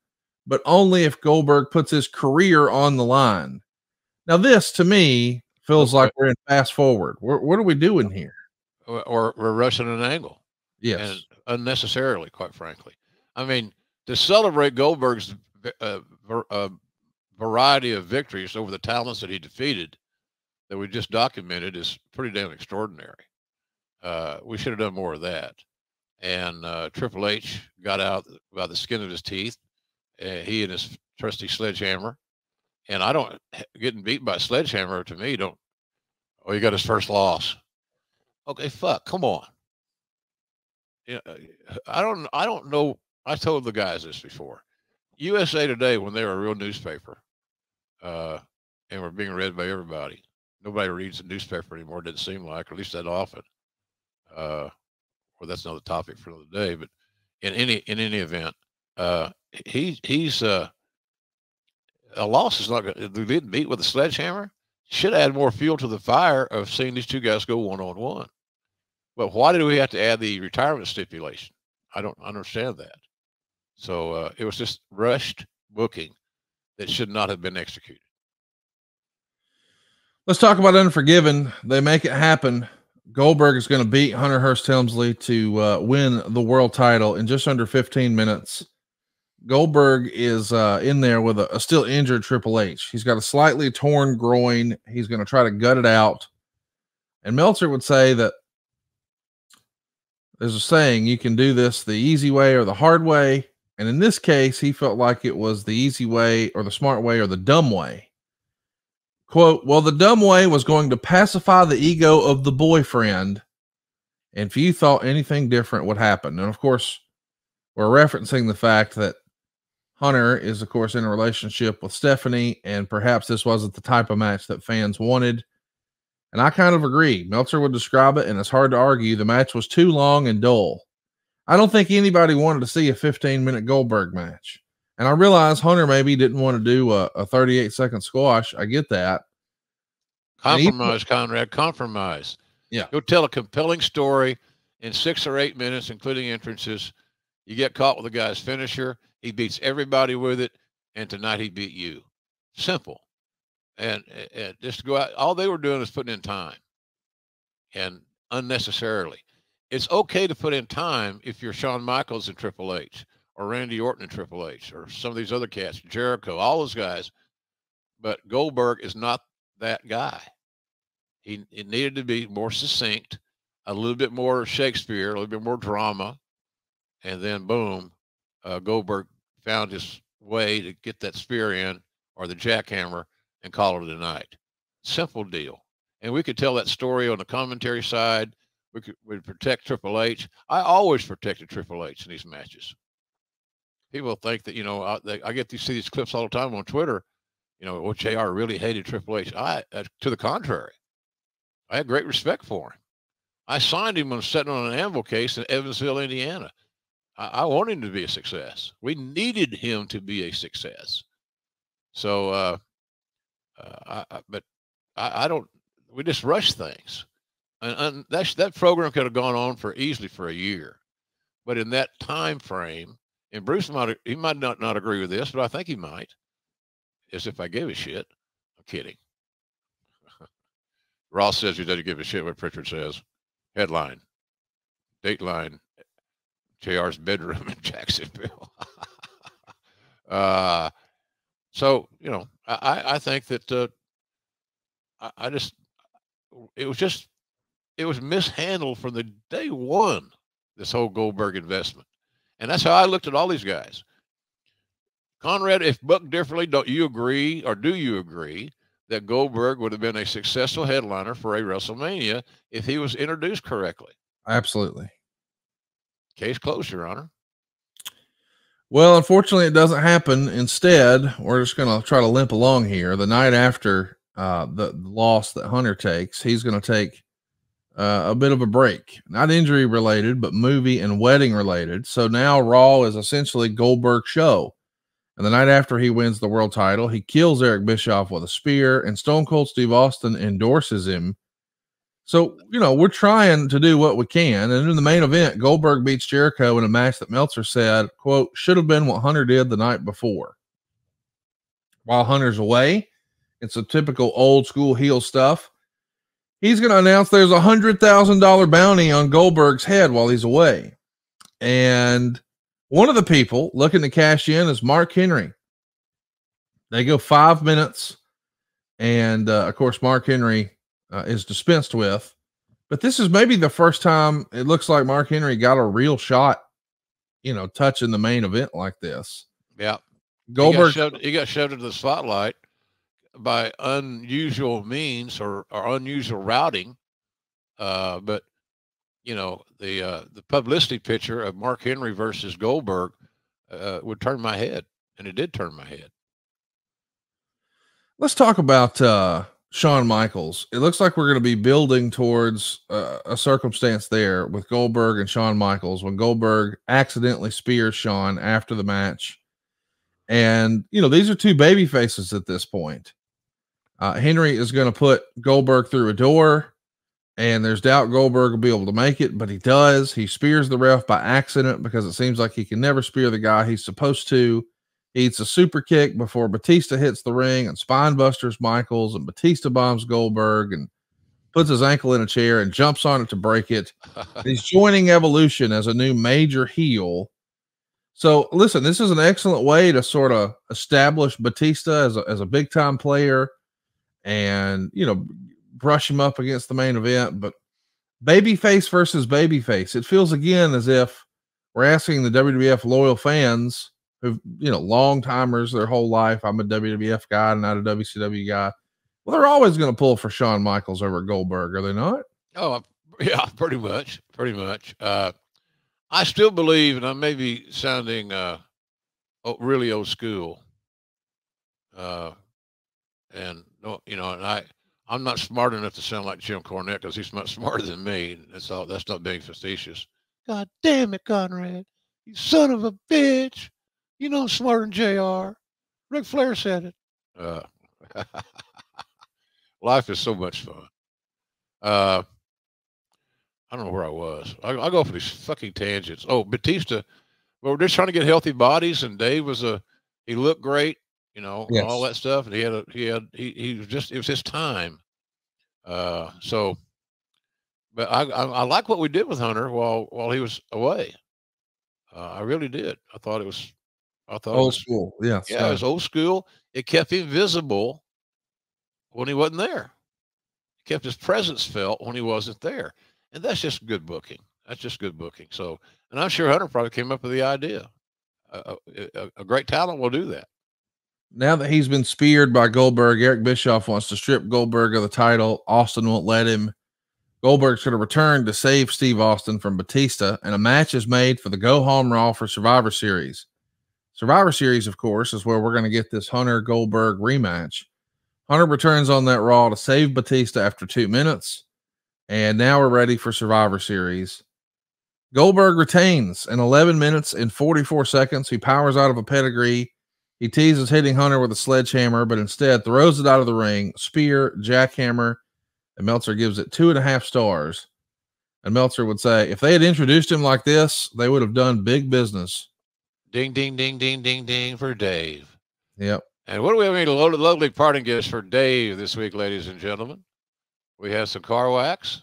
but only if Goldberg puts his career on the line. Now, this to me feels like we're in fast forward. What, what are we doing here? Or, we're rushing an angle. Yes. And unnecessarily, quite frankly. I mean, to celebrate Goldberg's uh, uh, variety of victories over the talents that he defeated that we just documented is pretty damn extraordinary. Uh, we should have done more of that. And uh, Triple H got out by the skin of his teeth. Uh, he and his trusty sledgehammer. And I don't getting beat by sledgehammer to me. Don't. Oh, he got his first loss. Okay, fuck. Come on. Yeah, uh, I don't. I don't know. I told the guys this before. USA Today, when they were a real newspaper, uh, and were being read by everybody, nobody reads the newspaper anymore. Didn't seem like, or at least that often. Uh, well, that's another topic for another day. But in any in any event, uh, he he's uh, a loss is not. They didn't beat with a sledgehammer. Should add more fuel to the fire of seeing these two guys go one on one. But why did we have to add the retirement stipulation? I don't understand that. So uh, it was just rushed booking that should not have been executed. Let's talk about Unforgiven. They make it happen. Goldberg is going to beat Hunter Hearst Helmsley to uh, win the world title in just under 15 minutes. Goldberg is uh, in there with a, a, still injured Triple H. He's got a slightly torn groin. He's going to try to gut it out. And Meltzer would say that there's a saying you can do this the easy way or the hard way. And in this case, he felt like it was the easy way or the smart way or the dumb way. Quote, well, the dumb way was going to pacify the ego of the boyfriend. And if you thought anything different would happen. And of course, we're referencing the fact that Hunter is, of course, in a relationship with Stephanie, and perhaps this wasn't the type of match that fans wanted. And I kind of agree. Meltzer would describe it, and it's hard to argue. The match was too long and dull. I don't think anybody wanted to see a 15 minute Goldberg match. And I realize Hunter maybe didn't want to do a, a 38 second squash. I get that. Compromise, Conrad, compromise. Yeah. Go tell a compelling story in six or eight minutes, including entrances. You get caught with the guy's finisher. He beats everybody with it. And tonight he beat you. Simple. And, and just go out. All they were doing is putting in time and unnecessarily. It's okay to put in time if you're Shawn Michaels and Triple H or Randy Orton and Triple H or some of these other cats, Jericho, all those guys. But Goldberg is not that guy. He it needed to be more succinct, a little bit more Shakespeare, a little bit more drama, and then boom, uh, Goldberg found his way to get that spear in or the jackhammer and call it a night. Simple deal. and we could tell that story on the commentary side. We could we'd protect Triple H. I always protected Triple H in these matches. People think that you know I, they, I get to see these clips all the time on Twitter. You know, well, Jr. really hated Triple H. I, uh, to the contrary, I had great respect for him. I signed him when sitting on an anvil case in Evansville, Indiana. I, I want him to be a success. We needed him to be a success. So, uh, uh, I, but I, I, don't. We just rush things, and, and that that program could have gone on for easily for a year, but in that time frame, and Bruce might he might not not agree with this, but I think he might. As if I gave a shit. I'm kidding. [laughs] Ross says he doesn't give a shit what Prichard says. Headline, Dateline, JR's bedroom [laughs] in Jacksonville. [laughs] uh, so, you know, I, I think that uh, I, I just, it was just, it was mishandled from the day one, this whole Goldberg investment. And that's how I looked at all these guys. Conrad, if booked differently, don't you agree or do you agree that Goldberg would have been a successful headliner for a WrestleMania if he was introduced correctly? Absolutely. Case closed, Your Honor. Well, unfortunately, it doesn't happen. Instead, we're just going to try to limp along here. The night after uh, the, the loss that Hunter takes, he's going to take uh, a bit of a break, not injury related, but movie and wedding related. So now Raw is essentially Goldberg's show. And the night after he wins the world title, he kills Eric Bischoff with a spear, and Stone Cold Steve Austin endorses him so, you know, we're trying to do what we can. And in the main event, Goldberg beats Jericho in a match that Meltzer said, quote, should have been what Hunter did the night before. While Hunter's away, it's a typical old school heel stuff. He's going to announce there's a hundred thousand dollar bounty on Goldberg's head while he's away. And one of the people looking to cash in is Mark Henry. They go five minutes. And uh, of course, Mark Henry uh, is dispensed with. But this is maybe the first time it looks like Mark Henry got a real shot, you know, touching the main event like this. Yeah. Goldberg. He got shoved, he got shoved into the spotlight by unusual means or, or unusual routing. Uh, but, you know, the uh, the publicity picture of Mark Henry versus Goldberg uh, would turn my head. And it did turn my head. Let's talk about uh, Shawn Michaels. It looks like we're going to be building towards uh, a circumstance there with Goldberg and Shawn Michaels when Goldberg accidentally spears Shawn after the match. And, you know, these are two baby faces at this point. Uh, Henry is going to put Goldberg through a door, and there's doubt Goldberg will be able to make it, but he does. He spears the ref by accident because it seems like he can never spear the guy he's supposed to He eats a super kick before Batista hits the ring and spine busters Michaels and Batista bombs Goldberg and puts his ankle in a chair and jumps on it to break it. [laughs] He's joining Evolution as a new major heel. So listen, this is an excellent way to sort of establish Batista as a, as a big time player and, you know, brush him up against the main event. But babyface versus babyface, it feels again as if we're asking the WWF loyal fans who've you know long timers their whole life. I'm a WWF guy, not a WCW guy. Well, they're always going to pull for Shawn Michaels over Goldberg, are they not? Oh, yeah, pretty much, pretty much. Uh, I still believe, and I may be sounding uh, really old school, uh, and you know, and I, I'm not smart enough to sound like Jim Cornette because he's much [laughs] smarter than me. That's all. That's not being facetious. God damn it, Conrad, you son of a bitch! You know, I'm smarter than JR. Ric Flair said it. Uh, [laughs] life is so much fun. Uh, I don't know where I was. I, I go for these fucking tangents. Oh, Batista. Well, we're just trying to get healthy bodies, and Dave was a. He looked great, you know, yes. all that stuff, and he had a. He had. He, he was just. It was his time. Uh, so. But I, I, I like what we did with Hunter while while he was away. Uh, I really did. I thought it was I thought old was, school. Yeah. Yeah, it was old school. It kept him visible when he wasn't there. It kept his presence felt when he wasn't there. And that's just good booking. That's just good booking. So, and I'm sure Hunter probably came up with the idea. A, a, a great talent will do that. Now that he's been speared by Goldberg, Eric Bischoff wants to strip Goldberg of the title. Austin won't let him. Goldberg's going to return to save Steve Austin from Batista, and a match is made for the Go Home Raw for Survivor Series. Survivor Series, of course, is where we're going to get this Hunter Goldberg rematch. Hunter returns on that Raw to save Batista after two minutes, and now we're ready for Survivor Series. Goldberg retains in 11 minutes and 44 seconds. He powers out of a pedigree. He teases hitting Hunter with a sledgehammer, but instead throws it out of the ring. Spear, jackhammer, and Meltzer gives it two and a half stars. And Meltzer would say, if they had introduced him like this, they would have done big business. Ding, ding, ding, ding, ding, ding for Dave. Yep. And what do we have any lovely, lovely parting gifts for Dave this week, ladies and gentlemen? We have some car wax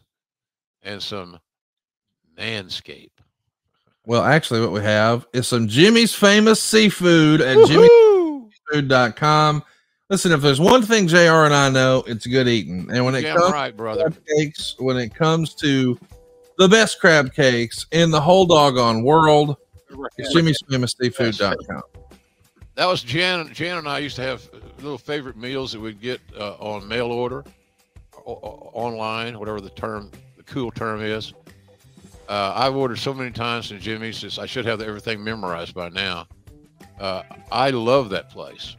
and some Manscape. Well, actually, what we have is some Jimmy's famous seafood at jimmyfood.com. Listen, if there's one thing JR and I know, it's good eating. And when it Damn comes right, brother. crab cakes, when it comes to the best crab cakes in the whole doggone world, it's Jimmy's famous seafood.com. That was Jan. Jan and I used to have little favorite meals that we'd get uh, on mail order, o- o- online, whatever the term, the cool term is. Uh, I've ordered so many times from Jimmy's. I should have everything memorized by now. Uh, I love that place.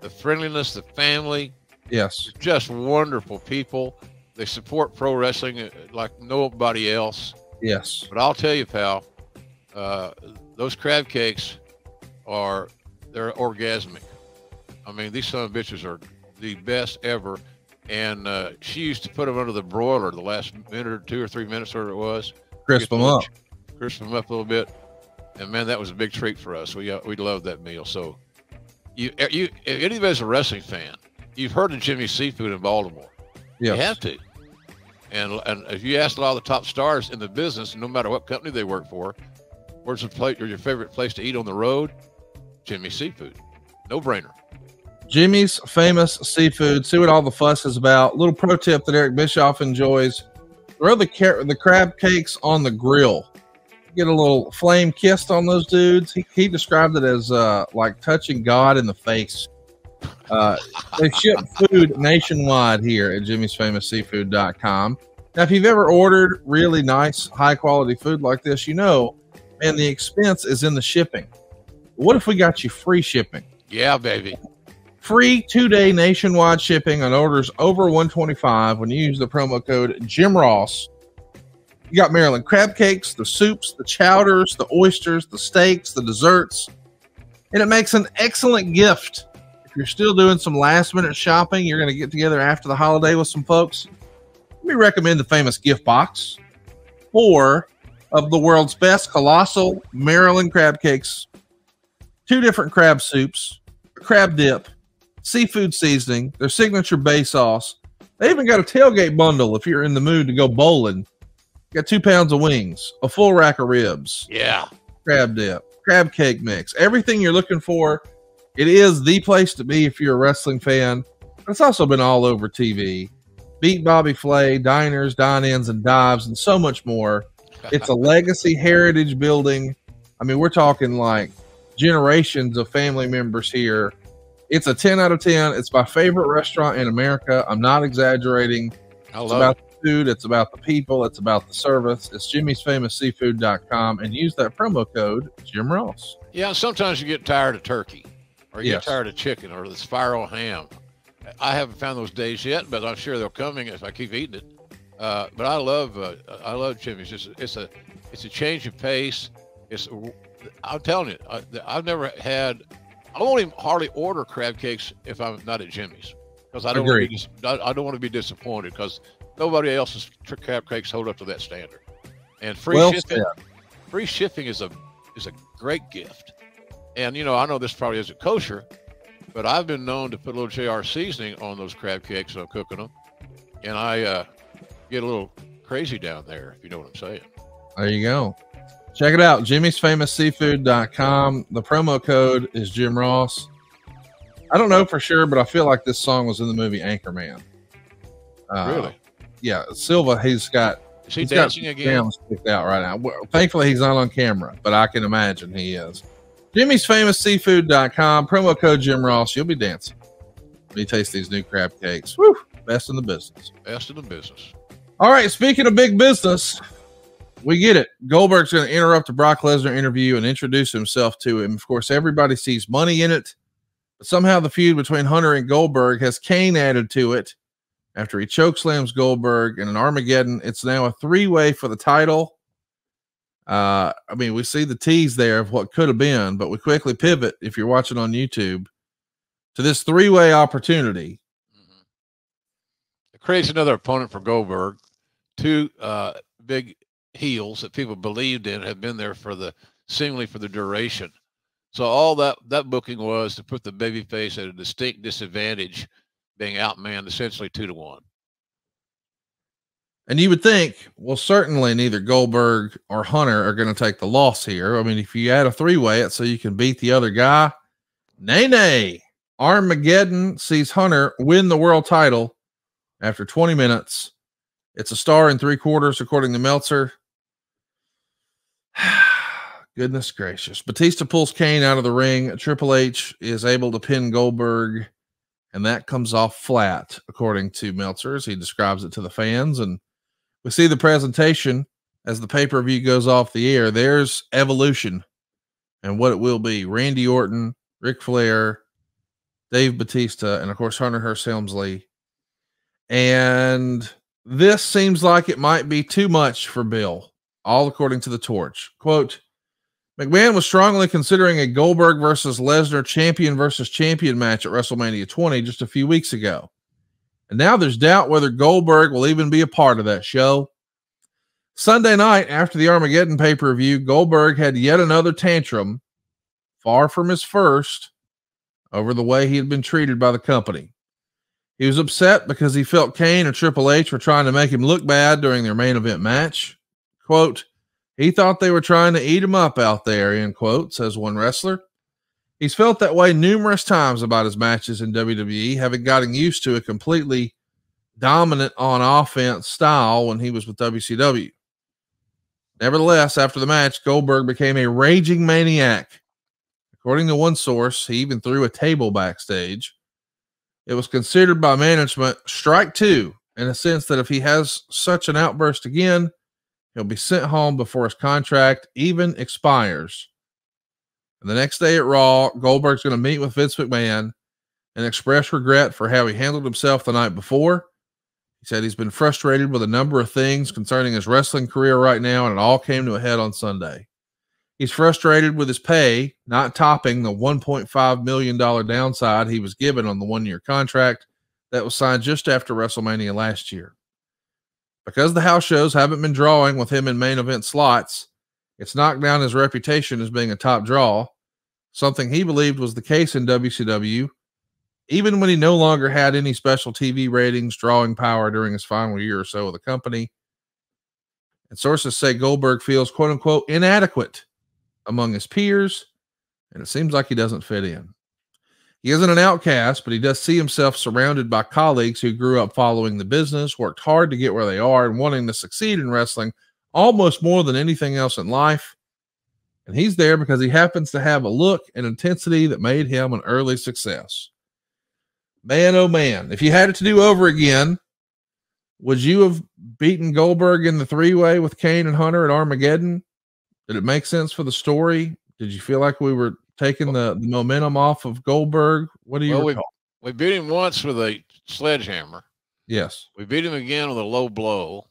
The friendliness, the family, Yes. just wonderful people. They support pro wrestling uh, like nobody else. Yes. But I'll tell you, pal, uh, those crab cakes are they're orgasmic. I mean, these son of bitches are the best ever. And uh, she used to put them under the broiler the last minute or two or three minutes, whatever it was. Crisp them the- up. Crisp them up a little bit. And man, that was a big treat for us. We uh, we loved that meal. So, you you if anybody's a wrestling fan, you've heard of Jimmy's Seafood in Baltimore. You have to. And and if you ask a lot of the top stars in the business, no matter what company they work for, where's the place or your favorite place to eat on the road? Jimmy's Seafood. No brainer. Jimmy's famous seafood. See what all the fuss is about. Little pro tip that Eric Bischoff enjoys: throw the car- the crab cakes on the grill. Get a little flame kissed on those dudes. He, he described it as uh, like touching God in the face. Uh, they ship food nationwide here at Jimmy's Famous Seafood.com. Now, if you've ever ordered really nice, high quality food like this, you know, man, the expense is in the shipping. What if we got you free shipping? Yeah, baby. free two-day nationwide shipping on orders over 125 when you use the promo code Jim Ross. You got Maryland crab cakes, the soups, the chowders, the oysters, the steaks, the desserts, and it makes an excellent gift. If you're still doing some last-minute shopping, you're going to get together after the holiday with some folks. Let me recommend the famous gift box. Four of the world's best colossal Maryland crab cakes, two different crab soups, crab dip, seafood seasoning, their signature bay sauce. They even got a tailgate bundle if you're in the mood to go bowling. Got two pounds of wings, a full rack of ribs, Yeah. crab dip, crab cake mix, everything you're looking for. It is the place to be if you're a wrestling fan. It's also been all over TV. Beat Bobby Flay, diners, drive-ins, and dives, and so much more. It's a [laughs] legacy heritage building. I mean, we're talking like generations of family members here. It's a 10 out of 10. It's my favorite restaurant in America. I'm not exaggerating. I It's about it. Food, it's about the people, it's about the service. It's Jimmy's Famous Seafood.com and use that promo code Jim Ross. Yeah, sometimes you get tired of turkey or you Yes. get tired of chicken or the spiral ham. I haven't found those days yet, but I'm sure they're coming if I keep eating it. Uh, but I love uh, I love Jimmy's. It's, it's a it's a change of pace. It's I'm telling you, I, I've never had. I won't even hardly order crab cakes if I'm not at Jimmy's because I don't want to be I, I don't want to be disappointed because nobody else's crab cakes hold up to that standard. And free Well shipping said. free shipping is a is a great gift. And you know, I know this probably isn't kosher, but I've been known to put a little JR seasoning on those crab cakes when I'm cooking them, and I uh, get a little crazy down there, if you know what I'm saying. There you go. Check it out. Jimmy's Famous Seafood.com. The promo code is Jim Ross. I don't know for sure, but I feel like this song was in the movie Anchorman. Uh, really? Yeah. Silva, he's got Is he he's got dancing again? Sticked out right now. Well, thankfully, he's not on camera, but I can imagine he is. Jimmy's Famous Seafood.com, promo code Jim Ross. You'll be dancing. Let me taste these new crab cakes. Woo, best in the business. Best in the business. All right, speaking of big business, we get it. Goldberg's going to interrupt the Brock Lesnar interview and introduce himself to him. Of course, everybody sees money in it, but somehow the feud between Hunter and Goldberg has Kane added to it after he chokeslams Goldberg in an Armageddon. It's now a three way for the title. Uh, I mean, we see the tease there of what could have been, but we quickly pivot if you're watching on YouTube to this three way opportunity. Mm-hmm. It creates another opponent for Goldberg. Two uh, big heels that people believed in have been there for the seemingly for the duration. So all that that booking was to put the babyface at a distinct disadvantage, being outmanned essentially two to one. And you would think, well, certainly neither Goldberg or Hunter are going to take the loss here. I mean, if you add a three way it so you can beat the other guy, nay, nay. Armageddon sees Hunter win the world title after 20 minutes. It's a star in three quarters, according to Meltzer. [sighs] Goodness gracious. Batista pulls Kane out of the ring. Triple H is able to pin Goldberg, and that comes off flat, according to Meltzer, as he describes it to the fans. And we see the presentation as the pay per view goes off the air. There's evolution and what it will be Randy Orton, Ric Flair, Dave Batista, and of course, Hunter Hearst Helmsley. And this seems like it might be too much for Bill, all according to the torch. Quote, McMahon was strongly considering a Goldberg versus Lesnar champion versus champion match at WrestleMania 20 just a few weeks ago. And now there's doubt whether Goldberg will even be a part of that show. Sunday night, after the Armageddon pay per view, Goldberg had yet another tantrum, far from his first, over the way he had been treated by the company. He was upset because he felt Kane and Triple H were trying to make him look bad during their main event match. Quote, he thought they were trying to eat him up out there, end quote, says one wrestler. He's felt that way numerous times about his matches in WWE, having gotten used to a completely dominant on offense style when he was with WCW. Nevertheless, after the match, Goldberg became a raging maniac. According to one source, he even threw a table backstage. It was considered by management strike two in a sense that if he has such an outburst again, He'll be sent home before his contract even expires. And the next day at Raw, Goldberg's going to meet with Vince McMahon and express regret for how he handled himself the night before. He said he's been frustrated with a number of things concerning his wrestling career right now, and it all came to a head on Sunday. He's frustrated with his pay not topping the $1.5 million downside he was given on the one year contract that was signed just after WrestleMania last year. Because the house shows haven't been drawing with him in main event slots, it's knocked down his reputation as being a top draw, something he believed was the case in WCW, even when he no longer had any special TV ratings, drawing power during his final year or so of the company. And sources say Goldberg feels quote unquote inadequate among his peers, and it seems like he doesn't fit in. He isn't an outcast, but he does see himself surrounded by colleagues who grew up following the business, worked hard to get where they are, and wanting to succeed in wrestling almost more than anything else in life. And he's there because he happens to have a look and intensity that made him an early success. Man, oh man, if you had it to do over again, would you have beaten Goldberg in the three way with Kane and Hunter at Armageddon? Did it make sense for the story? Did you feel like we were taking the, the momentum off of Goldberg? What do you well? We, we beat him once with a sledgehammer. Yes. We beat him again with a low blow.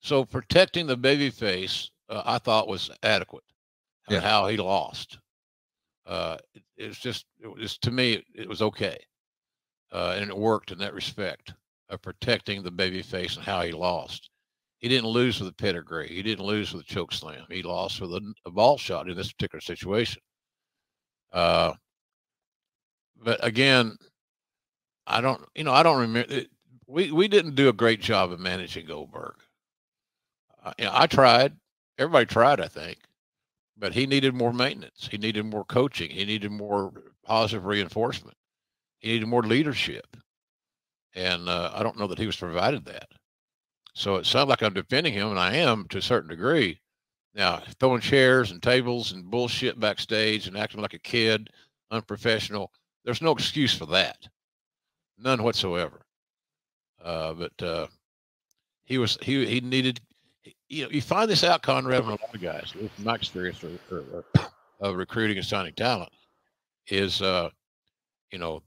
So protecting the baby face, uh, I thought was adequate. Yeah. How he lost. Uh, it, it, was just, it was to me, it, it was okay. Uh, and it worked in that respect of protecting the baby face and how he lost. He didn't lose with a pedigree. He didn't lose with a choke slam. He lost with a, a ball shot in this particular situation. Uh, but again, I don't, you know, I don't remember. It, we we didn't do a great job of managing Goldberg. Uh, you know, I tried. Everybody tried, I think, but he needed more maintenance. He needed more coaching. He needed more positive reinforcement. He needed more leadership, and uh, I don't know that he was provided that. So it sounds like I'm defending him, and I am to a certain degree. Now, throwing chairs and tables and bullshit backstage and acting like a kid, unprofessional, there's no excuse for that. None whatsoever. Uh, but uh, he was he he needed you know you find this out Conrad a lot of guys from my experience of recruiting and signing talent is uh you know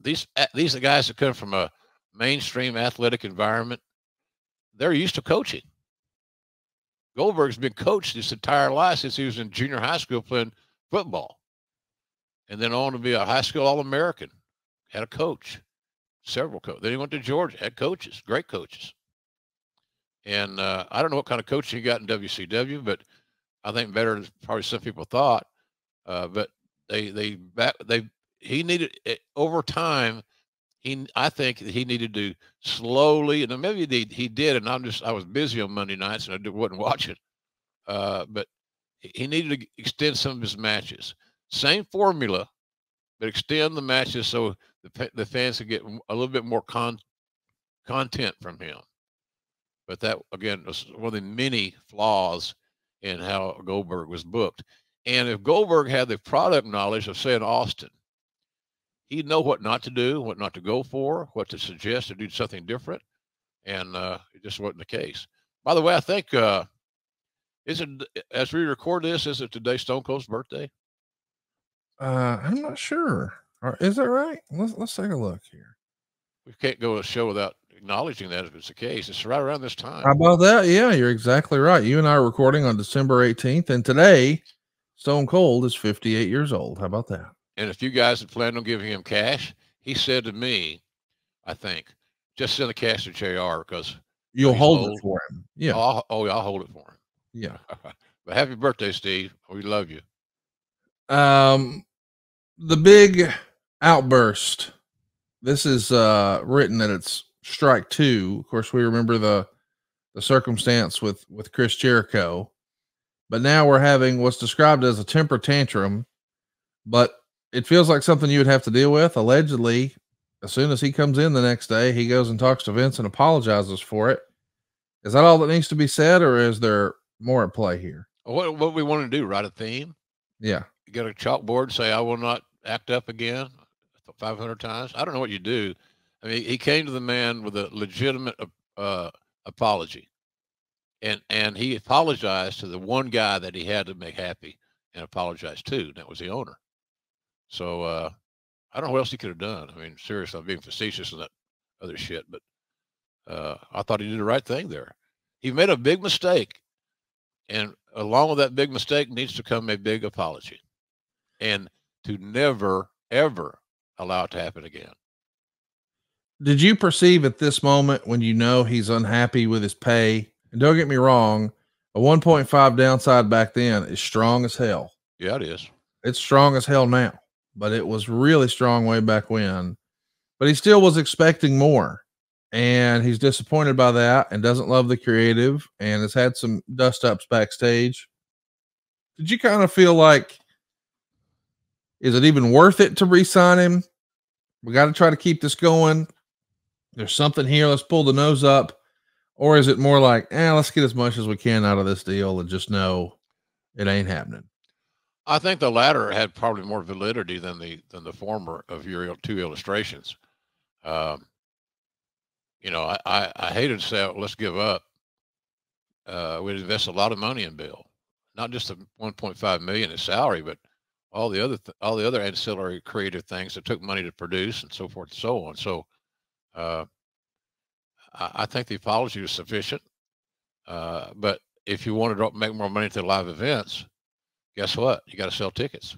these these are guys that come from a mainstream athletic environment they're used to coaching Goldberg's been coached his entire life since he was in junior high school playing football and then on to be a high school all-american had a coach several coaches then he went to georgia had coaches great coaches and uh, I don't know what kind of coaching he got in WCW, but I think better than probably some people thought. Uh, but they they back they he needed over time. He I think he needed to slowly and maybe he, he did, and I'm just I was busy on Monday nights and I wasn't [laughs] watching. Uh, but he needed to extend some of his matches. Same formula, but extend the matches so the the fans can get a little bit more con content from him. But that again was one of the many flaws in how Goldberg was booked. And if Goldberg had the product knowledge of, say, Austin, he'd know what not to do, what not to go for, what to suggest to do something different. And uh, it just wasn't the case. By the way, I think uh, is it as we record this, is it today Stone Cold's birthday? Uh, I'm not sure. Is that right? Let's let's take a look here. We can't go a show without acknowledging that if it's the case. It's right around this time. How about that? Yeah, you're exactly right. You and I are recording on December 18th, and today Stone Cold is 58 years old. How about that? And if you guys had planned on giving him cash, he said to me, I think, just send the cash to JR because you'll hold old. it for him. Yeah. Oh, oh, yeah, I'll hold it for him. Yeah. [laughs] but happy birthday, Steve. We love you. Um, the big outburst. This is uh written that it's strike two. Of course, we remember the the circumstance with with Chris Jericho, but now we're having what's described as a temper tantrum, but it feels like something you would have to deal with. Allegedly, as soon as he comes in the next day, he goes and talks to Vince and apologizes for it. Is that all that needs to be said, or is there more at play here? What what we want to do? Write a theme. Yeah. You get a chalkboard. Say I will not act up again. Five hundred times. I don't know what you do I mean, he came to the man with a legitimate uh, apology, and and he apologized to the one guy that he had to make happy and apologize to. And that was the owner. So uh, I don't know what else he could have done. I mean, seriously, I'm being facetious and that other shit, but uh, I thought he did the right thing there. He made a big mistake, and along with that big mistake needs to come a big apology, and to never ever allow it to happen again did you perceive at this moment when you know he's unhappy with his pay? And don't get me wrong, a 1.5 downside back then is strong as hell. Yeah, it is. It's strong as hell now, but it was really strong way back when. But he still was expecting more. And he's disappointed by that and doesn't love the creative and has had some dust ups backstage. Did you kind of feel like, is it even worth it to re sign him? We got to try to keep this going there's something here. Let's pull the nose up. Or is it more like, eh, let's get as much as we can out of this deal and just know it ain't happening? I think the latter had probably more validity than the than the former of your two illustrations. Um, you know, I, I, I hated to say, let's give up. Uh, we'd invest a lot of money in Bill, not just the 1.5 million in salary, but all the other th- all the other ancillary creative things that took money to produce and so forth and so on. So uh, I, think the apology was sufficient. Uh, but if you wanted to make more money to live events, guess what? You got to sell tickets.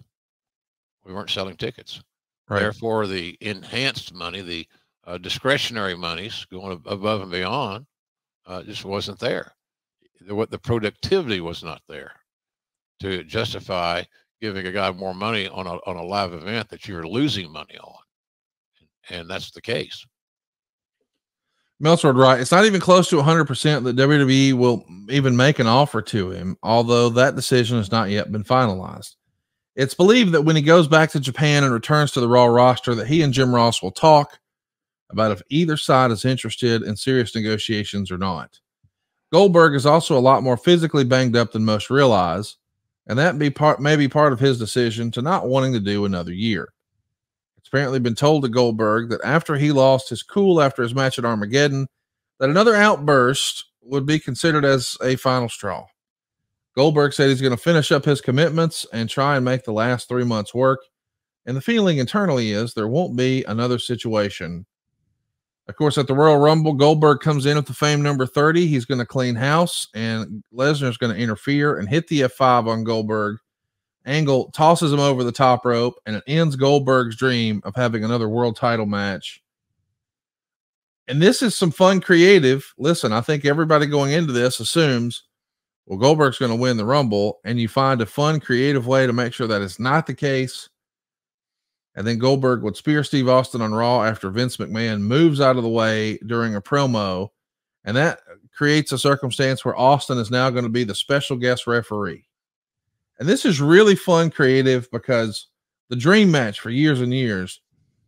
We weren't selling tickets. Right. Therefore, the enhanced money, the uh, discretionary monies going above and beyond, uh, just wasn't there. The, what the productivity was not there to justify giving a guy more money on a on a live event that you're losing money on, and that's the case. Meltzer right. It's not even close to 100% that WWE will even make an offer to him, although that decision has not yet been finalized. It's believed that when he goes back to Japan and returns to the Raw roster, that he and Jim Ross will talk about if either side is interested in serious negotiations or not. Goldberg is also a lot more physically banged up than most realize, and that may be part maybe part of his decision to not wanting to do another year. It's apparently been told to Goldberg that after he lost his cool after his match at Armageddon, that another outburst would be considered as a final straw. Goldberg said he's going to finish up his commitments and try and make the last three months work. And the feeling internally is there won't be another situation. Of course, at the Royal Rumble, Goldberg comes in with the fame number 30. He's going to clean house, and Lesnar is going to interfere and hit the F5 on Goldberg. Angle tosses him over the top rope, and it ends Goldberg's dream of having another world title match. And this is some fun creative. Listen, I think everybody going into this assumes well, Goldberg's going to win the Rumble, and you find a fun, creative way to make sure that it's not the case. And then Goldberg would spear Steve Austin on Raw after Vince McMahon moves out of the way during a promo. And that creates a circumstance where Austin is now going to be the special guest referee. And this is really fun, creative because the dream match for years and years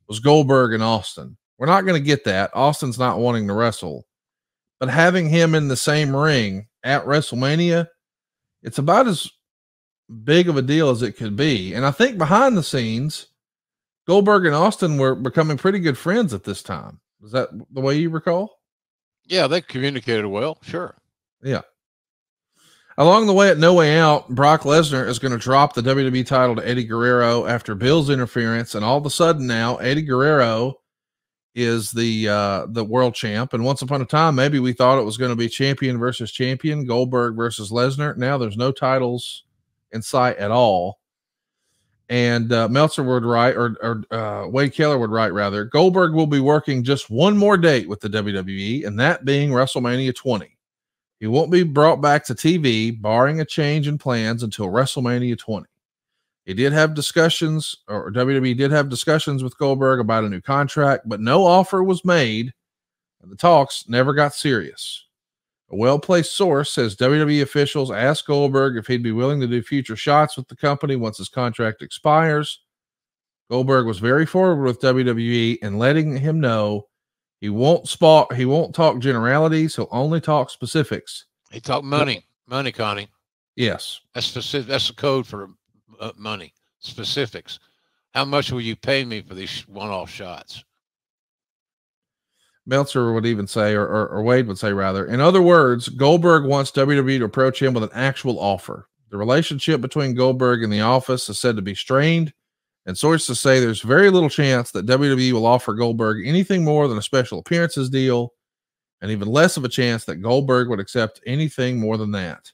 was Goldberg and Austin. We're not going to get that. Austin's not wanting to wrestle. But having him in the same ring at WrestleMania, it's about as big of a deal as it could be. And I think behind the scenes, Goldberg and Austin were becoming pretty good friends at this time. Is that the way you recall? Yeah, they communicated well. Sure. Yeah. Along the way at No Way Out, Brock Lesnar is going to drop the WWE title to Eddie Guerrero after Bill's interference. And all of a sudden now, Eddie Guerrero is the uh the world champ. And once upon a time, maybe we thought it was going to be champion versus champion, Goldberg versus Lesnar. Now there's no titles in sight at all. And uh, Meltzer would write, or, or uh, Wade Keller would write rather, Goldberg will be working just one more date with the WWE, and that being WrestleMania 20. He won't be brought back to TV, barring a change in plans until WrestleMania 20. He did have discussions, or WWE did have discussions with Goldberg about a new contract, but no offer was made, and the talks never got serious. A well placed source says WWE officials asked Goldberg if he'd be willing to do future shots with the company once his contract expires. Goldberg was very forward with WWE and letting him know he won't spot he won't talk generalities, he'll only talk specifics. He talked money, money, Connie. Yes. That's specific. That's the code for uh, money specifics. How much will you pay me for these one-off shots? Meltzer would even say, or, or, or, Wade would say rather. In other words, Goldberg wants WWE to approach him with an actual offer. The relationship between Goldberg and the office is said to be strained, and sources to say there's very little chance that WWE will offer Goldberg anything more than a special appearances deal, and even less of a chance that Goldberg would accept anything more than that.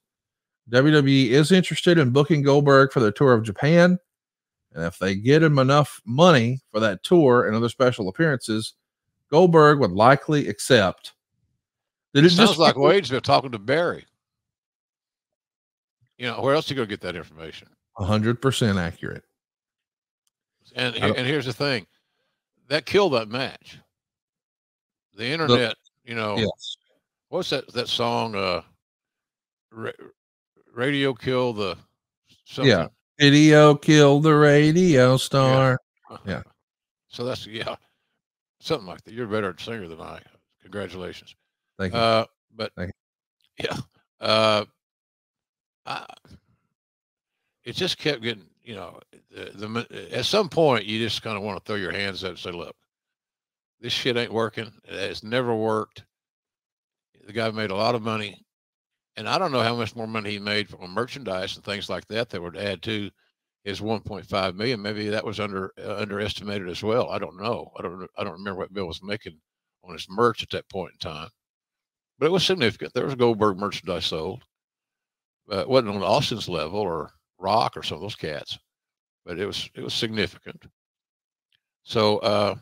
WWE is interested in booking Goldberg for their tour of Japan. And if they get him enough money for that tour and other special appearances, Goldberg would likely accept. Did it, sounds just like Wade's been talking to Barry. You know, where else are you going to get that information? 100% accurate. And, and here's the thing that killed that match. The internet, the, you know, yes. what's that, that song? Uh, radio kill the something. yeah video kill the radio star yeah. yeah. [laughs] so that's yeah something like that you're a better singer than i congratulations thank you uh but you. yeah uh I, it just kept getting you know the, the at some point you just kind of want to throw your hands up and say look this shit ain't working it's never worked the guy made a lot of money and I don't know how much more money he made from merchandise and things like that that would add to his 1.5 million. Maybe that was under uh, underestimated as well. I don't know. I don't. I don't remember what Bill was making on his merch at that point in time, but it was significant. There was Goldberg merchandise sold. Uh, it wasn't on Austin's level or Rock or some of those cats, but it was it was significant. So uh,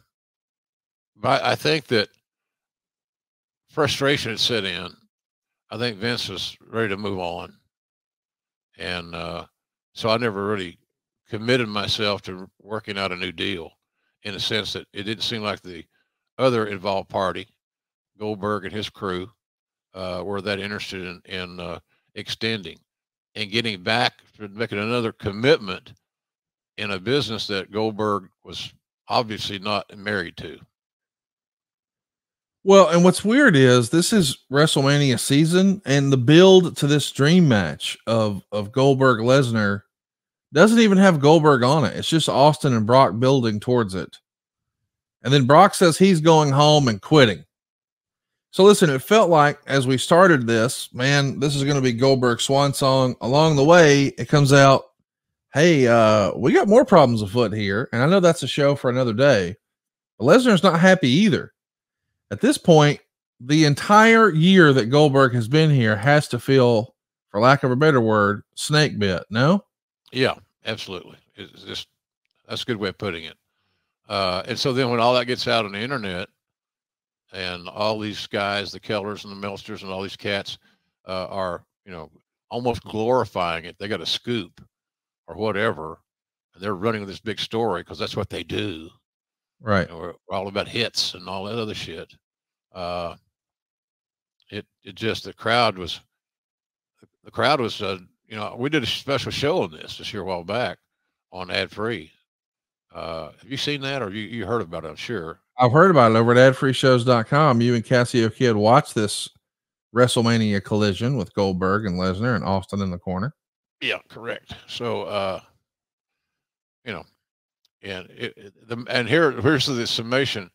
I, I think that frustration had set in I think Vince was ready to move on. And uh, so I never really committed myself to working out a new deal in the sense that it didn't seem like the other involved party, Goldberg and his crew, uh, were that interested in, in uh, extending and getting back making another commitment in a business that Goldberg was obviously not married to. Well, and what's weird is this is WrestleMania season, and the build to this dream match of of Goldberg Lesnar doesn't even have Goldberg on it. It's just Austin and Brock building towards it. And then Brock says he's going home and quitting. So listen, it felt like as we started this, man, this is going to be Goldberg's swan song. Along the way, it comes out, hey, uh, we got more problems afoot here. And I know that's a show for another day. But Lesnar's not happy either. At this point, the entire year that Goldberg has been here has to feel, for lack of a better word, snake bit. No? Yeah, absolutely. It's just that's a good way of putting it. Uh, and so then when all that gets out on the internet, and all these guys, the Kellers and the Meltzers and all these cats, uh, are you know almost glorifying it. They got a scoop or whatever, and they're running this big story because that's what they do. Right. You know, we're, we're all about hits and all that other shit. Uh, it it just the crowd was the crowd was uh, you know we did a special show on this this year a while back on ad free. Uh, have you seen that or you, you heard about it? I'm sure. I've heard about it over at adfreeshows.com. You and Cassio Kid watched this WrestleMania collision with Goldberg and Lesnar and Austin in the corner. Yeah, correct. So, uh, you know, and it, it, the, and here here's the summation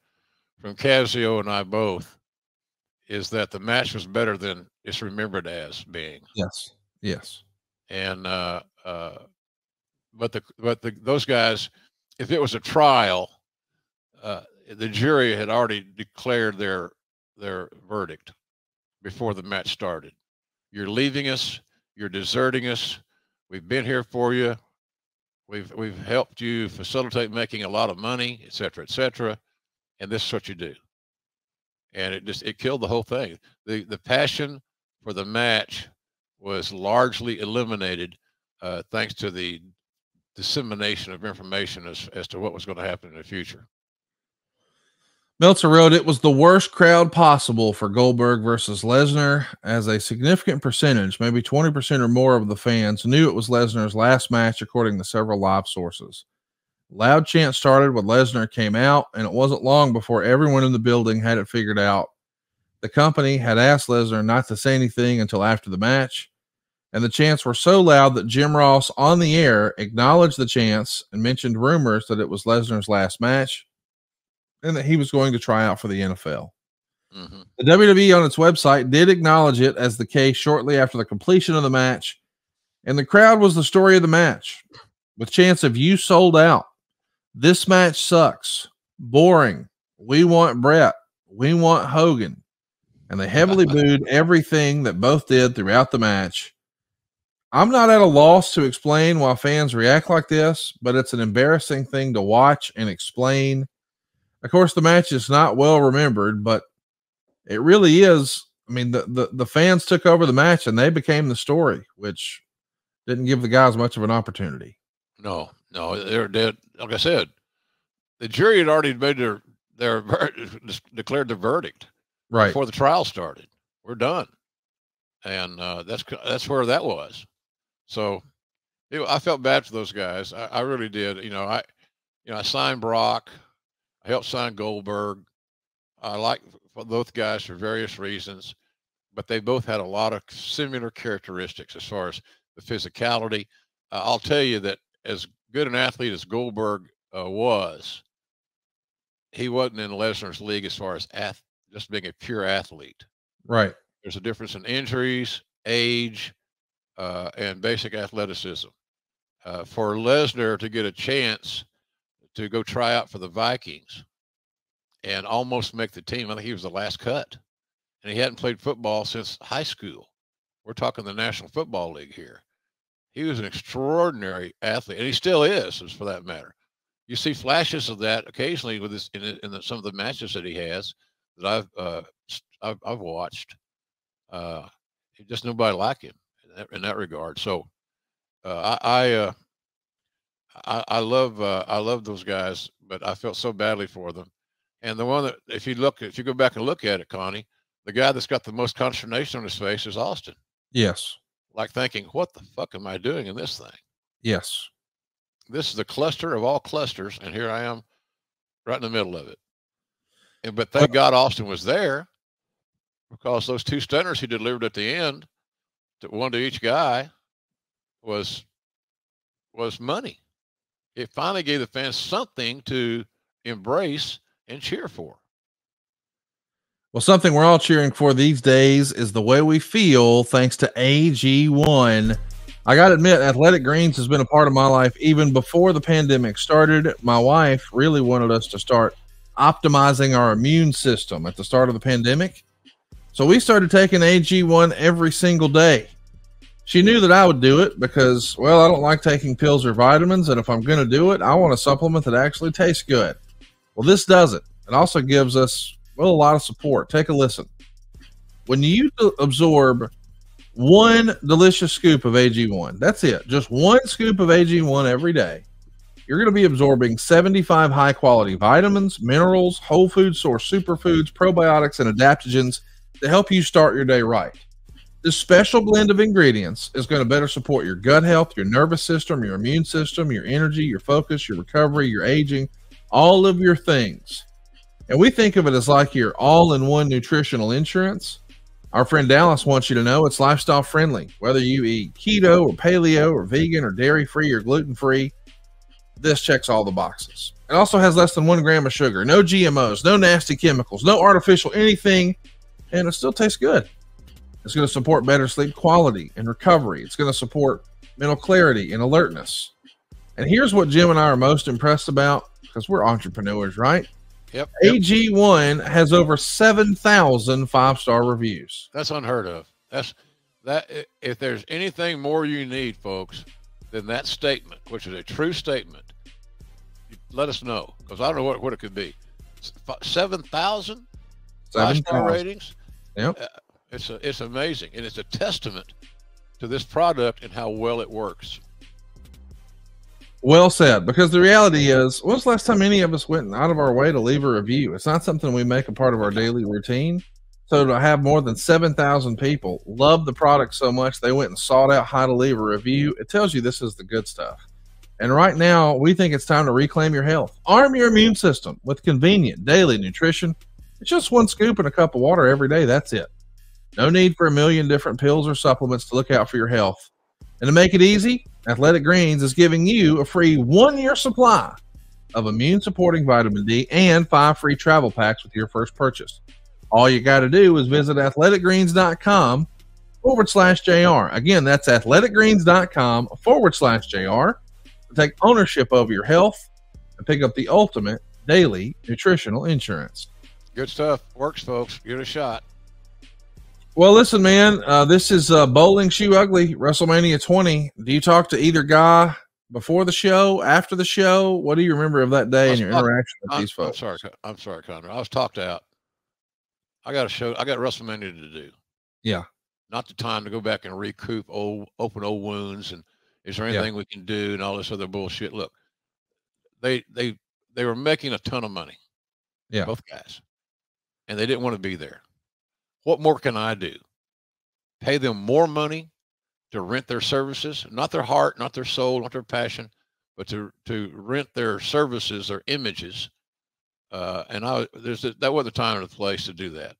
from Casio and I both is that the match was better than it's remembered as being. Yes. Yes. And uh, uh, but the but the those guys, if it was a trial, uh, the jury had already declared their their verdict before the match started. You're leaving us. You're deserting us. We've been here for you. We've we've helped you facilitate making a lot of money, et cetera, et cetera. And this is what you do. And it just it killed the whole thing. The the passion for the match was largely eliminated uh, thanks to the dissemination of information as, as to what was going to happen in the future. Meltzer wrote it was the worst crowd possible for Goldberg versus Lesnar, as a significant percentage, maybe 20% or more of the fans, knew it was Lesnar's last match, according to several live sources. Loud chants started when Lesnar came out, and it wasn't long before everyone in the building had it figured out. The company had asked Lesnar not to say anything until after the match, and the chants were so loud that Jim Ross on the air acknowledged the chants and mentioned rumors that it was Lesnar's last match and that he was going to try out for the NFL. Mm-hmm. The WWE on its website did acknowledge it as the case shortly after the completion of the match, and the crowd was the story of the match, with chants of "You sold out," "This match sucks," "Boring," "We want Bret," "We want Hogan," and they heavily [laughs] booed everything that both did throughout the match. I'm not at a loss to explain why fans react like this, but it's an embarrassing thing to watch and explain of course, the match is not well remembered, but it really is. I mean, the, the, the fans took over the match and they became the story, which didn't give the guys much of an opportunity. No, no, they're dead. Like I said, the jury had already made their their [laughs] declared the verdict right before the trial started. We're done, and uh, that's that's where that was. So, it, I felt bad for those guys. I, I really did. You know, I you know I signed Brock. I helped sign Goldberg. I like both guys for various reasons, but they both had a lot of similar characteristics as far as the physicality. Uh, I'll tell you that as good an athlete as Goldberg uh, was, he wasn't in Lesnar's league as far as ath- just being a pure athlete. Right. There's a difference in injuries, age, uh, and basic athleticism. Uh, for Lesnar to get a chance to go try out for the Vikings and almost make the team. I think he was the last cut. And he hadn't played football since high school. We're talking the National Football League here. He was an extraordinary athlete, and he still is, for that matter. You see flashes of that occasionally with in, in the, some of the matches that he has that I've uh, I've, I've, watched. Uh, just nobody like him in that, in that regard. So uh, I, I uh, I, I love uh, I love those guys, but I felt so badly for them. And the one that, if you look, if you go back and look at it, Connie, the guy that's got the most consternation on his face is Austin. Yes. Like thinking, what the fuck am I doing in this thing? Yes. This is the cluster of all clusters, and here I am, right in the middle of it. And but thank God Austin was there because those two stunners he delivered at the end, to one to each guy, was was money. It finally gave the fans something to embrace and cheer for. Well, something we're all cheering for these days is the way we feel thanks to AG1. I got to admit, Athletic Greens has been a part of my life even before the pandemic started. My wife really wanted us to start optimizing our immune system at the start of the pandemic. So we started taking AG1 every single day. She knew that I would do it because, well, I don't like taking pills or vitamins. And if I'm going to do it, I want a supplement that actually tastes good. Well, this does it. It also gives us, well, a lot of support. Take a listen. When you absorb one delicious scoop of AG1, that's it, just one scoop of AG1 every day, you're going to be absorbing 75 high quality vitamins, minerals, whole food source superfoods, probiotics, and adaptogens to help you start your day right. This special blend of ingredients is going to better support your gut health, your nervous system, your immune system, your energy, your focus, your recovery, your aging, all of your things. And we think of it as like your all in one nutritional insurance. Our friend Dallas wants you to know it's lifestyle friendly. Whether you eat keto or paleo or vegan or dairy free or gluten free, this checks all the boxes. It also has less than one gram of sugar, no GMOs, no nasty chemicals, no artificial anything, and it still tastes good. It's going to support better sleep quality and recovery. It's going to support mental clarity and alertness. And here's what Jim and I are most impressed about because we're entrepreneurs, right? Yep. yep. AG1 has over 7,000 five star reviews. That's unheard of. That's that. If there's anything more you need, folks, than that statement, which is a true statement, let us know because I don't know what, what it could be. 7,000 five star ratings. Yep. Uh, it's a, it's amazing, and it's a testament to this product and how well it works. Well said. Because the reality is, when's the last time any of us went out of our way to leave a review? It's not something we make a part of our daily routine. So to have more than 7,000 people love the product so much they went and sought out how to leave a review, it tells you this is the good stuff. And right now, we think it's time to reclaim your health. Arm your immune system with convenient daily nutrition. It's just one scoop and a cup of water every day. That's it. No need for a million different pills or supplements to look out for your health. And to make it easy, Athletic Greens is giving you a free one year supply of immune supporting vitamin D and five free travel packs with your first purchase. All you got to do is visit athleticgreens.com forward slash JR. Again, that's athleticgreens.com forward slash JR to take ownership over your health and pick up the ultimate daily nutritional insurance. Good stuff. Works, folks. Give it a shot. Well, listen, man, uh, this is uh, Bowling Shoe Ugly, WrestleMania 20. Do you talk to either guy before the show, after the show? What do you remember of that day and your interaction with I'm, these folks? I'm sorry, I'm sorry, Connor. I was talked out. I got a show. I got WrestleMania to do. Yeah. Not the time to go back and recoup old, open old wounds, and is there anything yeah. we can do, and all this other bullshit. Look, they they they were making a ton of money. Yeah. Both guys, and they didn't want to be there. What more can I do? Pay them more money to rent their services, not their heart, not their soul, not their passion, but to to rent their services, their images. Uh, and I there's a, that wasn't the time or the place to do that,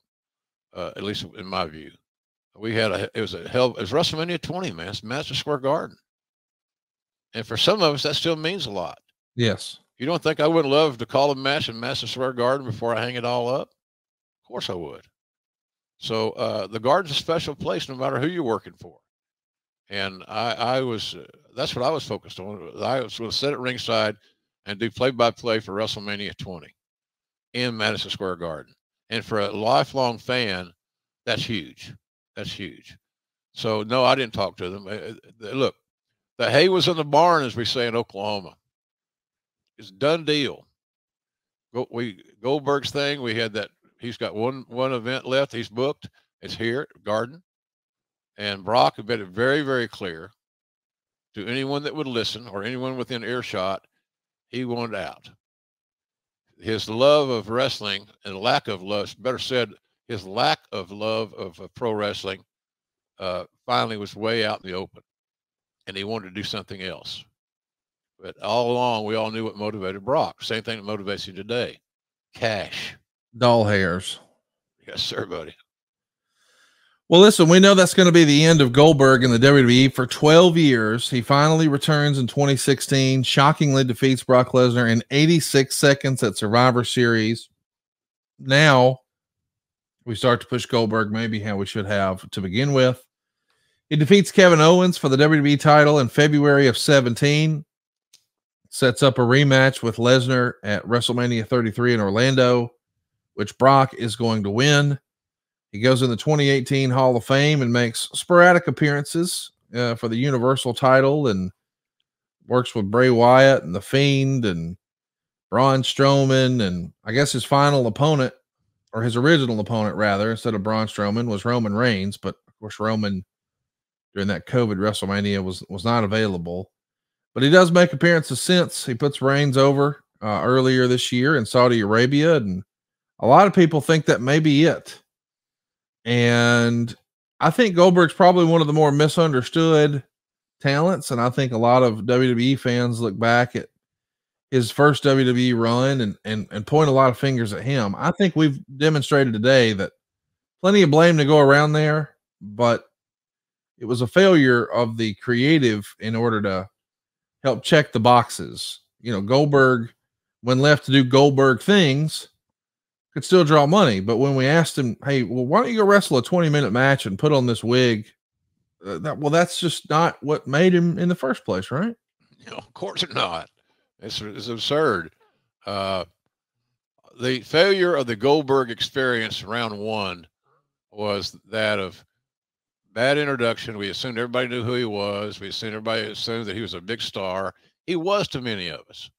uh, at least in my view. We had a it was a hell it was WrestleMania 20 man, it's Madison Square Garden, and for some of us that still means a lot. Yes. You don't think I would love to call a match in Madison Square Garden before I hang it all up? Of course I would. So uh, the garden's a special place, no matter who you're working for. And I, I was, uh, that's what I was focused on. I was going to sit at ringside and do play-by-play for WrestleMania 20 in Madison Square Garden. And for a lifelong fan, that's huge. That's huge. So no, I didn't talk to them. Uh, uh, look, the hay was in the barn, as we say in Oklahoma. It's done deal. We Goldberg's thing. We had that He's got one one event left. He's booked. It's here, Garden. And Brock made it very, very clear to anyone that would listen or anyone within earshot, he wanted out. His love of wrestling and lack of love, better said, his lack of love of, of pro wrestling uh, finally was way out in the open. And he wanted to do something else. But all along, we all knew what motivated Brock. Same thing that motivates you today cash Doll hairs. Yes, sir, buddy. Well, listen, we know that's going to be the end of Goldberg in the WWE for 12 years. He finally returns in 2016, shockingly defeats Brock Lesnar in 86 seconds at Survivor Series. Now we start to push Goldberg, maybe how we should have to begin with. He defeats Kevin Owens for the WWE title in February of 17. Sets up a rematch with Lesnar at WrestleMania 33 in Orlando, which Brock is going to win. He goes in the 2018 Hall of Fame and makes sporadic appearances uh, for the Universal title and works with Bray Wyatt and The Fiend and Braun Strowman. And I guess his final opponent, or his original opponent, rather, instead of Braun Strowman, was Roman Reigns. But of course, Roman during that COVID WrestleMania was was not available. But he does make appearances since. He puts Reigns over uh, earlier this year in Saudi Arabia, and a lot of people think that may be it. And I think Goldberg's probably one of the more misunderstood talents. And I think a lot of WWE fans look back at his first WWE run and, and, and point a lot of fingers at him. I think we've demonstrated today that plenty of blame to go around there, but it was a failure of the creative in order to help check the boxes. You know, Goldberg, when left to do Goldberg things, could still draw money. But when we asked him, hey, well, why don't you go wrestle a 20 minute match and put on this wig? Uh, that, well, that's just not what made him in the first place, right? No, [laughs] of course not. It's, it's absurd. Uh, the failure of the Goldberg experience round one was that of bad introduction. We assumed everybody knew who he was. We assumed everybody assumed that he was a big star. He was to many of us.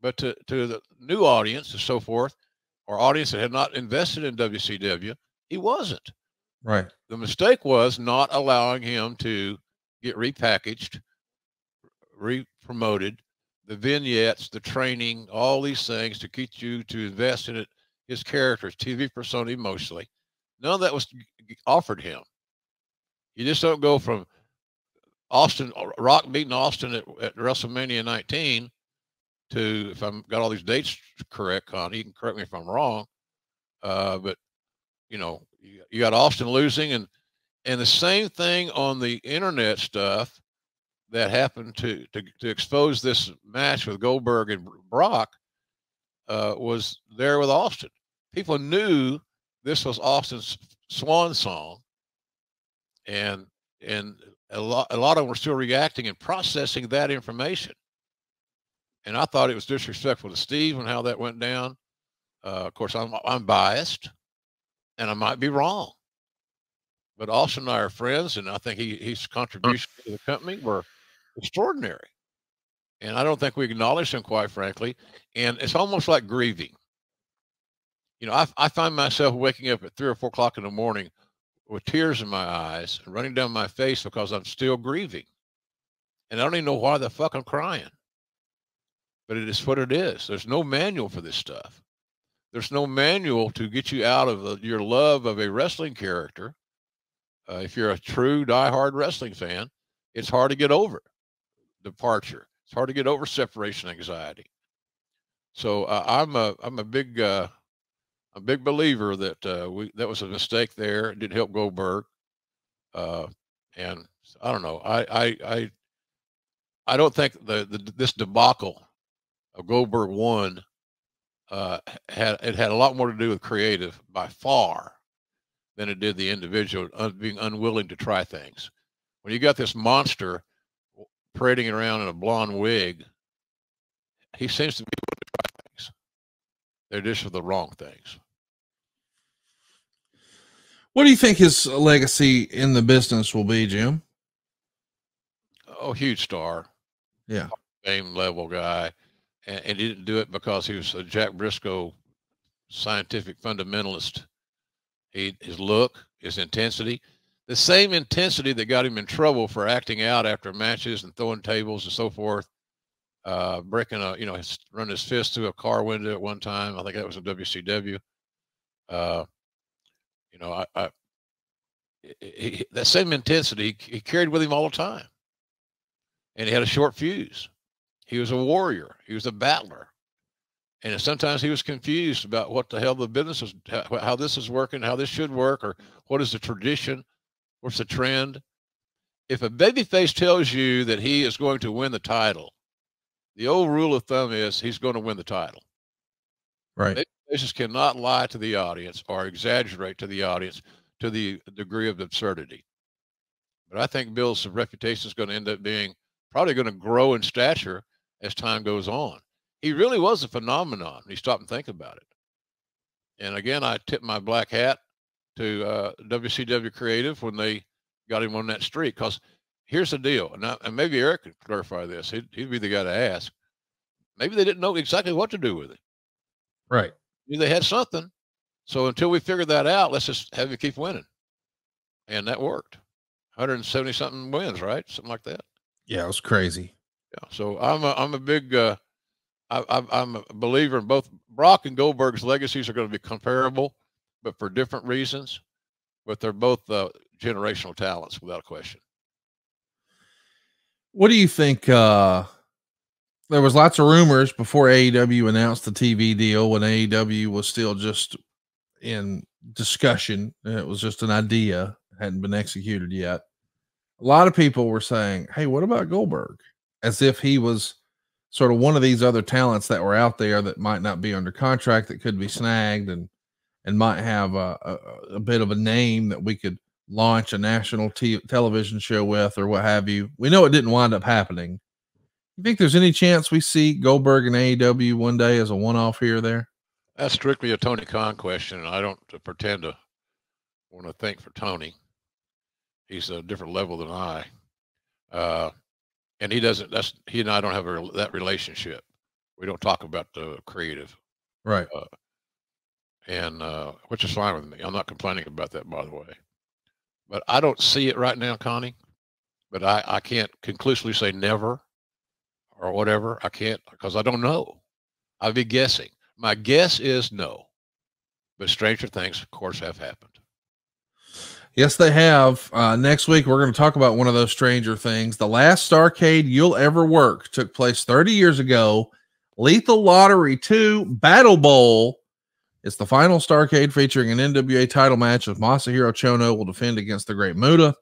But to, to the new audience and so forth, or audience that had not invested in WCW, he wasn't. Right. The mistake was not allowing him to get repackaged, re-promoted, the vignettes, the training, all these things to get you to invest in it, his characters, TV persona emotionally. None of that was offered him. You just don't go from Austin uh, Rock beating Austin at, at WrestleMania 19 to if I'm got all these dates correct, Connie, you can correct me if I'm wrong. Uh, but you know, you, you got Austin losing and and the same thing on the internet stuff that happened to to, to expose this match with Goldberg and Brock uh, was there with Austin. People knew this was Austin's swan song, and and a lot a lot of them were still reacting and processing that information. And I thought it was disrespectful to Steve and how that went down. Uh, of course, I'm I'm biased, and I might be wrong. But Austin and I are friends, and I think he, his contribution to the company were extraordinary. And I don't think we acknowledge him, quite frankly. And it's almost like grieving. You know, I, I find myself waking up at three or four o'clock in the morning with tears in my eyes and running down my face because I'm still grieving. And I don't even know why the fuck I'm crying but it is what it is. There's no manual for this stuff. There's no manual to get you out of your love of a wrestling character. Uh, if you're a true diehard wrestling fan, it's hard to get over departure. It's hard to get over separation anxiety. So uh, I'm a I'm a big uh, a big believer that uh, we that was a mistake there. It didn't help Goldberg, uh, and I don't know. I I I I don't think the, the this debacle of Goldberg one uh, had it had a lot more to do with creative by far than it did the individual being unwilling to try things. When you got this monster parading around in a blonde wig, he seems to be willing to try things. They're just for the wrong things. What do you think his legacy in the business will be, Jim? Oh, huge star. Yeah. Same level guy and, and he didn't do it because he was a Jack Brisco scientific fundamentalist. He, his look, his intensity, the same intensity that got him in trouble for acting out after matches and throwing tables and so forth, uh, breaking a, you know, run his fist through a car window at one time. I think that was a WCW. Uh, you know, I, I he, that same intensity he carried with him all the time, and he had a short fuse. He was a warrior. He was a battler. And sometimes he was confused about what the hell the business is, how this is working, how this should work, or what is the tradition, what's the trend. If a babyface tells you that he is going to win the title, the old rule of thumb is he's going to win the title. Right. Babyfaces cannot lie to the audience or exaggerate to the audience to the degree of absurdity. But I think Bill's reputation is going to end up being probably going to grow in stature as time goes on he really was a phenomenon. You stop and think about it. And again, I tip my black hat to uh, WCW Creative when they got him on that streak. Because here's the deal, and, I, and, maybe Eric could clarify this. He'd, he'd, be the guy to ask. Maybe they didn't know exactly what to do with it. Right. Maybe they had something. So until we figure that out, let's just have you keep winning. And that worked. 170 something wins, right? Something like that. Yeah, it was crazy. Yeah. So I'm a, I'm a big uh, I, am a believer in both Brock and Goldberg's legacies are going to be comparable, but for different reasons. But they're both uh, generational talents without a question. What do you think? Uh, there was lots of rumors before AEW announced the TV deal when AEW was still just in discussion. It was just an idea, hadn't been executed yet. A lot of people were saying, "Hey, what about Goldberg?" As if he was sort of one of these other talents that were out there that might not be under contract that could be snagged and and might have a, a, a bit of a name that we could launch a national television show with or what have you. We know it didn't wind up happening. You think there's any chance we see Goldberg and AEW one day as a one off here or there? That's strictly a Tony Khan question, and I don't pretend to want to think for Tony. He's a different level than I. Uh, and he doesn't. That's he and I don't have a, that relationship. We don't talk about the creative, right? Uh, and uh, which is fine with me. I'm not complaining about that, by the way. But I don't see it right now, Connie. But I I can't conclusively say never or whatever. I can't because I don't know. I'd be guessing. My guess is no. But stranger things, of course, have happened. Yes, they have. Uh, next week, we're going to talk about one of those stranger things. The last Starcade you'll ever work took place 30 years ago. Lethal Lottery 2 Battle Bowl It's the final Starcade featuring an NWA title match of Masahiro Chono will defend against the Great Muta.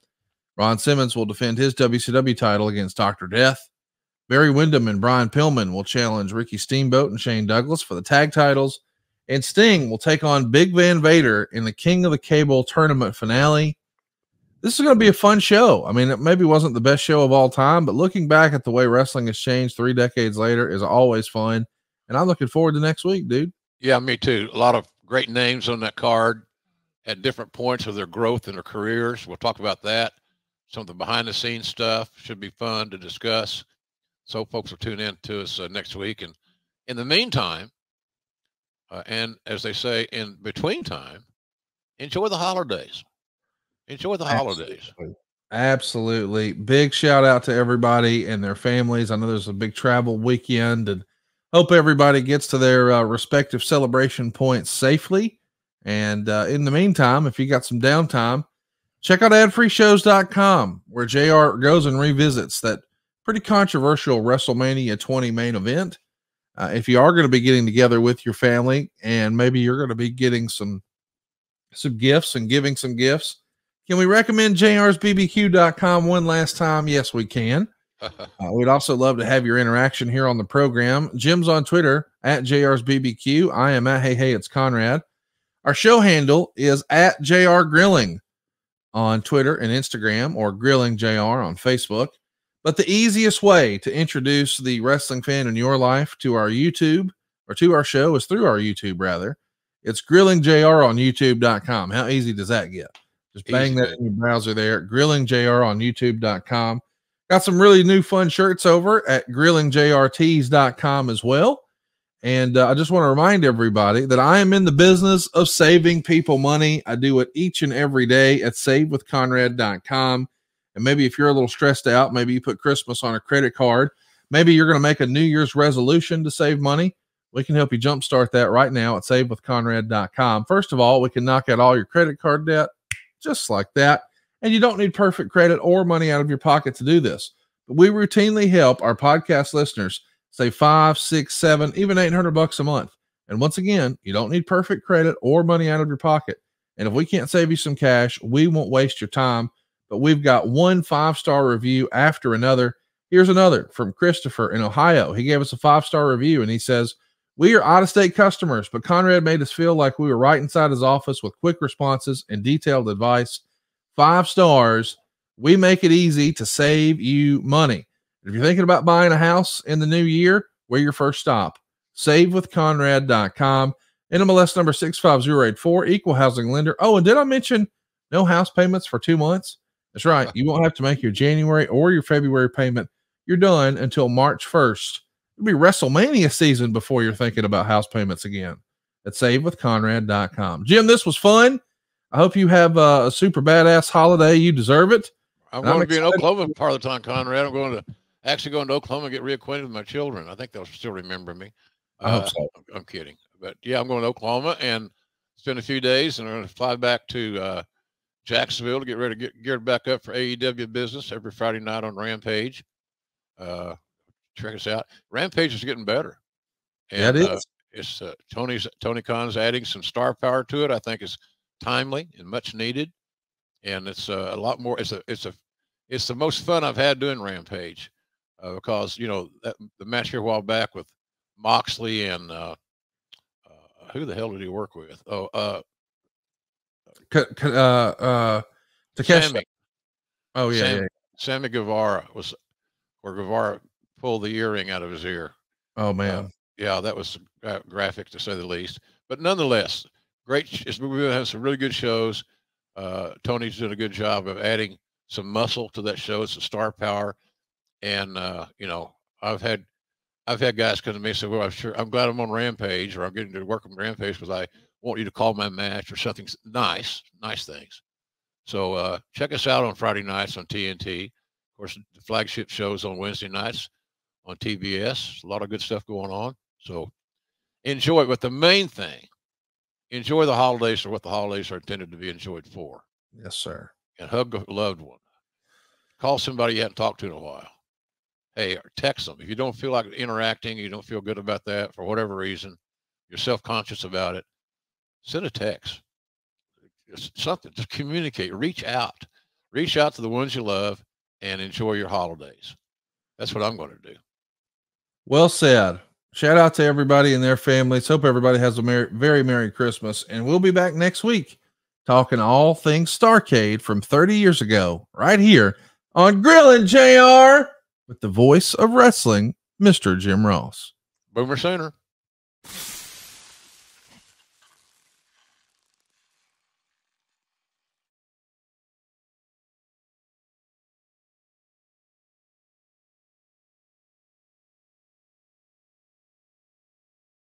Ron Simmons will defend his WCW title against Dr. Death. Barry Windham and Brian Pillman will challenge Ricky Steamboat and Shane Douglas for the tag titles. And Sting will take on Big Van Vader in the King of the Cable tournament finale. This is going to be a fun show. I mean, it maybe wasn't the best show of all time, but looking back at the way wrestling has changed three decades later is always fun. And I'm looking forward to next week, dude. Yeah, me too. A lot of great names on that card at different points of their growth in their careers. We'll talk about that. Some of the behind the scenes stuff should be fun to discuss. So folks will tune in to us uh, next week. And in the meantime, uh, and as they say, in between time, enjoy the holidays. Enjoy the holidays. Absolutely. Big shout out to everybody and their families. I know there's a big travel weekend and hope everybody gets to their uh, respective celebration points safely. And uh, in the meantime, if you got some downtime, check out adfreeshows.com where JR goes and revisits that pretty controversial WrestleMania 20 main event uh, if you are going to be getting together with your family and maybe you're going to be getting some some gifts and giving some gifts can we recommend jrsbbq.com one last time? Yes we can. [laughs] Uh, we'd also love to have your interaction here on the program. Jim's on twitter at jrsbbq i am at hey hey it's conrad. Our show handle is at jr grilling on twitter and instagram or grilling jr on facebook but the easiest way to introduce the wrestling fan in your life to our YouTube or to our show is through our YouTube, rather. It's grillingjr on YouTube.com. How easy does that get? Just bang easy, that in your browser there, grillingjr on YouTube.com. Got some really new fun shirts over at grillingjrtees.com as well. And uh, I just want to remind everybody that I am in the business of saving people money. I do it each and every day at savewithconrad.com. And maybe if you're a little stressed out, maybe you put Christmas on a credit card. Maybe you're going to make a New Year's resolution to save money. We can help you jumpstart that right now at savewithconrad.com. First of all, we can knock out all your credit card debt just like that. And you don't need perfect credit or money out of your pocket to do this. But we routinely help our podcast listeners Save five, six, seven, even 800 bucks a month. And once again, you don't need perfect credit or money out of your pocket. And if we can't save you some cash, we won't waste your time. But we've got one five star review after another. Here's another from Christopher in Ohio. He gave us a five star review and he says, We are out of state customers, but Conrad made us feel like we were right inside his office with quick responses and detailed advice. Five stars. We make it easy to save you money. If you're thinking about buying a house in the new year, we're your first stop. SaveWithConrad.com. NMLS number 65084, equal housing lender. Oh, and did I mention no house payments for two months? That's right. You won't have to make your January or your February payment. You're done until March 1st. It'll be WrestleMania season before you're thinking about house payments again. At SaveWithConrad.com. Jim, this was fun. I hope you have a, super badass holiday. You deserve it. I'm going I'm to be in Oklahoma part of the time, Conrad. I'm going to actually going to Oklahoma and get reacquainted with my children. I think they'll still remember me. I hope uh, so. I'm kidding. But yeah, I'm going to Oklahoma and spend a few days and I'm going to fly back to uh, Jacksonville to get ready to get geared back up for AEW business every Friday night on Rampage. Uh, check us out. Rampage is getting better. And, it uh. Uh, it's uh, Tony's Tony Khan's adding some star power to it. I think it's timely and much needed, and it's uh, a lot more. It's a it's a it's the most fun I've had doing Rampage uh, because you know that, the match here a while back with Moxley and uh, uh, who the hell did he work with? Oh, uh, uh, uh, Takeshi. Sammy. Oh yeah, Sam, yeah, Sammy Guevara was where Guevara pulled the earring out of his ear. Oh uh, man, uh, yeah, that was gra- graphic to say the least. But nonetheless, great. We've had some really good shows. Uh, Tony's done a good job of adding some muscle to that show. It's a star power, and uh, you know, I've had I've had guys come to me and say, "Well, I'm sure I'm glad I'm on Rampage, or I'm getting to work on Rampage because I want you to call my match or something nice, nice things." So uh, check us out on Friday nights on TNT. Of course, the flagship shows on Wednesday nights on TBS. A lot of good stuff going on. So enjoy it. But the main thing, enjoy the holidays or what the holidays are intended to be enjoyed for. Yes, sir. And hug a loved one. Call somebody you haven't talked to in a while hey, or text them. If you don't feel like interacting, you don't feel good about that for whatever reason, you're self conscious about it, send a text. Something, just communicate, reach out, reach out to the ones you love and enjoy your holidays. That's what I'm going to do. Well said. Shout out to everybody and their families. Hope everybody has a merry, very Merry Christmas. And we'll be back next week talking all things Starcade from 30 years ago, right here on Grilling JR with the voice of wrestling, Mr. Jim Ross. Boomer Sooner.